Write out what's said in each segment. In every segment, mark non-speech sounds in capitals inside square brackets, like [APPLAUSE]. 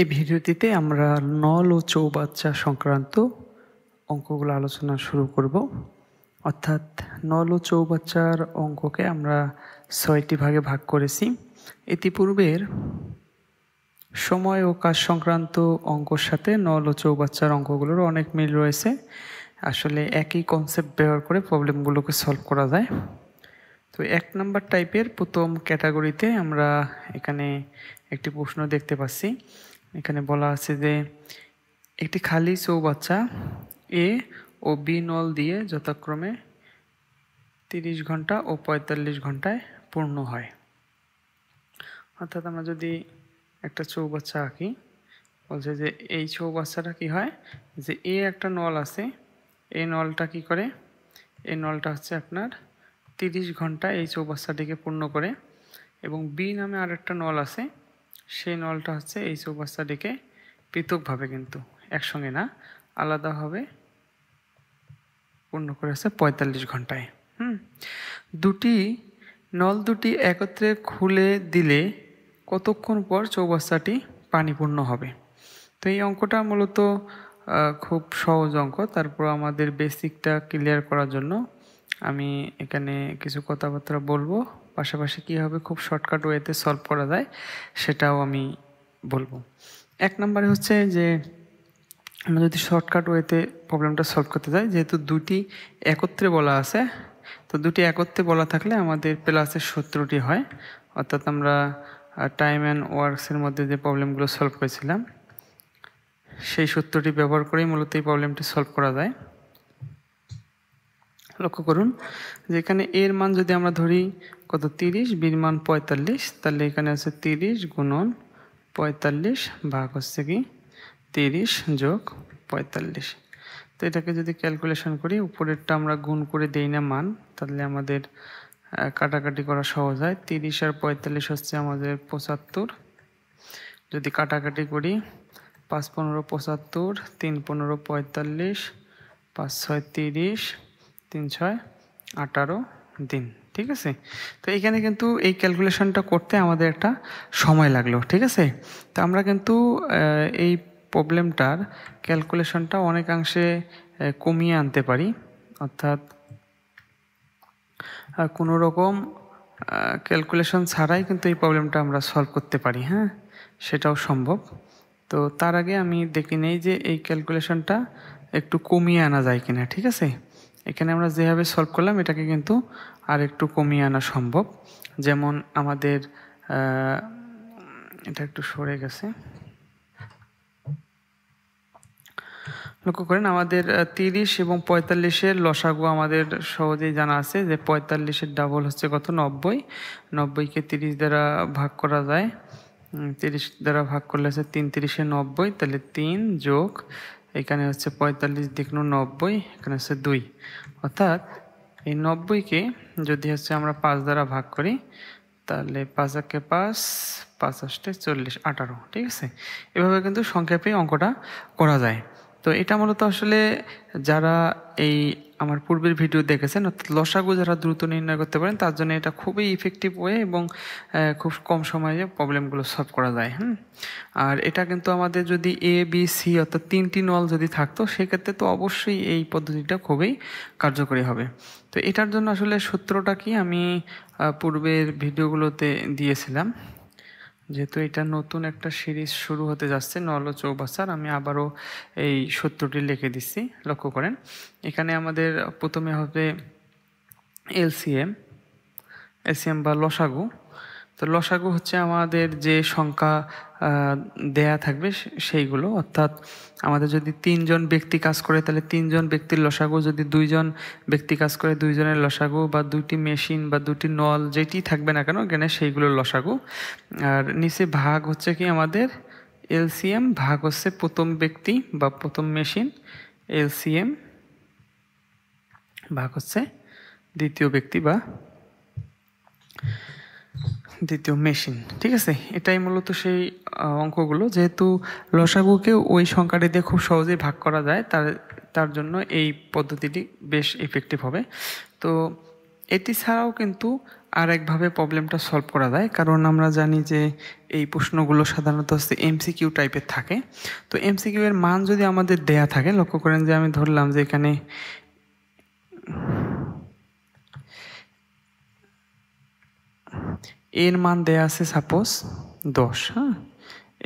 এই ভিডিওটিতে আমরা নল ও চৌবাচ্চা সংক্রান্ত অঙ্কগুলো আলোচনা শুরু করব। অর্থাৎ নল ও চৌবাচ্চার অঙ্ককে আমরা ছয়টি ভাগে ভাগ করেছি। ইতিপূর্বের সময় ও কাজ সংক্রান্ত অঙ্কর সাথে নল ও চৌবাচ্চার অঙ্কগুলোর অনেক মিল রয়েছে। আসলে একই কনসেপ্ট ব্যবহার করে প্রবলেমগুলোকে সলভ করা যায়। তো এক নাম্বার টাইপের প্রথম ক্যাটাগরিতে আমরা এখানে একটি প্রশ্ন দেখতে পাচ্ছি। এখানে বলা আছে যে একটি খালি চৌবাচ্চা এ ও বি নল দিয়ে যথাক্রমে তিরিশ ঘণ্টা ও পঁয়তাল্লিশ ঘন্টায় পূর্ণ হয়। অর্থাৎ আমরা যদি একটা চৌবাচ্চা আঁকি, বলছে যে এই চৌবাচ্চাটা কি হয়? যে এ একটা নল আছে এই নলটা কি করে? এই নলটা হচ্ছে আপনার তিরিশ ঘণ্টা এই চৌবাচ্চাটিকে পূর্ণ করে এবং বি নামে আরেকটা নল আছে সেই নলটা হচ্ছে এই চৌবাচ্চাটিকে পৃথকভাবে কিন্তু একসঙ্গে না আলাদাভাবে পূর্ণ করে আছে পঁয়তাল্লিশ ঘন্টায়। হুম? দুটি, নল দুটি একত্রে খুলে দিলে কতক্ষণ পর চৌবাচ্চাটি পানিপূর্ণ হবে? তো এই অঙ্কটা মূলত খুব সহজ অঙ্ক। তারপর আমাদের বেসিকটা ক্লিয়ার করার জন্য আমি এখানে কিছু কথাবার্তা বলব। পাশাপাশি কীভাবে খুব শর্টকাট ওয়েতে সলভ করা যায়, সেটাও আমি বলব। এক নম্বরে হচ্ছে যে, আমরা যদি শর্টকাট ওয়েতে প্রবলেমটা সলভ করতে যাই, যেহেতু দুটি একত্রে বলা আছে, তো দুটি একত্রে বলা থাকলে আমাদের প্লাসের সূত্রটি হয়। অর্থাৎ আমরা টাইম অ্যান্ড ওয়ার্কসের মধ্যে যে প্রবলেমগুলো সলভ করেছিলাম, সেই সূত্রটি ব্যবহার করেই মূলত এই প্রবলেমটি সলভ করা যায়। লক্ষ্য করুন যে এখানে এর মান যদি আমরা ধরি কত? তিরিশ, বির মান পঁয়তাল্লিশ, তাহলে এখানে আছে তিরিশ গুণন পঁয়তাল্লিশ ভাগ হচ্ছে কি? তিরিশ যোগ পঁয়তাল্লিশ। তো এটাকে যদি ক্যালকুলেশন করি, উপরেরটা আমরা গুণ করে দেই না মান, তাহলে আমাদের কাটাকাটি করা সহজ হয়। তিরিশ আর পঁয়তাল্লিশ হচ্ছে আমাদের পঁচাত্তর। যদি কাটাকাটি করি, পাঁচ পনেরো পঁচাত্তর, তিন পনেরো পঁয়তাল্লিশ, পাঁচ ছয় তিরিশ তিন, ছয়, আঠারো দিন, ঠিক আছে? তো এখানে কিন্তু এই ক্যালকুলেশনটা করতে আমাদের একটা সময় লাগল, ঠিক আছে? তো আমরা কিন্তু এই প্রবলেমটার ক্যালকুলেশনটা অনেকাংশে কমিয়ে আনতে পারি। অর্থাৎ কোনো রকম ক্যালকুলেশন ছাড়াই কিন্তু এই প্রবলেমটা আমরা সলভ করতে পারি হ্যাঁ? সেটাও সম্ভব। তো তার আগে আমি দেখি নেই যে এই ক্যালকুলেশনটা একটু কমিয়ে আনা যায় কিনা, ঠিক আছে? এখানে আমরা যেভাবে সলভ করলাম, এটাকে কিন্তু আর একটু কমিয়ে আনা সম্ভব। যেমন আমাদের এটা একটু সরে গেছে। লক্ষ্য করেন, আমাদের তিরিশ এবং পঁয়তাল্লিশের লসাগু আমাদের সহজেই জানা আছে যে পঁয়তাল্লিশের ডাবল হচ্ছে কত? নব্বই। নব্বইকে তিরিশ দ্বারা ভাগ করা যায়। তিরিশ দ্বারা ভাগ করলে হচ্ছে তিন তিরিশে নব্বই, তাহলে তিন যোগ এখানে হচ্ছে পঁয়তাল্লিশ দেখুন নব্বই, এখানে হচ্ছে দুই। অর্থাৎ এই নব্বইকে যদি হচ্ছে আমরা পাঁচ দ্বারা ভাগ করি, তাহলে পাঁচ একে পাঁচ পাঁচ আষ্টে চল্লিশ, আঠারো, ঠিক আছে? এভাবে কিন্তু সংক্ষেপে অঙ্কটা করা যায়। তো এটা মূলত আসলে যারা এই আমার পূর্বের ভিডিও দেখেছেন, অর্থাৎ লসাগু যারা দ্রুত নির্ণয় করতে পারেন, তার জন্য এটা খুবই ইফেক্টিভ ওয়ে এবং খুব কম সময়ে প্রবলেমগুলো সলভ করা যায়, হুম? আর এটা কিন্তু আমাদের যদি এ বি সি অর্থাৎ তিনটি নল যদি থাকতো, সেক্ষেত্রে তো অবশ্যই এই পদ্ধতিটা খুবই কার্যকরী হবে। তো এটার জন্য আসলে সূত্রটা কি আমি পূর্বের ভিডিওগুলোতে দিয়েছিলাম। যেহেতু এটা নতুন একটা সিরিজ শুরু হতে যাচ্ছে, নল চৌবাসার আমি আবারও এই সত্যটি লিখে দিচ্ছি, লক্ষ্য করেন। এখানে আমাদের প্রথমে হবে এলসিএম এলসিএম বা লসাগু। তো লসাগু হচ্ছে আমাদের যে সংখ্যা দেয়া থাকবে সেইগুলো। অর্থাৎ আমাদের যদি তিনজন ব্যক্তি কাজ করে, তাহলে তিনজন ব্যক্তির লসাগু, যদি দুইজন ব্যক্তি কাজ করে, দুইজনের লসাগু বা দুটি মেশিন বা দুটি নল যেটি থাকবে না কেন, এখানে সেইগুলোর লসাগু। আর নিচে ভাগ হচ্ছে কি আমাদের এলসিএম, ভাগ হচ্ছে প্রথম ব্যক্তি বা প্রথম মেশিন, এলসিএম, ভাগ হচ্ছে দ্বিতীয় ব্যক্তি বা দ্বিতীয় মেশিন ঠিক আছে? এটাই মূলত সেই অঙ্কগুলো। যেহেতু লসাগুকে ওই সংখ্যাটি দিয়ে খুব সহজেই ভাগ করা যায়, তার তার জন্য এই পদ্ধতিটি বেশ ইফেক্টিভ হবে। তো এটি ছাড়াও কিন্তু আর একভাবে প্রবলেমটা সলভ করা যায়। কারণ আমরা জানি যে এই প্রশ্নগুলো সাধারণত হচ্ছে এমসিকিউ টাইপের থাকে। তো এমসিকিউ এর মান যদি আমাদের দেয়া থাকে, লক্ষ্য করেন যে আমি ধরলাম যে এখানে এর মান দেয়া আছে সাপোজ দশ হ্যাঁ?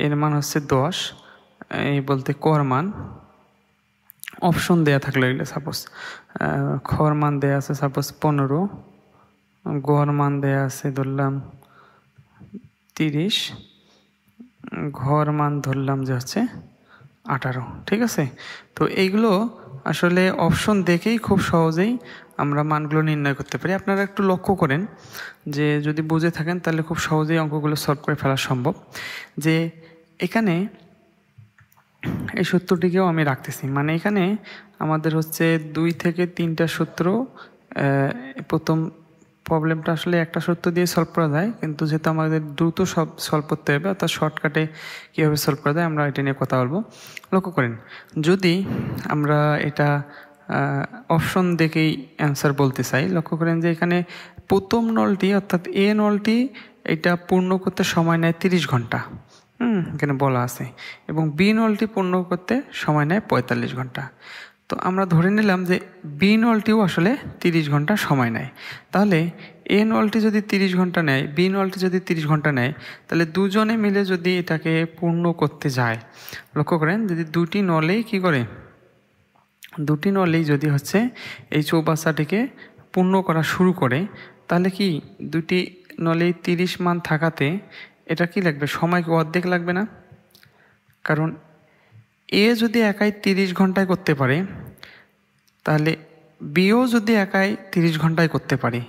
এর মান হচ্ছে দশ, এই বলতে কর মান। অপশন দেয়া থাকল এগুলো সাপোজ খর মান দেয়া আছে সাপোজ পনেরো, গড় মান দেয়া আছে ধরলাম তিরিশ, ঘর মান ধরলাম যে হচ্ছে আঠারো, ঠিক আছে? তো এইগুলো আসলে অপশন দেখেই খুব সহজেই আমরা মানগুলো নির্ণয় করতে পারি। আপনারা একটু লক্ষ্য করেন যে যদি বুঝে থাকেন তাহলে খুব সহজেই অঙ্কগুলো সলভ করে ফেলা সম্ভব। যে এখানে এই সূত্রটিকেও আমি রাখতেছি। মানে এখানে আমাদের হচ্ছে দুই থেকে তিনটা সূত্র প্রথম প্রবলেমটা আসলে একটা সূত্র দিয়ে সলভ করা যায়, কিন্তু যেহেতু আমাদের দ্রুত সব সলভ করতে হবে, অর্থাৎ শর্টকাটে কীভাবে সলভ করা যায় আমরা এটা নিয়ে কথা বলব। লক্ষ্য করেন, যদি আমরা এটা অপশন দেখেই অ্যান্সার বলতে চাই। লক্ষ্য করেন যে এখানে প্রথম নলটি, অর্থাৎ এ নলটি, এটা পূর্ণ করতে সময় নেয় তিরিশ ঘণ্টা। হুম, এখানে বলা আছে। এবং বি নলটি পূর্ণ করতে সময় নেয় পঁয়তাল্লিশ ঘণ্টা। তো আমরা ধরে নিলাম যে বি নলটিও আসলে তিরিশ ঘণ্টা সময় নেয়। তাহলে এ নলটি যদি তিরিশ ঘণ্টা নেয়, বি নলটি যদি তিরিশ ঘণ্টা নেয়, তাহলে দুজনে মিলে যদি এটাকে পূর্ণ করতে যায়, লক্ষ্য করেন যদি দুটি নলেই কি করে? দুটি নলেই যদি হচ্ছে এই চৌবাচ্চাটিকে পূর্ণ করা শুরু করে, তাহলে কি দুটি নলেই তিরিশ মান থাকাতে এটা কি লাগবে? সময় কি অর্ধেক লাগবে না? কারণ এ যদি একাই তিরিশ ঘন্টায় করতে পারে, তাহলে বিও যদি একাই তিরিশ ঘন্টায় করতে পারে,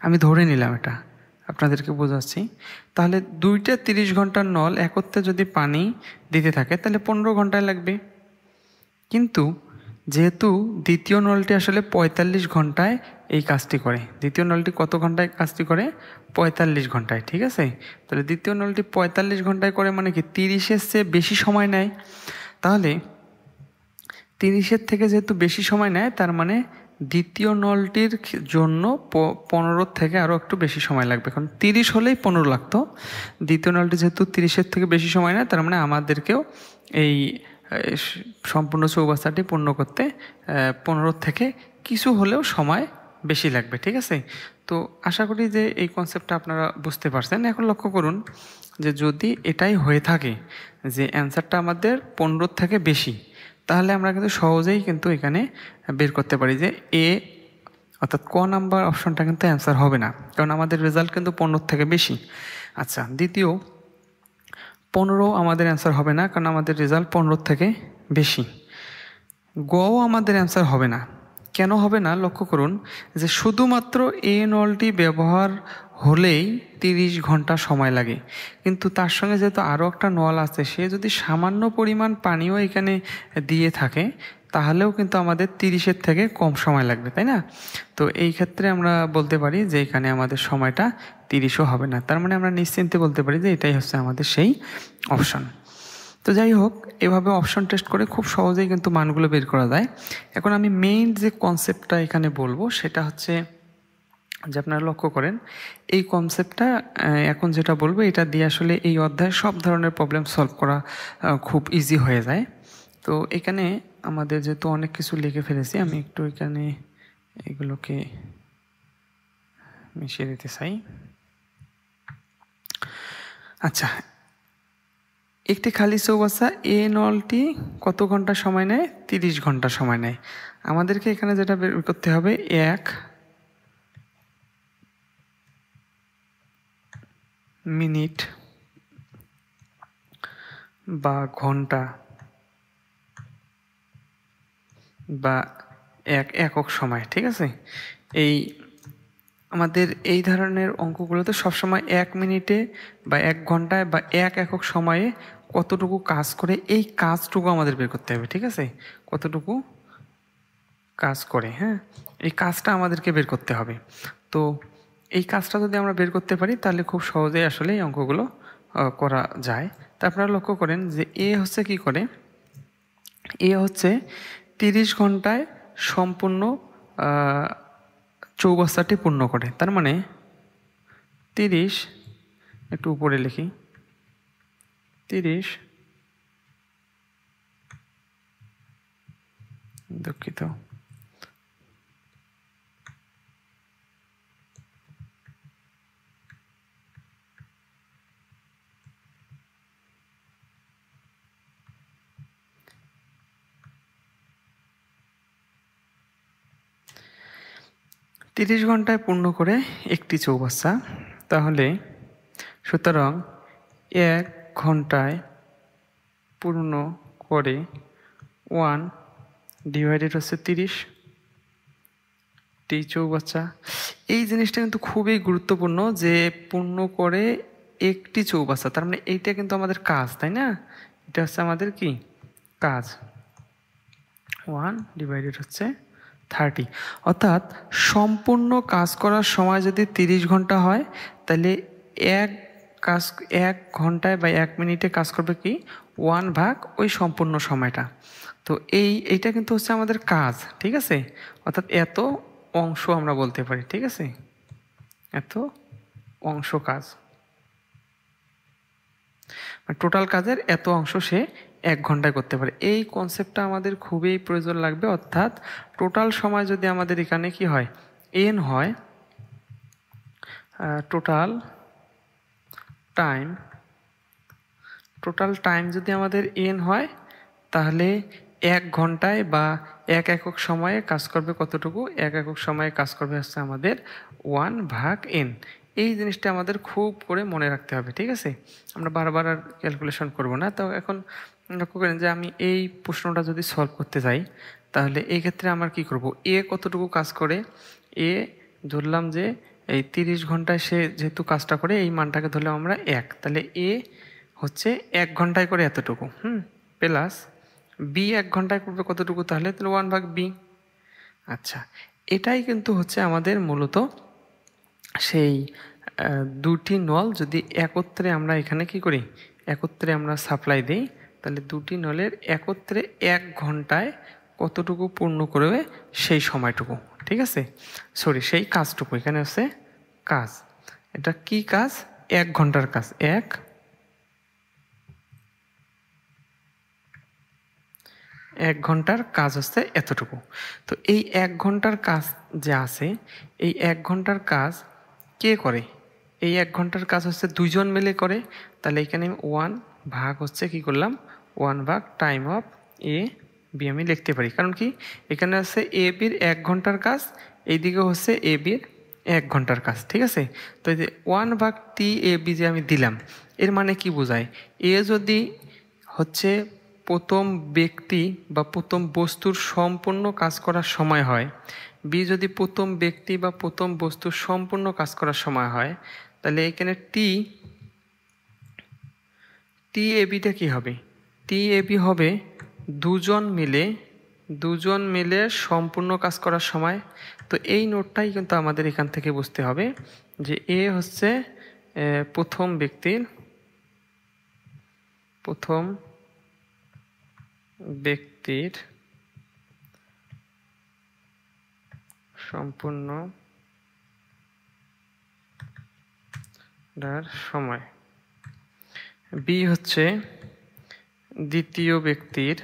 আমি ধরে নিলাম এটা, আপনাদেরকে বোঝাচ্ছি। তাহলে দুইটা তিরিশ ঘণ্টার নল একত্রে যদি পানি দিতে থাকে, তাহলে পনেরো ঘন্টায় লাগবে। কিন্তু যেহেতু দ্বিতীয় নলটি আসলে পঁয়তাল্লিশ ঘন্টায় এই কাজটি করে। দ্বিতীয় নলটি কত ঘন্টায় কাজটি করে? পঁয়তাল্লিশ ঘন্টায়, ঠিক আছে? তাহলে দ্বিতীয় নলটি পঁয়তাল্লিশ ঘন্টায় করে মানে কি তিরিশের চেয়ে বেশি সময় নেয়। তাহলে তিরিশের থেকে যেহেতু বেশি সময় নেয়, তার মানে দ্বিতীয় নলটির জন্য পনেরো থেকে আরও একটু বেশি সময় লাগবে। কারণ তিরিশ হলেই পনেরো লাগতো। দ্বিতীয় নলটি যেহেতু তিরিশের থেকে বেশি সময় নেয়, তার মানে আমাদেরকেও এই সম্পূর্ণ চৌবাচ্চাটি পূর্ণ করতে পনেরো থেকে কিছু হলেও সময় বেশি লাগবে, ঠিক আছে? তো আশা করি যে এই কনসেপ্টটা আপনারা বুঝতে পারছেন। এখন লক্ষ্য করুন যে যদি এটাই হয়ে থাকে যে অ্যান্সারটা আমাদের পনেরো থেকে বেশি, তাহলে আমরা কিন্তু সহজেই কিন্তু এখানে বের করতে পারি যে এ অর্থাৎ ক নাম্বার অপশনটা কিন্তু অ্যান্সার হবে না। কারণ আমাদের রেজাল্ট কিন্তু পনেরো থেকে বেশি। আচ্ছা দ্বিতীয় পনেরো আমাদের অ্যান্সার হবে না, কারণ আমাদের রেজাল্ট পনেরোর থেকে বেশি। গও আমাদের অ্যান্সার হবে না। কেন হবে না? লক্ষ্য করুন যে শুধুমাত্র এনলটি নলটি ব্যবহার হলেই তিরিশ ঘণ্টা সময় লাগে। কিন্তু তার সঙ্গে যেহেতু আরও একটা নল আছে, সে যদি সামান্য পরিমাণ পানিও এখানে দিয়ে থাকে তাহলেও কিন্তু আমাদের তিরিশের থেকে কম সময় লাগবে, তাই না? তো এই ক্ষেত্রে আমরা বলতে পারি যে এখানে আমাদের সময়টা তিরিশও হবে না। তার মানে আমরা নিশ্চিন্তে বলতে পারি যে এটাই হচ্ছে আমাদের সেই অপশন তো যাই হোক, এভাবে অপশন টেস্ট করে খুব সহজেই কিন্তু মানগুলো বের করা যায়। এখন আমি মেইন যে কনসেপ্টটা এখানে বলব, সেটা হচ্ছে যে আপনারা লক্ষ্য করেন, এই কনসেপ্টটা এখন যেটা বলব, এটা দিয়ে আসলে এই অধ্যায়ে সব ধরনের প্রবলেম সলভ করা খুব ইজি হয়ে যায়। তো এখানে আমাদের যেহেতু অনেক কিছু লিখে ফেলেছি, আমি একটু এখানে এগুলোকে মিশিয়ে দিতে চাই। আচ্ছা একটি খালি চৌবাচ্চা এ নলটি কত ঘণ্টা সময় নেয়? তিরিশ ঘণ্টা সময় নেয়। আমাদেরকে এখানে যেটা বের করতে হবে, এক মিনিট বা ঘণ্টা। বা এক, একক সময়, ঠিক আছে? এই আমাদের এই ধরনের অঙ্কগুলোতে সবসময় এক মিনিটে বা এক ঘন্টায় বা এক একক সময়ে কতটুকু কাজ করে এই কাজটুকু আমাদের বের করতে হবে, ঠিক আছে? কতটুকু কাজ করে হ্যাঁ? এই কাজটা আমাদেরকে বের করতে হবে। তো এই কাজটা যদি আমরা বের করতে পারি, তাহলে খুব সহজেই আসলে এই অঙ্কগুলো করা যায়। তা আপনারা লক্ষ্য করেন যে এ হচ্ছে কি করে? এ হচ্ছে তিরিশ ঘন্টায় সম্পূর্ণ চৌবাস্তাটি পূর্ণ করে। তার মানে তিরিশ একটু উপরে লিখি। তিরিশ দুঃখিত। তিরিশ ঘন্টায় পূর্ণ করে একটি চৌবাচ্চা। তাহলে সুতরাং এক ঘন্টায় পূর্ণ করে ওয়ান ডিভাইডেড হচ্ছে তিরিশ টি চৌবাচ্চা। এই জিনিসটা কিন্তু খুবই গুরুত্বপূর্ণ যে পূর্ণ করে একটি চৌবাচ্চা। তার মানে এইটা কিন্তু আমাদের কাজ, তাই না? এটা হচ্ছে আমাদের কি? কাজ। ওয়ান ডিভাইডেড হচ্ছে থার্টি। অর্থাৎ সম্পূর্ণ কাজ করার সময় যদি তিরিশ ঘণ্টা হয়, তাহলে এক কাজ, এক ঘন্টায় বা এক মিনিটে কাজ করবে কি? ওয়ান ভাগ ওই সম্পূর্ণ সময়টা। তো এই, এইটা কিন্তু হচ্ছে আমাদের কাজ, ঠিক আছে? অর্থাৎ এত অংশ আমরা বলতে পারি, ঠিক আছে? এত অংশ কাজ। টোটাল কাজের এত অংশ সে এক ঘন্টায় করতে পারে। এই কনসেপ্টটা আমাদের খুবই প্রয়োজন লাগবে, অর্থাৎ টোটাল সময় যদি আমাদের এখানে কি হয়? এন হয় টোটাল টাইম টোটাল টাইম যদি আমাদের এন হয়, তাহলে এক ঘন্টায় বা এক একক সময়ে কাজ করবে কতটুকু? এক একক সময়ে কাজ করবে হচ্ছে আমাদের ওয়ান ভাগ এন এই জিনিসটা আমাদের খুব করে মনে রাখতে হবে, ঠিক আছে? আমরা বারবার আর ক্যালকুলেশন করব না। তো এখন লক্ষ্য করেন যে আমি এই প্রশ্নটা যদি সলভ করতে চাই তাহলে এই ক্ষেত্রে আমার কি করব? এ কতটুকু কাজ করে? এ ধরলাম যে এই তিরিশ ঘন্টায় সে যেহেতু কাজটা করে, এই মানটাকে ধরলাম আমরা এক। তাহলে এ হচ্ছে এক ঘন্টায় করে এতটুকু, হুম? প্লাস বি এক ঘন্টায় করবে কতটুকু? তাহলে তাহলে ওয়ান ভাগ বি আচ্ছা এটাই কিন্তু হচ্ছে আমাদের মূলত সেই দুটি নল যদি একত্রে আমরা এখানে কি করি? একত্রে আমরা সাপ্লাই দিই। তাহলে দুটি নলের একত্রে এক ঘন্টায় কতটুকু পূর্ণ করবে সেই সময়টুকু, ঠিক আছে? সরি সেই কাজটুকু, এখানে আছে কাজ। এটা কি কাজ? এক ঘণ্টার কাজ, এক এক ঘণ্টার কাজ হচ্ছে এতটুকু। তো এই এক ঘণ্টার কাজ যে আছে, এই এক ঘণ্টার কাজ কে করে? এই এক ঘণ্টার কাজ হচ্ছে দুইজন মিলে করে। তাহলে এখানে ওয়ান ভাগ হচ্ছে কি করলাম? ওয়ান ভাগ টাইম অফ এ বি আমি লিখতে পারি। কারণ কি? এখানে হচ্ছে এ বির এক ঘণ্টার কাজ এইদিকে হচ্ছে এ বির এক ঘণ্টার কাজ, ঠিক আছে? তো এই যে ওয়ান ভাগ টি এ বি যে আমি দিলাম, এর মানে কি বোঝায়? এ যদি হচ্ছে প্রথম ব্যক্তি বা প্রথম বস্তুর সম্পূর্ণ কাজ করার সময় হয়, বি যদি প্রথম ব্যক্তি বা প্রথম বস্তুর সম্পূর্ণ কাজ করার সময় হয়, তাহলে এখানে টি টি এবিটা কী হবে? টি এবি হবে দুজন মিলে দুজন মিলে সম্পূর্ণ কাজ করার সময়। তো এই নোটটাই কিন্তু আমাদের এখান থেকে বুঝতে হবে যে এ হচ্ছে প্রথম ব্যক্তির প্রথম ব্যক্তির সম্পূর্ণ সময়। বি হচ্ছে দ্বিতীয় ব্যক্তির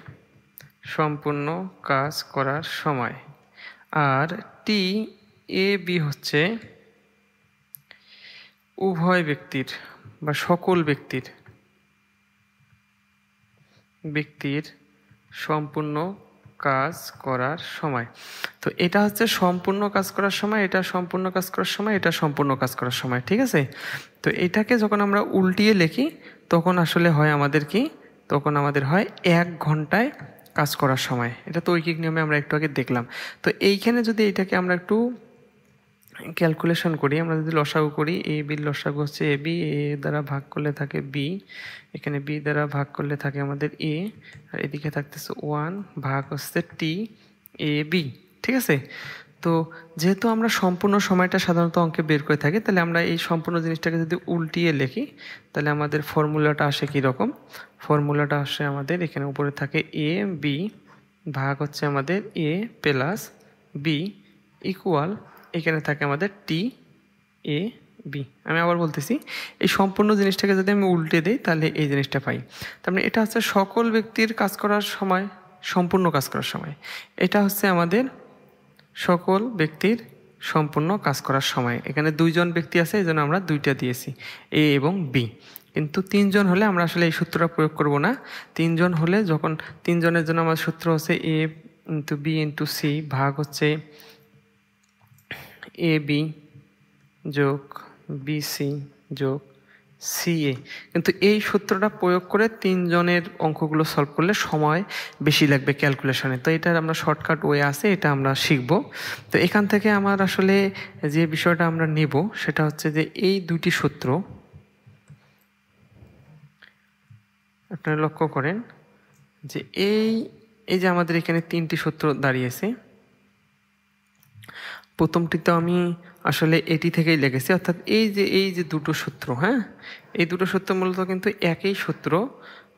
সম্পূর্ণ কাজ করার সময়। আর টি এ বি হচ্ছে উভয় ব্যক্তির বা সকল ব্যক্তির ব্যক্তির সম্পূর্ণ কাজ করার সময়। তো এটা হচ্ছে সম্পূর্ণ কাজ করার সময়, এটা সম্পূর্ণ কাজ করার সময়, এটা সম্পূর্ণ কাজ করার সময়, ঠিক আছে? তো এটাকে যখন আমরা উল্টিয়ে লিখি, তখন আসলে হয় আমাদের কি? তখন আমাদের হয় এক ঘন্টায় কাজ করার সময়। এটা তো ঐকিক নিয়মে আমরা একটু আগে দেখলাম। তো এইখানে যদি এটাকে আমরা একটু ক্যালকুলেশন করি, আমরা যদি লসাগু করি, এ বির লসাগু হচ্ছে এ, বি, এ দ্বারা ভাগ করলে থাকে বি। এখানে বি দ্বারা ভাগ করলে থাকে আমাদের এ, আর এদিকে থাকতেছে ওয়ান, ভাগ হচ্ছে টি, এ, বি। ঠিক আছে? তো যেহেতু আমরা সম্পূর্ণ সময়টা সাধারণত অঙ্কে বের করে থাকি, তাহলে আমরা এই সম্পূর্ণ জিনিসটাকে যদি উল্টিয়ে লিখি, তাহলে আমাদের ফর্মুলাটা আসে কীরকম? ফর্মুলাটা আসে আমাদের এখানে উপরে থাকে এ বি ভাগ হচ্ছে আমাদের এ প্লাস বি ইকুয়াল এখানে থাকে আমাদের টি এ বি আমি আবার বলতেছি, এই সম্পূর্ণ জিনিসটাকে যদি আমি উল্টে দিই, তাহলে এই জিনিসটা পাই। তার মানে এটা হচ্ছে সকল ব্যক্তির কাজ করার সময়, সম্পূর্ণ কাজ করার সময়। এটা হচ্ছে আমাদের সকল ব্যক্তির সম্পূর্ণ কাজ করার সময়। এখানে দুইজন ব্যক্তি আছে, এই জন্য আমরা দুইটা দিয়েছি, এ এবং বি। কিন্তু তিনজন হলে আমরা আসলে এই সূত্রটা প্রয়োগ করব না। তিনজন হলে যখন, তিনজনের জন্য আমার সূত্র হচ্ছে A into B into C ভাগ হচ্ছে এ বি যোগ বিসি যোগ সিএ। কিন্তু এই সূত্রটা প্রয়োগ করে তিনজনের অঙ্কগুলো সলভ করলে সময় বেশি লাগবে ক্যালকুলেশনে তো এটার আমরা শর্টকাট ওয়ে আছে, এটা আমরা শিখব। তো এখান থেকে আমার আসলে যে বিষয়টা আমরা নেব, সেটা হচ্ছে যে এই দুটি সূত্র আপনারা লক্ষ্য করেন যে এই এই যে আমাদের এখানে তিনটি সূত্র দাঁড়িয়েছে প্রথমটি তো আমি আসলে এটি থেকেই লেগেছে। অর্থাৎ এই যে এই যে দুটো সূত্র হ্যাঁ? এই দুটো সূত্র মূলত কিন্তু একই সূত্র।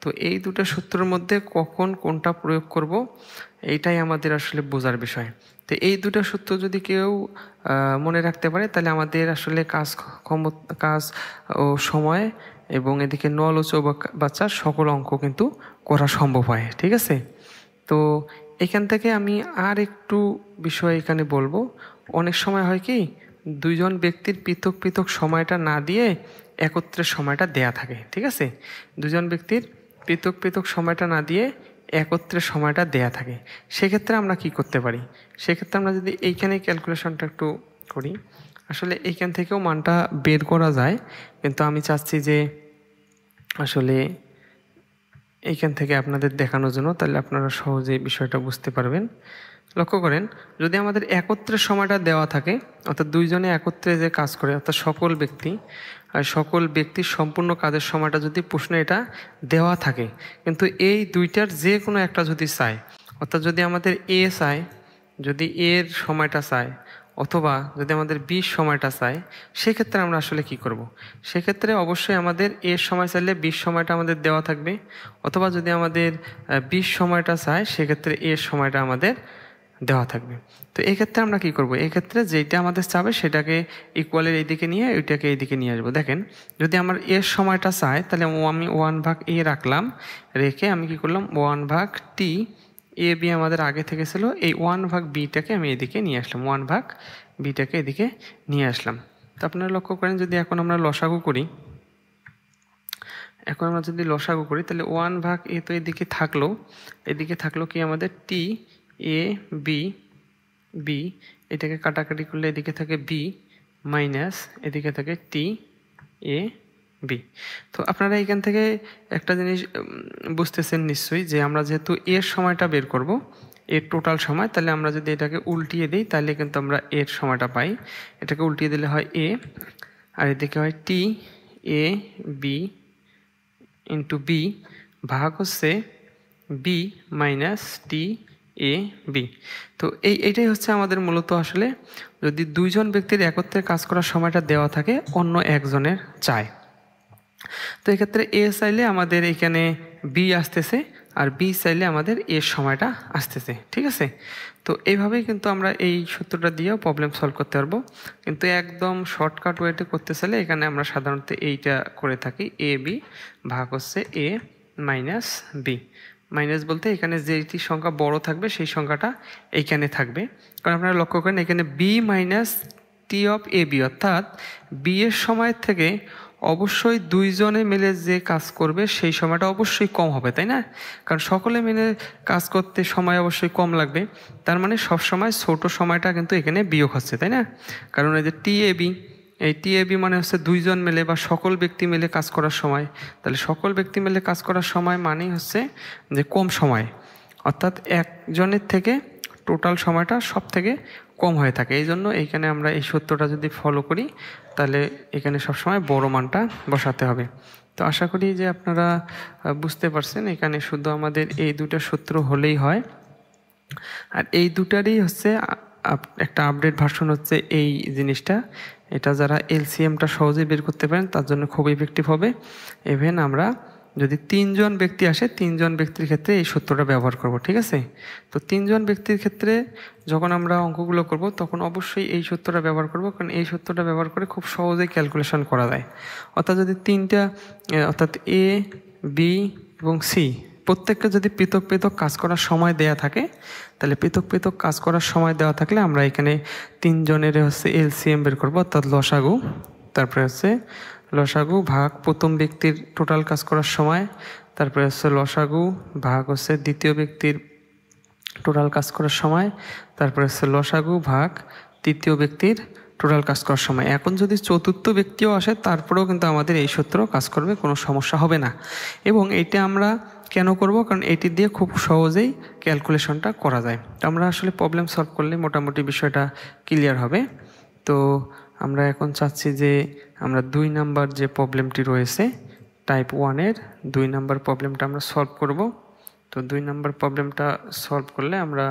তো এই দুটো সূত্রের মধ্যে কখন কোনটা প্রয়োগ করব, এইটাই আমাদের আসলে বোঝার বিষয়। তো এই দুটো সূত্র যদি কেউ মনে রাখতে পারে, তাহলে আমাদের আসলে কাজ ক্ষম, কাজ, ও সময় এবং এদিকে নল ও বাচ্চার সকল অঙ্ক কিন্তু করা সম্ভব হয়, ঠিক আছে? তো এখান থেকে আমি আর একটু বিষয় এখানে বলব। অনেক সময় হয় কি দুইজন ব্যক্তির পৃথক পৃথক সময়টা না দিয়ে একত্রের সময়টা দেয়া থাকে, ঠিক আছে? দুজন ব্যক্তির পৃথক পৃথক সময়টা না দিয়ে একত্রের সময়টা দেয়া থাকে। সেক্ষেত্রে আমরা কি করতে পারি? সেক্ষেত্রে আমরা যদি এইখানে ক্যালকুলেশনটা একটু করি, আসলে এইখান থেকেও মানটা বের করা যায়, কিন্তু আমি চাচ্ছি যে আসলে এইখান থেকে আপনাদের দেখানোর জন্য, তাহলে আপনারা সহজে বিষয়টা বুঝতে পারবেন। লক্ষ্য করেন, যদি আমাদের একত্রে সময়টা দেওয়া থাকে, অর্থাৎ দুইজনে একত্রে যে কাজ করে, অর্থাৎ সকল ব্যক্তি, আর সকল ব্যক্তির সম্পূর্ণ কাজের সময়টা যদি প্রশ্নে এটা দেওয়া থাকে, কিন্তু এই দুইটার যে কোনো একটা যদি চায়, অর্থাৎ যদি আমাদের এ চায়, যদি এর সময়টা চায়, অথবা যদি আমাদের বিশ সময়টা চায়, সেক্ষেত্রে আমরা আসলে কি করব। সেক্ষেত্রে অবশ্যই আমাদের এর সময় চাইলে বিশ সময়টা আমাদের দেওয়া থাকবে, অথবা যদি আমাদের বিশ সময়টা চায়, সেক্ষেত্রে এর সময়টা আমাদের দেওয়া থাকবে। তো এক্ষেত্রে আমরা কি করব? এক্ষেত্রে যেটা আমাদের চাবে সেটাকে ইকুয়ালের এইদিকে নিয়ে ওইটাকে এইদিকে নিয়ে আসব। দেখেন, যদি আমার এর সময়টা চায়, তাহলে আমি ওয়ান ভাগ এ রাখলাম, রেখে আমি কি করলাম? ওয়ান ভাগ টি এ বি আমাদের আগে থেকে ছিল, এই ওয়ান ভাগ বিটাকে আমি এদিকে নিয়ে আসলাম। ওয়ান ভাগ বিটাকে এদিকে নিয়ে আসলাম। তো আপনারা লক্ষ্য করেন, যদি এখন আমরা লসাগু করি, এখন আমরা যদি লসাগু করি, তাহলে ওয়ান ভাগ এ তো এদিকে থাকল এদিকে থাকল কি আমাদের? টি এ বি বি এটাকে কাটাকাটি করলে এদিকে থাকে বি মাইনাস এদিকে থাকে টি এ বি তো আপনারা এখান থেকে একটা জিনিস বুঝতেছেন নিশ্চয়ই যে আমরা যেহেতু এর সময়টা বের করব এর টোটাল সময়, তাহলে আমরা যদি এটাকে উল্টিয়ে দিই, তাহলে কিন্তু আমরা এর সময়টা পাই। এটাকে উল্টিয়ে দিলে হয় এ আর এদিকে হয় T A B into B ভাগ হচ্ছে B minus T A B তো এই, এইটাই হচ্ছে আমাদের মূলত আসলে যদি দুইজন ব্যক্তির একত্রে কাজ করার সময়টা দেওয়া থাকে, অন্য একজনের চায়। তো এক্ষেত্রে এ চাইলে আমাদের এখানে বি আসতেছে আর বি চাইলে আমাদের এর সময়টা আসতেছে, ঠিক আছে? তো এইভাবেই কিন্তু আমরা এই সূত্রটা দিয়েও প্রবলেম সলভ করতে পারব। কিন্তু একদম শর্টকাট ওয়েতে করতে চাইলে এখানে আমরা সাধারণত এইটা করে থাকি এ বি ভাগ হচ্ছে এ মাইনাস বি মাইনাস বলতে এখানে যেটি সংখ্যা বড় থাকবে, সেই সংখ্যাটা এইখানে থাকবে। কারণ আপনারা লক্ষ্য করেন, এখানে B minus T of A B অর্থাৎ বি এর সময় থেকে অবশ্যই দুইজনে মিলে যে কাজ করবে, সেই সময়টা অবশ্যই কম হবে, তাই না? কারণ সকলে মিলে কাজ করতে সময় অবশ্যই কম লাগবে। তার মানে সব সময় ছোট সময়টা কিন্তু এখানে বিয়োগ হচ্ছে, তাই না? কারণ এই যে টি এ বি এই টিএবি মানে হচ্ছে দুইজন মিলে বা সকল ব্যক্তি মিলে কাজ করার সময়। তাহলে সকল ব্যক্তি মিলে কাজ করার সময় মানেই হচ্ছে যে কম সময়। অর্থাৎ একজনের থেকে টোটাল সময়টা সব থেকে কম হয়ে থাকে। এই জন্য এইখানে আমরা এই সত্যটা যদি ফলো করি, তাহলে এখানে সবসময় বড় মানটা বসাতে হবে। তো আশা করি যে আপনারা বুঝতে পারছেন, এখানে শুধু আমাদের এই দুটা সূত্র হলেই হয়। আর এই দুটারই হচ্ছে একটা আপডেট ভার্সন হচ্ছে এই জিনিসটা। এটা যারা এলসিএমটা সহজেই বের করতে পারেন, তার জন্য খুব ইফেক্টিভ হবে। ইভেন আমরা যদি তিনজন ব্যক্তি আসে, তিনজন ব্যক্তির ক্ষেত্রে এই সূত্রটা ব্যবহার করব, ঠিক আছে? তো তিনজন ব্যক্তির ক্ষেত্রে যখন আমরা অঙ্কগুলো করব, তখন অবশ্যই এই সূত্রটা ব্যবহার করব, কারণ এই সূত্রটা ব্যবহার করে খুব সহজেই ক্যালকুলেশন করা যায়। অর্থাৎ যদি তিনটা অর্থাৎ এ বি এবং সি প্রত্যেককে যদি পৃথক পৃথক কাজ করার সময় দেয়া থাকে, তাহলে পৃথক পৃথক কাজ করার সময় দেওয়া থাকলে আমরা এখানে তিনজনের হচ্ছে এলসিএম বের করব, অর্থাৎ লসাগু। তারপরে হচ্ছে লসাগু ভাগ প্রথম ব্যক্তির টোটাল কাজ করার সময়, তারপরে হচ্ছে লসাগু ভাগ হচ্ছে দ্বিতীয় ব্যক্তির টোটাল কাজ করার সময়, তারপরে হচ্ছে লসাগু ভাগ তৃতীয় ব্যক্তির টোটাল কাজ করার সময়। এখন যদি চতুর্থ ব্যক্তিও আসে, তারপরেও কিন্তু আমাদের এই সূত্র কাজ করবে, কোনো সমস্যা হবে না। এবং এইটা আমরা কেন করব? কারণ এটি দিয়ে খুব সহজেই ক্যালকুলেশনটা করা যায়। তো আমরা আসলে প্রবলেম সলভ করলে মোটামুটি বিষয়টা ক্লিয়ার হবে। তো আমরা এখন চাচ্ছি যে আমরা দুই নাম্বার যে প্রবলেমটি রয়েছে টাইপ ওয়ানের দুই নাম্বার প্রবলেমটা আমরা সলভ করব। তো দুই নাম্বার প্রবলেমটা সলভ করলে আমরা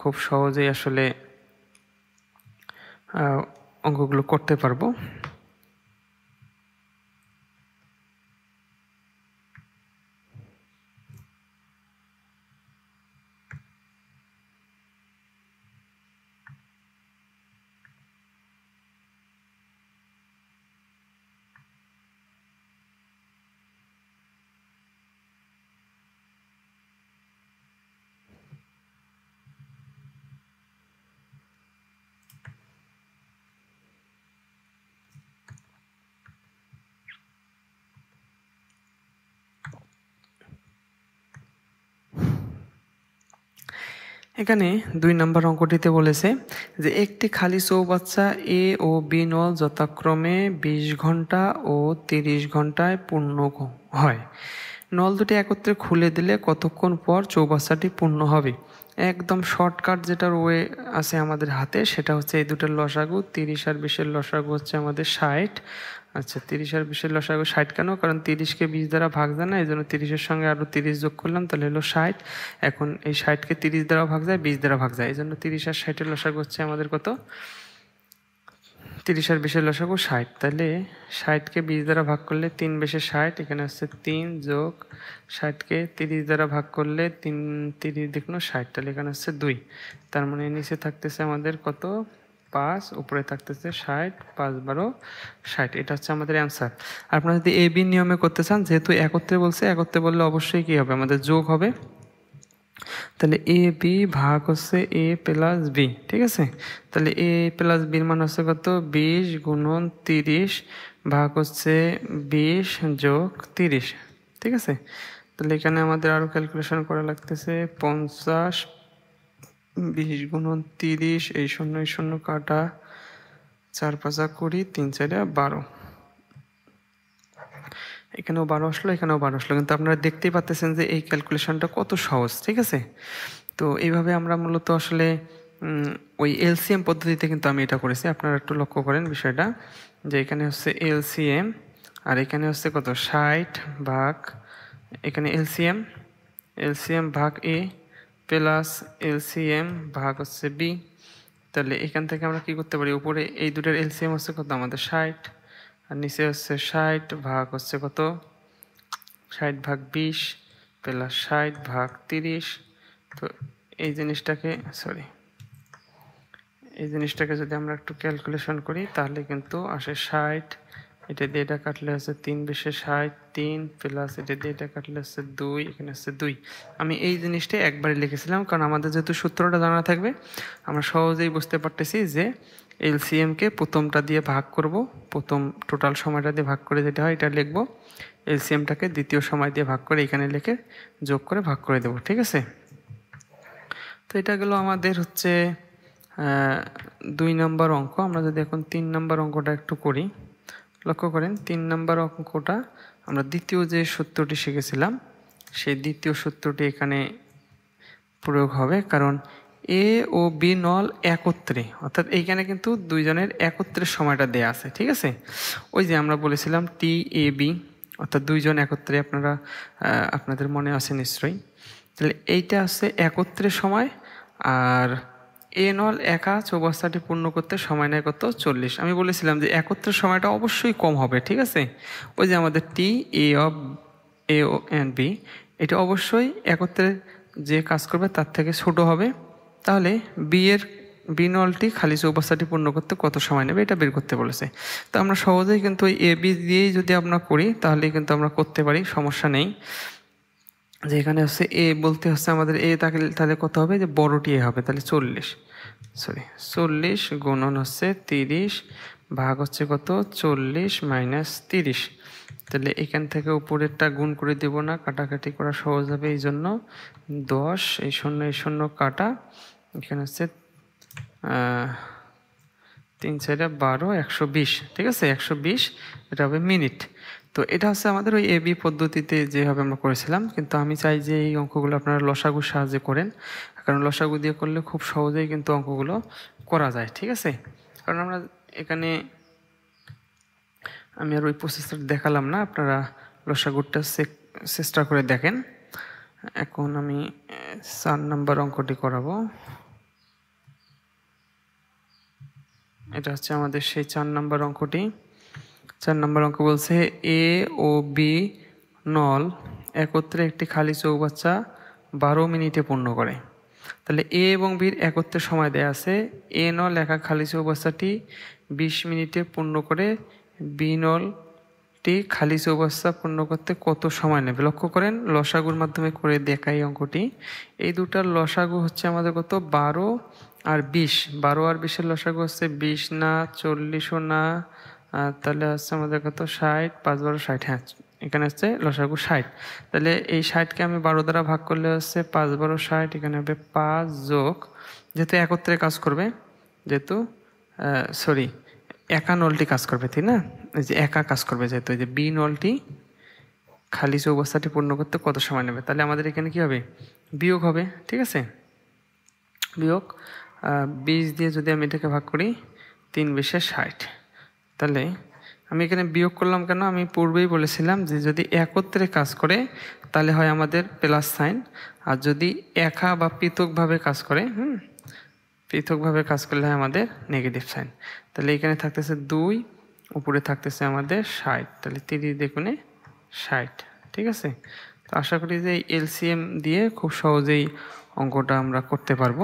খুব সহজেই আসলে অঙ্কগুলো করতে পারব। এখানে দুই নম্বর অঙ্কটিতে বলেছে যে একটি খালি চৌবাচ্চা এ ও বি নল যথাক্রমে বিশ ঘণ্টা ও তিরিশ ঘন্টায় পূর্ণ হয়। নল দুটি একত্রে খুলে দিলে কতক্ষণ পর চৌবাচ্চাটি পূর্ণ হবে? একদম শর্টকাট যেটার ওয়ে আছে আমাদের হাতে, সেটা হচ্ছে এই দুটোর লসাগু, তিরিশ আর বিশের লসাগু হচ্ছে আমাদের ষাট। আচ্ছা তিরিশ আর বিশের লসাগু ষাট কেন? কারণ তিরিশকে বিশ দ্বারা ভাগ যায় না, এই জন্য তিরিশের সঙ্গে আরও তিরিশ যোগ করলাম, তাহলে হলো ষাট। এখন এই ষাটকে তিরিশ দ্বারা ভাগ যায়, বিশ দ্বারা ভাগ যায়, এই জন্য তিরিশ আর ষাটের লসাগু হচ্ছে আমাদের কত? তিরিশ আর বিশের লসাগু ষাট। তাহলে ষাটকে বিশ দ্বারা ভাগ করলে তিন বেশে ষাট, এখানে হচ্ছে তিন যোগ ষাটকে তিরিশ দ্বারা ভাগ করলে তিন, তিরিশ দেখুন ষাট, তাহলে এখানে হচ্ছে দুই। তার মানে নিচে থাকতেছে আমাদের কত? পাঁচ, উপরে থাকতেছে ষাট, পাঁচ বারো, ষাট। এটা হচ্ছে আমাদের অ্যান্সার। আপনারা যদি এ, বি নিয়মে করতে চান, যেহেতু একত্রে বলছে, একত্রে বললে অবশ্যই কী হবে? আমাদের যোগ হবে। তাহলে এ, বি ভাগ হচ্ছে এ প্লাস বি, ঠিক আছে? তাহলে এ প্লাস বির মান হচ্ছে কত? বিশ গুণন তিরিশ ভাগ হচ্ছে বিশ যোগ তিরিশ, ঠিক আছে? তাহলে এখানে আমাদের আরও ক্যালকুলেশন করা লাগতেছে, পঞ্চাশ, বিশ গুণন তিরিশ, এই শূন্য এই শূন্য কাটা, চার পাঁচা কুড়ি, তিন চারে বারো। এখানেও বারো আসলো, এখানেও বারো আসলো। কিন্তু আপনারা দেখতেই পাচ্ছেন যে এই ক্যালকুলেশনটা কত সহজ, ঠিক আছে? তো এইভাবে আমরা মূলত আসলে ওই এলসিএম পদ্ধতিতে কিন্তু আমি এটা করেছি। আপনারা একটু লক্ষ্য করেন বিষয়টা, যে এখানে হচ্ছে এলসিএম আর এখানে হচ্ছে কত? ষাট ভাগ, এখানে এলসিএম এলসিএম ভাগ এ প্লাস এলসিএম ভাগ হচ্ছে বি তাহলে এখান থেকে আমরা কি করতে পারি? উপরে এই দুটার এলসিএম হচ্ছে কত? আমাদের ষাট। আর নিচে হচ্ছে ষাট ভাগ হচ্ছে কত? ষাট ভাগ বিশ, প্লাস ষাট ভাগ তিরিশ। তো এই জিনিসটাকে সরি এই জিনিসটাকে যদি আমরা একটু ক্যালকুলেশন করি, তাহলে কিন্তু আসে ষাট। এটা দিয়ে এটা কাটলে হচ্ছে তিন বিশে ষাট, তিন, প্লাস এটা দিয়ে এটা কাটলে হচ্ছে দুই, এখানে হচ্ছে দুই। আমি এই জিনিসটাই একবারে লিখেছিলাম, কারণ আমাদের যেহেতু সূত্রটা জানা থাকবে, আমরা সহজেই বুঝতে পারতেছি যে এলসিএমকে প্রথমটা দিয়ে ভাগ করব। প্রথম টোটাল সময়টা দিয়ে ভাগ করে যেটা হয় এটা লিখব। এলসিএমটাকে দ্বিতীয় সময় দিয়ে ভাগ করে এখানে লিখে যোগ করে ভাগ করে দেব, ঠিক আছে? তো এটা গেল আমাদের হচ্ছে দুই নম্বর অঙ্ক। আমরা যদি এখন তিন নম্বর অঙ্কটা একটু করি, লক্ষ্য করেন তিন নম্বর অঙ্কটা আমরা দ্বিতীয় যে সূত্রটি শিখেছিলাম, সেই দ্বিতীয় সূত্রটি এখানে প্রয়োগ হবে। কারণ এ ও বি নল একত্রে। অর্থাৎ এইখানে কিন্তু দুইজনের একত্রের সময়টা দেয়া আছে, ঠিক আছে? ওই যে আমরা বলেছিলাম টি এ বি অর্থাৎ দুইজন একত্রে আপনারা আপনাদের মনে আছে নিশ্চয়ই। তাহলে এইটা আছে একত্রের সময়, আর এ নল একা চৌবাস্তাটি পূর্ণ করতে সময় নেয় কত? চল্লিশ। আমি বলেছিলাম যে একত্রের সময়টা অবশ্যই কম হবে, ঠিক আছে? ওই যে আমাদের T A of A O N B এটা অবশ্যই একত্রে যে কাজ করবে তার থেকে ছোট হবে। তাহলে বি এর বি নলটি খালি চৌবাস্তাটি পূর্ণ করতে কত সময় নেবে এটা বের করতে বলেছে। তো আমরা সহজেই কিন্তু ওই এ বি দিয়েই যদি আমরা করি, তাহলে কিন্তু আমরা করতে পারি, সমস্যা নেই। যে এখানে হচ্ছে এ বলতে হচ্ছে আমাদের এ তাকে তাহলে কত হবে? যে বড়টি এ হবে, তাহলে চল্লিশ। সরি চল্লিশ গুণন হচ্ছে তিরিশ, ভাগ হচ্ছে কত? চল্লিশ মাইনাস তিরিশ। তাহলে এখান থেকে উপরেরটা গুণ করে দেব না, কাটাকাটি করা সহজ হবে এই জন্য দশ, এই শূন্য এই শূন্য কাটা এখানে হচ্ছে তিন চারে বারো, একশো বিশ, ঠিক আছে? একশো বিশ, এটা হবে মিনিট। তো এটা হচ্ছে আমাদের ওই এবি পদ্ধতিতে যেভাবে আমরা করেছিলাম, কিন্তু আমি চাই যে এই অঙ্কগুলো আপনারা লসাগুর সাহায্যে করেন, কারণ লসাগু দিয়ে করলে খুব সহজেই কিন্তু অঙ্কগুলো করা যায়, ঠিক আছে? কারণ আমরা এখানে, আমি আর ওই প্রসেসটা দেখালাম না, আপনারা লসাগুরটা চেষ্টা করে দেখেন। এখন আমি চার নাম্বার অঙ্কটি করাবো। এটা হচ্ছে আমাদের সেই চার নাম্বার অঙ্কটি। চার নম্বর অঙ্ক বলছে এ ও বি নল একত্রে একটি খালি চৌবাচ্চা বারো মিনিটে পূর্ণ করে। তাহলে এ এবং বির একত্রে সময় দেয়া আছে। এ নল একা খালি চৌবাচ্চাটি বিশ মিনিটে পূর্ণ করে বি নলটি খালি চৌবাচ্চা পূর্ণ করতে কত সময় নেবে? লক্ষ্য করেন, লসাগুর মাধ্যমে করে দেখাই অঙ্কটি। এই দুটার লসাগু হচ্ছে আমাদের কত? বারো আর বিশ, বারো আর বিশের লসাগু হচ্ছে বিশ না, চল্লিশও না তাহলে হচ্ছে আমাদের কত? ষাট, পাঁচ বারো, ষাট হ্যাঁ এখানে হচ্ছে লসাগু ষাট। তাহলে এই ষাটকে আমি বারো দ্বারা ভাগ করলে হচ্ছে পাঁচ বারো, ষাট, এখানে হবে পাঁচ যোগ, যেহেতু একত্রে কাজ করবে, যেহেতু সরি একা নলটি কাজ করবে, তাই না? এই যে একা কাজ করবে যেহেতু, এই যে বি নলটি খালি চৌবস্থাটি পূর্ণ করতে কত সময় নেবে? তাহলে আমাদের এখানে কি হবে? বিয়োগ হবে, ঠিক আছে? বিয়োগ বিশ দিয়ে যদি আমি এটাকে ভাগ করি, তিন বিশে ষাট। তাহলে আমি এখানে বিয়োগ করলাম কেন? আমি পূর্বেই বলেছিলাম যে যদি একত্রে কাজ করে, তাহলে হয় আমাদের প্লাস সাইন। আর যদি একা বা পৃথকভাবে কাজ করে, হুম, পৃথকভাবে কাজ করলে হয় আমাদের নেগেটিভ সাইন। তাহলে এখানে থাকতেছে দুই, উপরে থাকতেছে আমাদের ষাট। তাহলে তিরিশ দেখুনে ষাট, ঠিক আছে? তো আশা করি যে এলসিএম দিয়ে খুব সহজেই অঙ্কটা আমরা করতে পারব।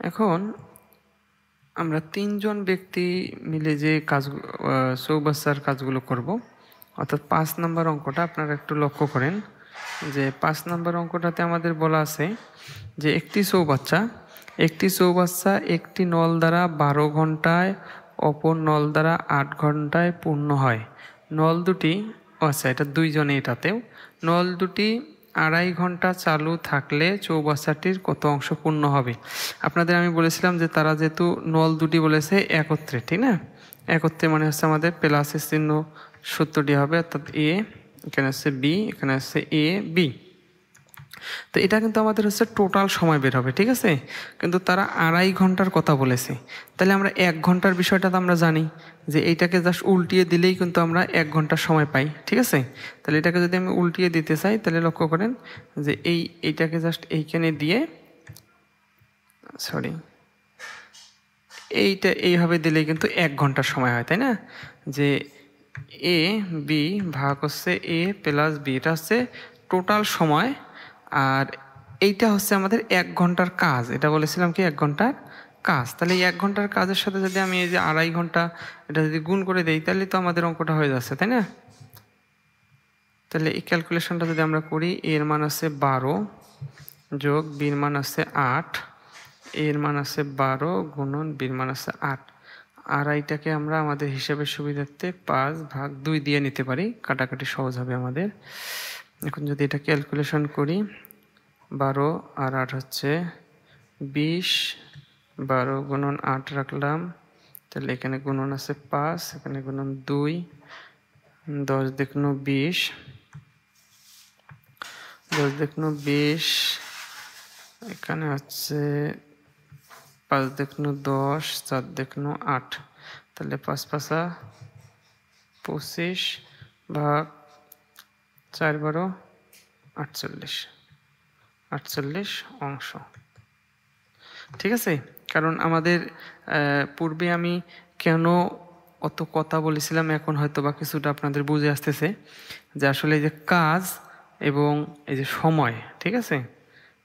এখন আমরা তিনজন ব্যক্তি মিলে যে কাজ চৌবাচ্চার কাজগুলো করব, অর্থাৎ পাঁচ নাম্বার অঙ্কটা আপনারা একটু লক্ষ্য করেন যে পাঁচ নাম্বার অঙ্কটাতে আমাদের বলা আছে যে একটি চৌবাচ্চা একটি চৌবাচ্চা একটি নল দ্বারা বারো ঘন্টায়, অপর নল দ্বারা আট ঘন্টায় পূর্ণ হয়। নল দুটি আচ্ছা এটা দুইজনে এটাতেও। নল দুটি আড়াই ঘণ্টা চালু থাকলে চৌবাচ্চাটির কত অংশ পূর্ণ হবে? আপনাদের আমি বলেছিলাম যে তারা যেহেতু নল দুটি বলেছে, একত্রে, ঠিক না? একত্রে মানে হচ্ছে আমাদের প্লাসের চিহ্ন সূত্রটি হবে, অর্থাৎ এ, এখানে হচ্ছে বি, এখানে হচ্ছে এ, বি। তো এটা কিন্তু আমাদের হচ্ছে টোটাল সময় বের হবে, ঠিক আছে? কিন্তু তারা আড়াই ঘণ্টার কথা বলেছে। তাহলে আমরা এক ঘণ্টার বিষয়টা তো আমরা জানি। যে এইটাকে জাস্ট উল্টিয়ে দিলেই কিন্তু আমরা এক ঘণ্টা সময় পাই, ঠিক আছে? তাহলে এটাকে যদি আমি উল্টিয়ে দিতে চাই, তাহলে লক্ষ্য করেন যে এই, এইটাকে জাস্ট এইখানে দিয়ে সরি এইটা এইভাবে দিলেই কিন্তু এক ঘণ্টার সময় হয়, তাই না? যে এ বি ভাগ হচ্ছে এ প্লাস বি এটা হচ্ছে টোটাল সময়, আর এইটা হচ্ছে আমাদের এক ঘণ্টার কাজ, এটা বলেছিলাম কি এক ঘণ্টার? কাজ, তাহলে এক ঘণ্টার কাজের সাথে যদি আমি এই যে আড়াই ঘণ্টা এটা যদি গুণ করে দেই, তাহলে তো আমাদের অঙ্কটা হয়ে যাচ্ছে, তাই না? তাহলে এই ক্যালকুলেশনটা যদি আমরা করি, এর মান আছে বারো যোগ বির মান আছে আট, এর মান আছে বারো গুণন বির মান আছে আট। আড়াইটাকে আমরা আমাদের হিসাবের সুবিধার্থে পাঁচ ভাগ দুই দিয়ে নিতে পারি, কাটাকাটি সহজ হবে আমাদের। এখন যদি এটা ক্যালকুলেশন করি, বারো আর আট হচ্ছে বিশ বারো গুণন আট রাখলাম। তাহলে এখানে গুণন আছে পাঁচ, এখানে গুণন দুই, দশ দেখুন বিশ। দশ দেখুন বিশ, এখানে হচ্ছে পাঁচ দেখুন দশ, চার দেখুন আট। তাহলে পাঁচ পাঁচা পঁচিশ ভাগ চার বারো আটচল্লিশ আটচল্লিশ অংশ। ঠিক আছে? কারণ আমাদের পূর্বে আমি কেন অত কথা বলেছিলাম, এখন হয়তো বা কিছুটা আপনাদের বুঝে আসতেছে যে আসলে এই যে কাজ এবং এই যে সময়, ঠিক আছে?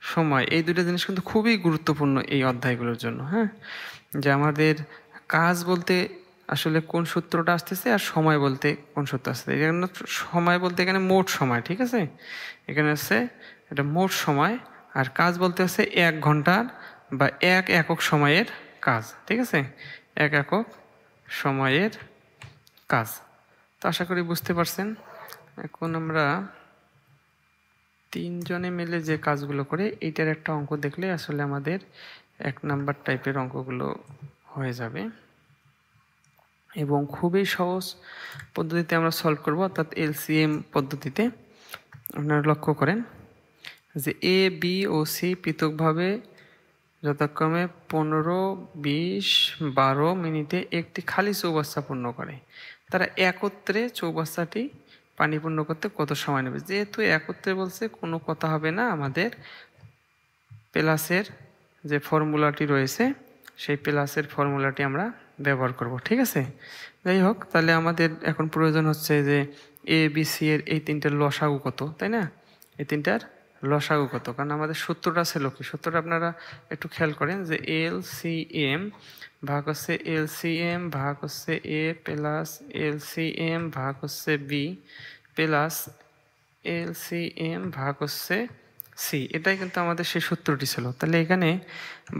সময়, এই দুটো জিনিস কিন্তু খুবই গুরুত্বপূর্ণ এই অধ্যায়গুলোর জন্য হ্যাঁ? যে আমাদের কাজ বলতে আসলে কোন সূত্রটা আসতেছে আর সময় বলতে কোন সূত্র আসতেছে। এখানে সময় বলতে এখানে মোট সময়, ঠিক আছে? এখানে হচ্ছে এটা মোট সময় আর কাজ বলতে হচ্ছে এক ঘণ্টার বা এক একক সময়ের কাজ, ঠিক আছে? এক একক সময়ের কাজ। তো আশা করি বুঝতে পারছেন। এখন আমরা তিনজনে মিলে যে কাজগুলো করে, এইটার একটা অঙ্ক দেখলে আসলে আমাদের এক নাম্বার টাইপের অঙ্কগুলো হয়ে যাবে। এবং খুবই সহজ পদ্ধতিতে আমরা সলভ করব, অর্থাৎ এলসিএম পদ্ধতিতে। আপনারা লক্ষ্য করেন যে এ বি ও সি পৃথকভাবে যথাক্রমে পনেরো, বিশ, বারো মিনিটে একটি খালি চৌবাচ্চা পূর্ণ করে। তারা একত্রে চৌবাচ্চাটি পানি পূর্ণ করতে কত সময় নেবে? যেহেতু একত্রে বলছে, কোনো কথা হবে না। আমাদের প্লাসের যে ফর্মুলাটি রয়েছে, সেই প্লাসের ফর্মুলাটি আমরা ব্যবহার করব, ঠিক আছে? যাই হোক, তাহলে আমাদের এখন প্রয়োজন হচ্ছে যে এ, বি, সি এর এই তিনটার লসাগু কত, তাই না? এই তিনটার লসাগু কত? কারণ আমাদের সূত্রটা ছিল কি সূত্রটা আপনারা একটু খেয়াল করেন যে এল সি এম ভাগ হচ্ছে এল সি এম ভাগ হচ্ছে A plus L C M ভাগ হচ্ছে B plus L C M ভাগ হচ্ছে সি। এটাই কিন্তু আমাদের সেই সূত্রটি ছিল। তাহলে এখানে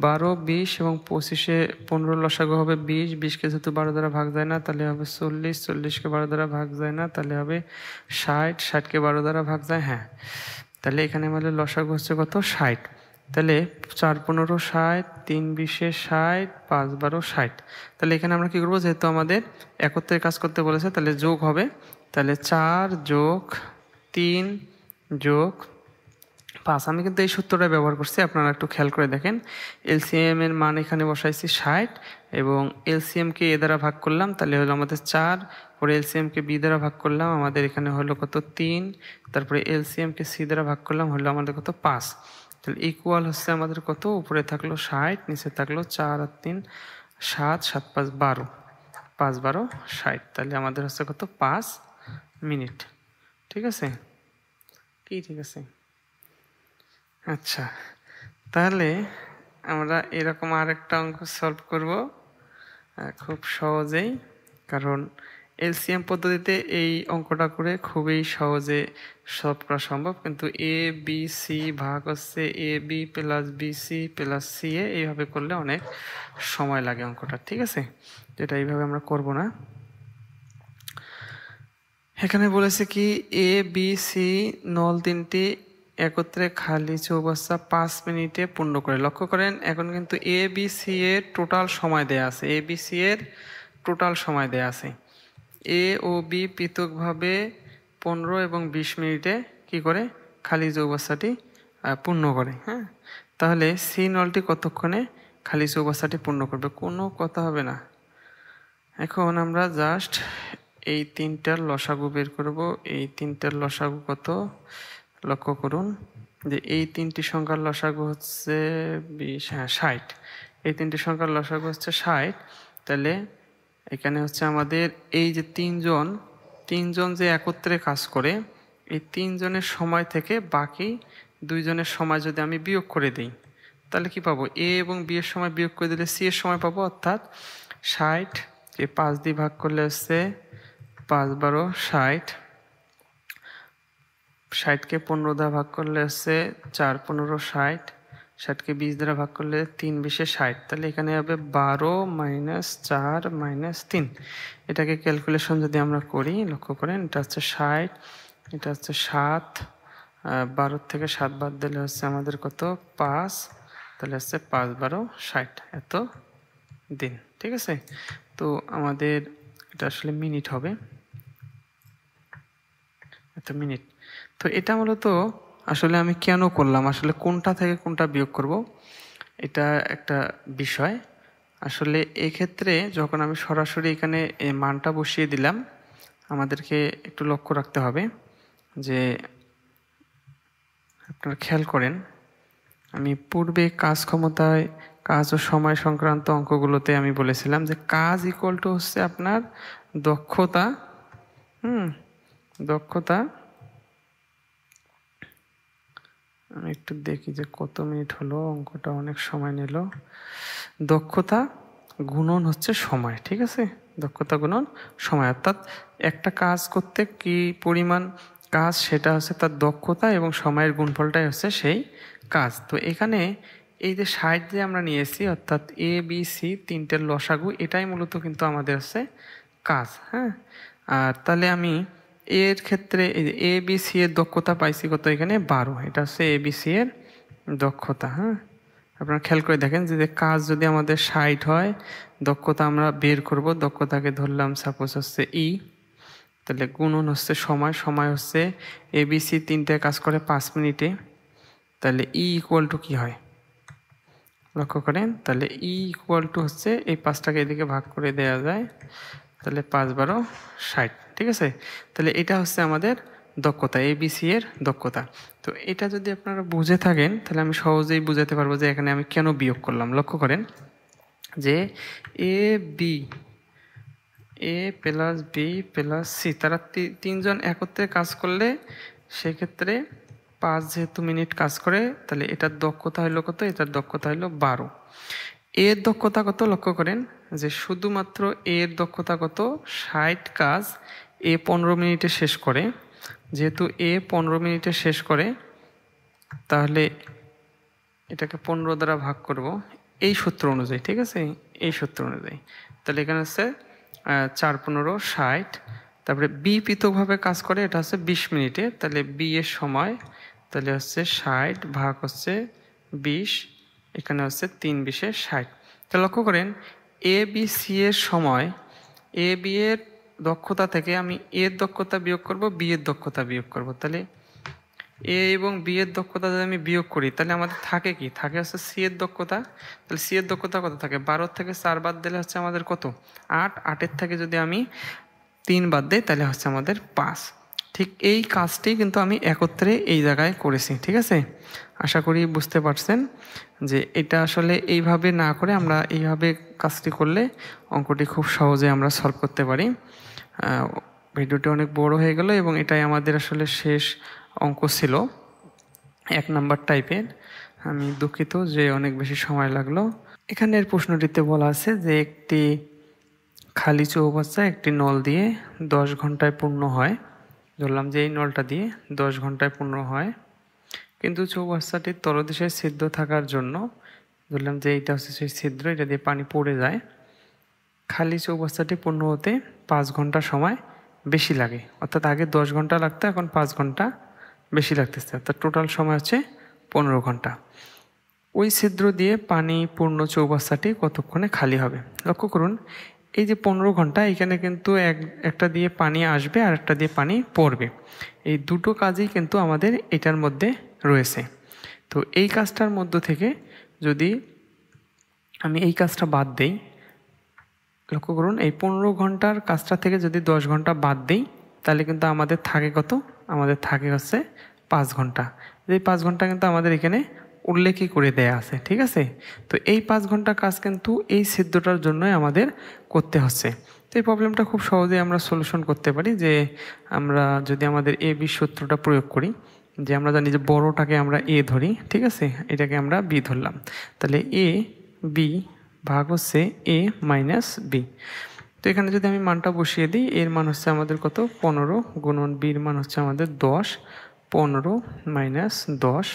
বারো, বিশ এবং পঁচিশে পনেরো লসাগু হবে বিশ। বিশকে যেহেতু বারো দ্বারা ভাগ যায় না, তাহলে হবে চল্লিশ। চল্লিশকে বারো দ্বারা ভাগ যায় না, তাহলে হবে ষাট। ষাটকে বারো দ্বারা ভাগ যায় হ্যাঁ। তাহলে এখানে আমাদের লসাগু হচ্ছে কত? ষাট। তাহলে চার পনেরো ষাট, তিন বিশে ষাট, পাঁচ বারো ষাট। তাহলে এখানে আমরা কী করব? যেহেতু আমাদের একত্রে কাজ করতে বলেছে, তাহলে যোগ হবে। তাহলে চার যোগ তিন যোগ পাঁচ, আমি কিন্তু এই সূত্রটা ব্যবহার করছি, আপনারা একটু খেয়াল করে দেখেন। এলসিএম এর মান এখানে বসাইছি ষাট এবং এলসিএমকে এ দ্বারা ভাগ করলাম, তাহলে হলো আমাদের চার, পরে এলসিএমকে বি দ্বারা ভাগ করলাম, আমাদের এখানে হলো কত তিন, তারপরে এলসিএমকে সি দ্বারা ভাগ করলাম, হলো আমাদের কত পাঁচ। তাহলে ইকুয়াল হচ্ছে আমাদের কত? উপরে থাকল ষাট, নিচে থাকল চার আর তিন, সাত সাত পাঁচ বারো। পাঁচ, বারো, ষাট, তাহলে আমাদের হচ্ছে কত? পাঁচ মিনিট। ঠিক আছে? কি ঠিক আছে? আচ্ছা তাহলে আমরা এরকম আরেকটা অঙ্ক সলভ করব খুব সহজেই। কারণ এলসিএম পদ্ধতিতে এই অঙ্কটা করে খুবই সহজে সলভ করা সম্ভব। কিন্তু এ বি সি ভাগ হচ্ছে A B plus B C plus C A এইভাবে করলে অনেক সময় লাগে অঙ্কটা, ঠিক আছে? যেটা এইভাবে আমরা করব না। এখানে বলেছে কি এ বি সি নল তিনটি একত্রে খালি চৌবাচ্চা পাঁচ মিনিটে পূর্ণ করে। লক্ষ্য করেন, এখন কিন্তু এ বি সি এর টোটাল সময় দেয়া আছে। এ বি সি এর টোটাল সময় দেয়া আছে। এ ও বি পৃথকভাবে পনেরো এবং বিশ মিনিটে কি করে? খালি চৌবাচ্চাটি পূর্ণ করে হ্যাঁ? তাহলে সি নলটি কতক্ষণে খালি চৌবাচ্চাটি পূর্ণ করবে? কোনো কথা হবে না। এখন আমরা জাস্ট এই তিনটার লসাগু বের করব। এই তিনটার লসাগু কত? লক্ষ্য করুন যে এই তিনটি সংখ্যার লসাগু হচ্ছে বিশ হ্যাঁ ষাট। এই তিনটি সংখ্যার লসাগু হচ্ছে ষাট, তাহলে এখানে হচ্ছে আমাদের এই যে তিনজন তিনজন যে একত্রে কাজ করে, এই তিনজনের সময় থেকে বাকি দুইজনের সময় যদি আমি বিয়োগ করে দিই, তাহলে কি পাবো? এ এবং বি এর সময় বিয়োগ করে দিলে সি এর সময় পাবো, অর্থাৎ ষাট যে পাঁচ দিয়ে ভাগ করলে হচ্ছে পাঁচ বারো, ষাট। ষাটকে পনেরো দ্বারা ভাগ করলে হচ্ছে চার, পনেরো, ষাট। ষাটকে বিশ দ্বারা ভাগ করলে তিন, বিশে ষাট। তাহলে এখানে হবে বারো মাইনাস চার মাইনাস তিন। এটাকে ক্যালকুলেশন যদি আমরা করি, লক্ষ্য করেন, এটা হচ্ছে ষাট, এটা হচ্ছে সাত। বারো থেকে সাত বাদ দিলে হচ্ছে আমাদের কত? পাঁচ। তাহলে হচ্ছে পাঁচ বারো ষাট। এত দিন, ঠিক আছে? তো আমাদের এটা আসলে মিনিট হবে। এত মিনিট। তো এটা মূলত আসলে আমি কেন করলাম? আসলে কোনটা থেকে কোনটা বিয়োগ করব? এটা একটা বিষয়। আসলে এক্ষেত্রে যখন আমি সরাসরি এখানে মানটা বসিয়ে দিলাম, আমাদেরকে একটু লক্ষ্য রাখতে হবে যে আপনারা খেয়াল করেন, আমি পূর্বে কাজ ক্ষমতায়, কাজ ও সময় সংক্রান্ত অঙ্কগুলোতে আমি বলেছিলাম যে কাজ ইকুয়াল টু হচ্ছে আপনার দক্ষতা, হুম, দক্ষতা আমি একটু দেখি যে কত মিনিট হলো, অঙ্কটা অনেক সময় নিল। দক্ষতা গুণন হচ্ছে সময়, ঠিক আছে? দক্ষতা গুণন সময়। অর্থাৎ একটা কাজ করতে কি পরিমাণ কাজ, সেটা হচ্ছে তার দক্ষতা এবং সময়ের গুণফলটাই হচ্ছে সেই কাজ। তো এখানে এই যে সাইড যে আমরা নিয়েছি, অর্থাৎ এ বি সি তিনটের লসাগু, এটাই মূলত কিন্তু আমাদের হচ্ছে কাজ হ্যাঁ? আর তাহলে আমি এর ক্ষেত্রে এ বি সি এর দক্ষতা পাইছি কত এখানে? বারো। এটা হচ্ছে এ বি সি এর দক্ষতা হ্যাঁ? আপনারা খেয়াল করে দেখেন যে কাজ যদি আমাদের সাইড হয়, দক্ষতা আমরা বের করব। দক্ষতাকে ধরলাম সাপোজ হচ্ছে ই তাহলে গুণন হচ্ছে সময়। সময় হচ্ছে এবিসি তিনটে কাজ করে পাঁচ মিনিটে। তাহলে ই ইকুয়াল টু কী হয়? লক্ষ্য করেন, তাহলে ই ইকুয়াল টু হচ্ছে এই পাঁচটাকে এদিকে ভাগ করে দেওয়া যায়। তাহলে পাঁচ বারো ষাট। ঠিক আছে? তাহলে এটা হচ্ছে আমাদের দক্ষতা এবিসি এর দক্ষতা। তো এটা যদি আপনারা বুঝে থাকেন, তাহলে আমি সহজেই বুঝাতে পারব যে এখানে আমি কেন বিয়োগ করলাম। লক্ষ্য করেন যে A B A plus B plus C তারা তিনজন একত্রে কাজ করলে সেক্ষেত্রে পাঁচ যেহেতু মিনিট কাজ করে, তাহলে এটার দক্ষতা হলো কত? এটার দক্ষতা হলো বারো। এর দক্ষতা কত? লক্ষ্য করেন যে শুধুমাত্র এর দক্ষতা কত? ষাট কাজ এ পনেরো মিনিটে শেষ করে। যেহেতু এ পনেরো মিনিটে শেষ করে, তাহলে এটাকে পনেরো দ্বারা ভাগ করব। এই সূত্র অনুযায়ী, ঠিক আছে? এই সূত্র অনুযায়ী। তাহলে এখানে হচ্ছে চার পনেরো ষাট। তারপরে বি পৃথকভাবে কাজ করে, এটা হচ্ছে বিশ মিনিটে। তাহলে বি এর সময়, তাহলে হচ্ছে ষাট ভাগ হচ্ছে বিশ, এখানে হচ্ছে তিন বিশে ষাট। তা লক্ষ্য করেন, এ বি সি এর সময়, এ বি এর দক্ষতা থেকে আমি এর দক্ষতা বিয়োগ করব, বি এর দক্ষতা বিয়োগ করব। তাহলে এ এবং বি এর দক্ষতা যদি আমি বিয়োগ করি, তাহলে আমাদের থাকে কি? থাকে হচ্ছে সি এর দক্ষতা। তাহলে সি এর দক্ষতা কত থাকে? বারোর থেকে চার বাদ দিলে হচ্ছে আমাদের কত? আট। আটের থেকে যদি আমি তিন বাদ দিই, তাহলে হচ্ছে আমাদের পাঁচ। ঠিক এই কাজটি কিন্তু আমি একত্রে এই জায়গায় করেছি, ঠিক আছে? আশা করি বুঝতে পারছেন যে এটা আসলে এইভাবে না করে আমরা এইভাবে কাজটি করলে অঙ্কটি খুব সহজে আমরা সলভ করতে পারি। ভিডিওটি অনেক বড় হয়ে গেল এবং এটাই আমাদের আসলে শেষ অঙ্ক ছিল। এক নাম্বার টাইপের আমি দুঃখিত যে অনেক বেশি সময় লাগল। এখানের প্রশ্নটিতে বলা আছে যে একটি খালি চৌবাচ্চা একটি নল দিয়ে দশ ঘন্টায় পূর্ণ হয়। ধরলাম যে এই নলটা দিয়ে দশ ঘন্টায় পূর্ণ হয়। কিন্তু চৌবাচ্চাটির তলদেশে ছিদ্র থাকার জন্য, ধরলাম যে এইটা হচ্ছে সেই ছিদ্র, এটা দিয়ে পানি পড়ে যায়। খালি চৌবাচ্চাটি পূর্ণ হতে পাঁচ ঘণ্টা সময় বেশি লাগে। অর্থাৎ আগে দশ ঘণ্টা লাগতো, এখন পাঁচ ঘণ্টা বেশি লাগতেছে। অর্থাৎ টোটাল সময় হচ্ছে পনেরো ঘণ্টা। ওই ছিদ্র দিয়ে পানি পূর্ণ চৌবাচ্চাটি কতক্ষণে খালি হবে? লক্ষ্য করুন, এই যে পনেরো ঘণ্টা, এখানে কিন্তু এক, একটা দিয়ে পানি আসবে আর একটা দিয়ে পানি পড়বে। এই দুটো কাজই কিন্তু আমাদের এটার মধ্যে রয়েছে। তো এই কাজটার মধ্য থেকে যদি আমি এই কাজটা বাদ দেই লক্ষ্য করুন, এই পনেরো ঘণ্টার কাজটা থেকে যদি দশ ঘণ্টা বাদ দিই, তাহলে কিন্তু আমাদের থাকে কত? আমাদের থাকে হচ্ছে পাঁচ ঘণ্টা। এই পাঁচ ঘণ্টা কিন্তু আমাদের এখানে উল্লেখই করে দেয়া আছে, ঠিক আছে? তো এই পাঁচ ঘণ্টা কাজ কিন্তু এই সিদ্ধটার জন্যই আমাদের করতে হচ্ছে। তো এই প্রবলেমটা খুব সহজেই আমরা সলিউশন করতে পারি যে, আমরা যদি আমাদের এ বি সূত্রটা প্রয়োগ করি, যে আমরা জানি যে বড়টাকে আমরা এ ধরি, ঠিক আছে? এটাকে আমরা বি ধরলাম। তাহলে এ বি ভাগ হচ্ছে এ মাইনাস বি তো এখানে যদি আমি মানটা বসিয়ে দিই, এর মান হচ্ছে আমাদের কত? পনেরো গুণন বির মান হচ্ছে আমাদের দশ। পনেরো মাইনাস দশ।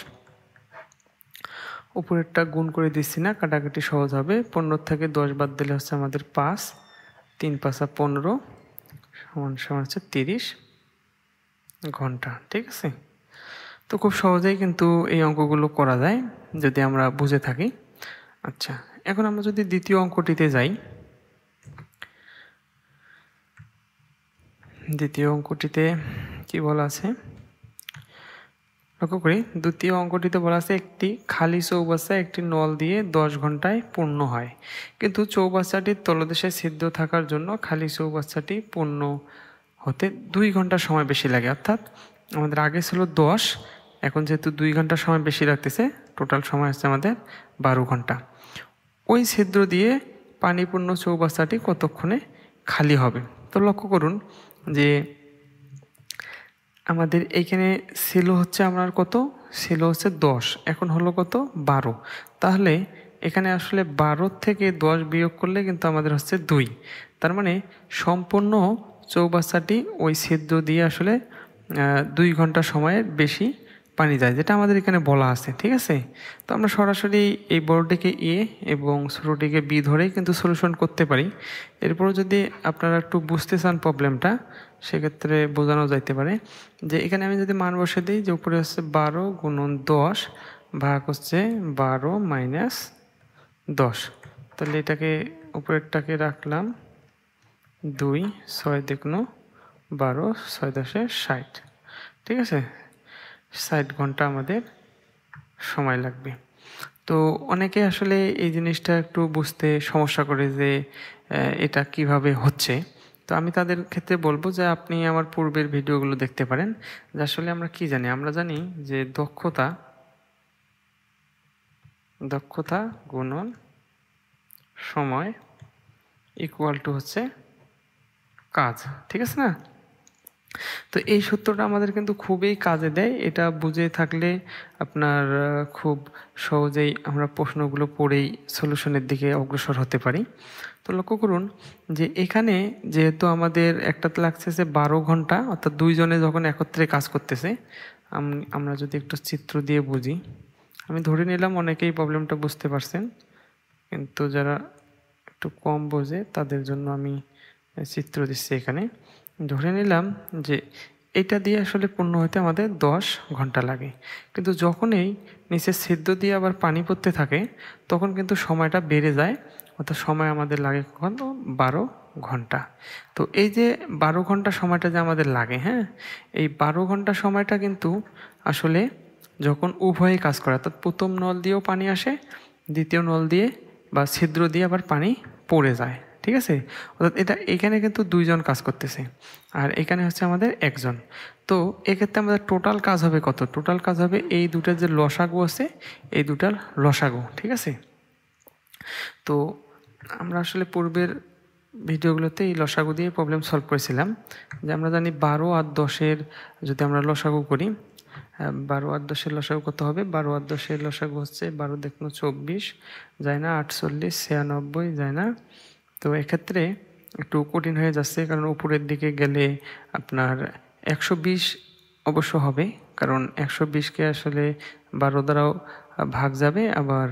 উপরেরটা গুণ করে দিচ্ছি না, কাটাকাটি সহজ হবে। পনেরো থেকে দশ বাদ দিলে হচ্ছে আমাদের পাঁচ। তিন পাঁচা পনেরো সমান সমান হচ্ছে তিরিশ ঘণ্টা, ঠিক আছে? তো খুব সহজেই কিন্তু এই অঙ্কগুলো করা যায়, যদি আমরা বুঝে থাকি। আচ্ছা এখন আমরা যদি দ্বিতীয় অঙ্কটিতে যাই, দ্বিতীয় অঙ্কটিতে কি বলা আছে? লক্ষ্য করি, দ্বিতীয় অঙ্কটিতে বলা আছে, একটি খালি চৌবাচ্চা একটি নল দিয়ে দশ ঘন্টায় পূর্ণ হয়। কিন্তু চৌবাচ্চাটির তলদেশে সিদ্ধ থাকার জন্য খালি চৌবাচ্চাটি পূর্ণ হতে দুই ঘণ্টা সময় বেশি লাগে। অর্থাৎ আমাদের আগে ছিল দশ, এখন যেহেতু দুই ঘণ্টা সময় বেশি লাগতেছে টোটাল সময় হচ্ছে আমাদের বারো ঘণ্টা। ওই ছিদ্র দিয়ে পানিপূর্ণ চৌবাচ্চাটি কতক্ষণে খালি হবে? তো লক্ষ্য করুন যে আমাদের এইখানে ছিল হচ্ছে আপনার কত? ছিল হচ্ছে দশ। এখন হলো কত? বারো। তাহলে এখানে আসলে বারো থেকে দশ বিয়োগ করলে কিন্তু আমাদের হচ্ছে দুই। তার মানে সম্পূর্ণ চৌবাচ্চাটি ওই ছিদ্র দিয়ে আসলে দুই ঘণ্টা সময়ের বেশি পানি যায় যেটা আমাদের এখানে বলা আছে, ঠিক আছে? তো আমরা সরাসরি এই বড়টিকে এ এবং ছোটোটিকে বি ধরেই কিন্তু সলিউশন করতে পারি। এরপরও যদি আপনারা একটু বুঝতে চান প্রবলেমটা সেক্ষেত্রে বোঝানো যাইতে পারে যে এখানে আমি যদি মান বসে দিই, যে উপরে হচ্ছে বারো গুণন দশ ভাগ হচ্ছে বারো মাইনাস দশ। তাহলে এটাকে উপরেরটাকে রাখলাম দুই, ছয় দেখুন, বারো, ছয় দশে ষাট, ঠিক আছে? ষাট ঘণ্টা আমাদের সময় লাগবে। তো অনেকে আসলে এই জিনিসটা একটু বুঝতে সমস্যা করে যে এটা কীভাবে হচ্ছে। তো আমি তাদের ক্ষেত্রে বলব যে, আপনি আমার পূর্বের ভিডিওগুলো দেখতে পারেন। যে আসলে আমরা কি জানি? আমরা জানি যে দক্ষতা দক্ষতা গুণন সময় ইকুয়াল টু হচ্ছে কাজ। ঠিক আছে না? তো এই সূত্রটা আমাদের কিন্তু খুবই কাজে দেয়। এটা বুঝে থাকলে আপনার খুব সহজেই আমরা প্রশ্নগুলো পড়েই সলিউশনের দিকে অগ্রসর হতে পারি। তো লক্ষ্য করুন যে এখানে যেহেতু আমাদের লাগছে যে বারো ঘণ্টা, অর্থাৎ দুইজনে যখন একত্রে কাজ করতেছে আমরা যদি একটু চিত্র দিয়ে বুঝি। আমি ধরে নিলাম অনেকেই প্রবলেমটা বুঝতে পারছেন, কিন্তু যারা একটু কম বোঝে, তাদের জন্য আমি চিত্র দিচ্ছি এখানে। ধরে নিলাম যে এটা দিয়ে আসলে পূর্ণ হইতে আমাদের দশ ঘণ্টা লাগে। কিন্তু যখনই নিচে সিদ্ধ দিয়ে আবার পানি পড়তে থাকে, তখন কিন্তু সময়টা বেড়ে যায়, অর্থাৎ সময় আমাদের লাগে কখন? বারো ঘণ্টা। তো এই যে বারো ঘণ্টা সময়টা যে আমাদের লাগে হ্যাঁ? এই বারো ঘণ্টা সময়টা কিন্তু আসলে যখন উভয়ে কাজ করে, অর্থাৎ প্রথম নল দিয়েও পানি আসে, দ্বিতীয় নল দিয়ে বা ছিদ্র দিয়ে আবার পানি পড়ে যায়। ঠিক আছে? অর্থাৎ এটা এখানে কিন্তু দুইজন কাজ করতেছে আর এখানে হচ্ছে আমাদের একজন। তো এক্ষেত্রে আমাদের টোটাল কাজ হবে কত? টোটাল কাজ হবে এই দুটার যে লসাগু আছে, এই দুটার লসাগু, ঠিক আছে? তো আমরা আসলে পূর্বের ভিডিওগুলোতে এই লসাগু দিয়ে প্রবলেম সলভ করেছিলাম। যে আমরা জানি বারো আর দশের যদি আমরা লসাগু করি বারো আর দশের লসাগু কত হবে? বারো আর দশের লসাগু হচ্ছে বারো দেখুন চব্বিশ, যায় না আটচল্লিশ, ছিয়ানব্বই, যায় না তো এক্ষেত্রে একটু কঠিন হয়ে যাচ্ছে, কারণ উপরের দিকে গেলে আপনার একশো বিশ অবশ্য হবে, কারণ একশো বিশকে আসলে বারো দ্বারাও ভাগ যাবে, আবার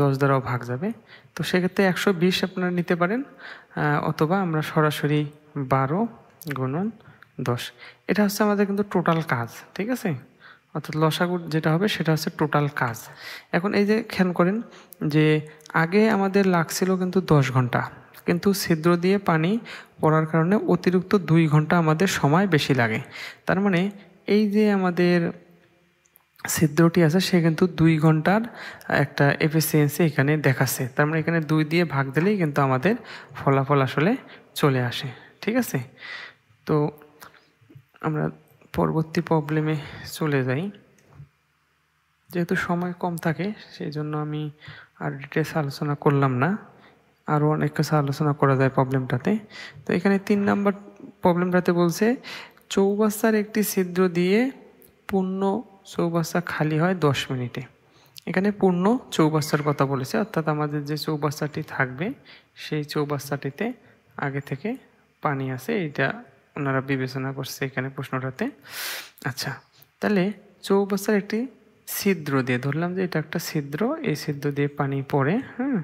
দশ দ্বারাও ভাগ যাবে। তো সেক্ষেত্রে একশো বিশ আপনারা নিতে পারেন অথবা আমরা সরাসরি বারো গুণন দশ। এটা হচ্ছে আমাদের কিন্তু টোটাল কাজ, ঠিক আছে? অর্থাৎ লসাগুর যেটা হবে সেটা হচ্ছে টোটাল কাজ। এখন এই যে খেয়াল করেন যে আগে আমাদের লাগছিল কিন্তু দশ ঘণ্টা কিন্তু ছিদ্র দিয়ে পানি পড়ার কারণে অতিরিক্ত দুই ঘণ্টা আমাদের সময় বেশি লাগে। তার মানে এই যে আমাদের ছিদ্রটি আছে, সে কিন্তু দুই ঘণ্টার একটা এফিসিয়েন্সি এখানে দেখাচ্ছে। তার মানে এখানে দুই দিয়ে ভাগ দিলেই কিন্তু আমাদের ফলাফল আসলে চলে আসে। ঠিক আছে? তো আমরা পরবর্তী প্রবলেমে চলে যাই। যেহেতু সময় কম থাকে, সেই জন্য আমি আর ডিটেলস আলোচনা করলাম না। আরও অনেক কিছু আলোচনা করা যায় প্রবলেমটাতে। তো এখানে তিন নাম্বার প্রবলেমটাতে বলছে চৌবাস্তার একটি ছিদ্র দিয়ে পূর্ণ চৌবাস্তা খালি হয় দশ মিনিটে। এখানে পূর্ণ চৌবাস্তার কথা বলেছে, অর্থাৎ আমাদের যে চৌবাস্তাটি থাকবে, সেই চৌবাস্তাটিতে আগে থেকে পানি আছে, এটা ওনারা বিবেচনা করছে এখানে প্রশ্নটাতে। আচ্ছা তাহলে চৌবাস্তার একটি ছিদ্র দিয়ে ধরলাম যে এটা একটা ছিদ্র, এই ছিদ্র দিয়ে পানি পড়ে হ্যাঁ?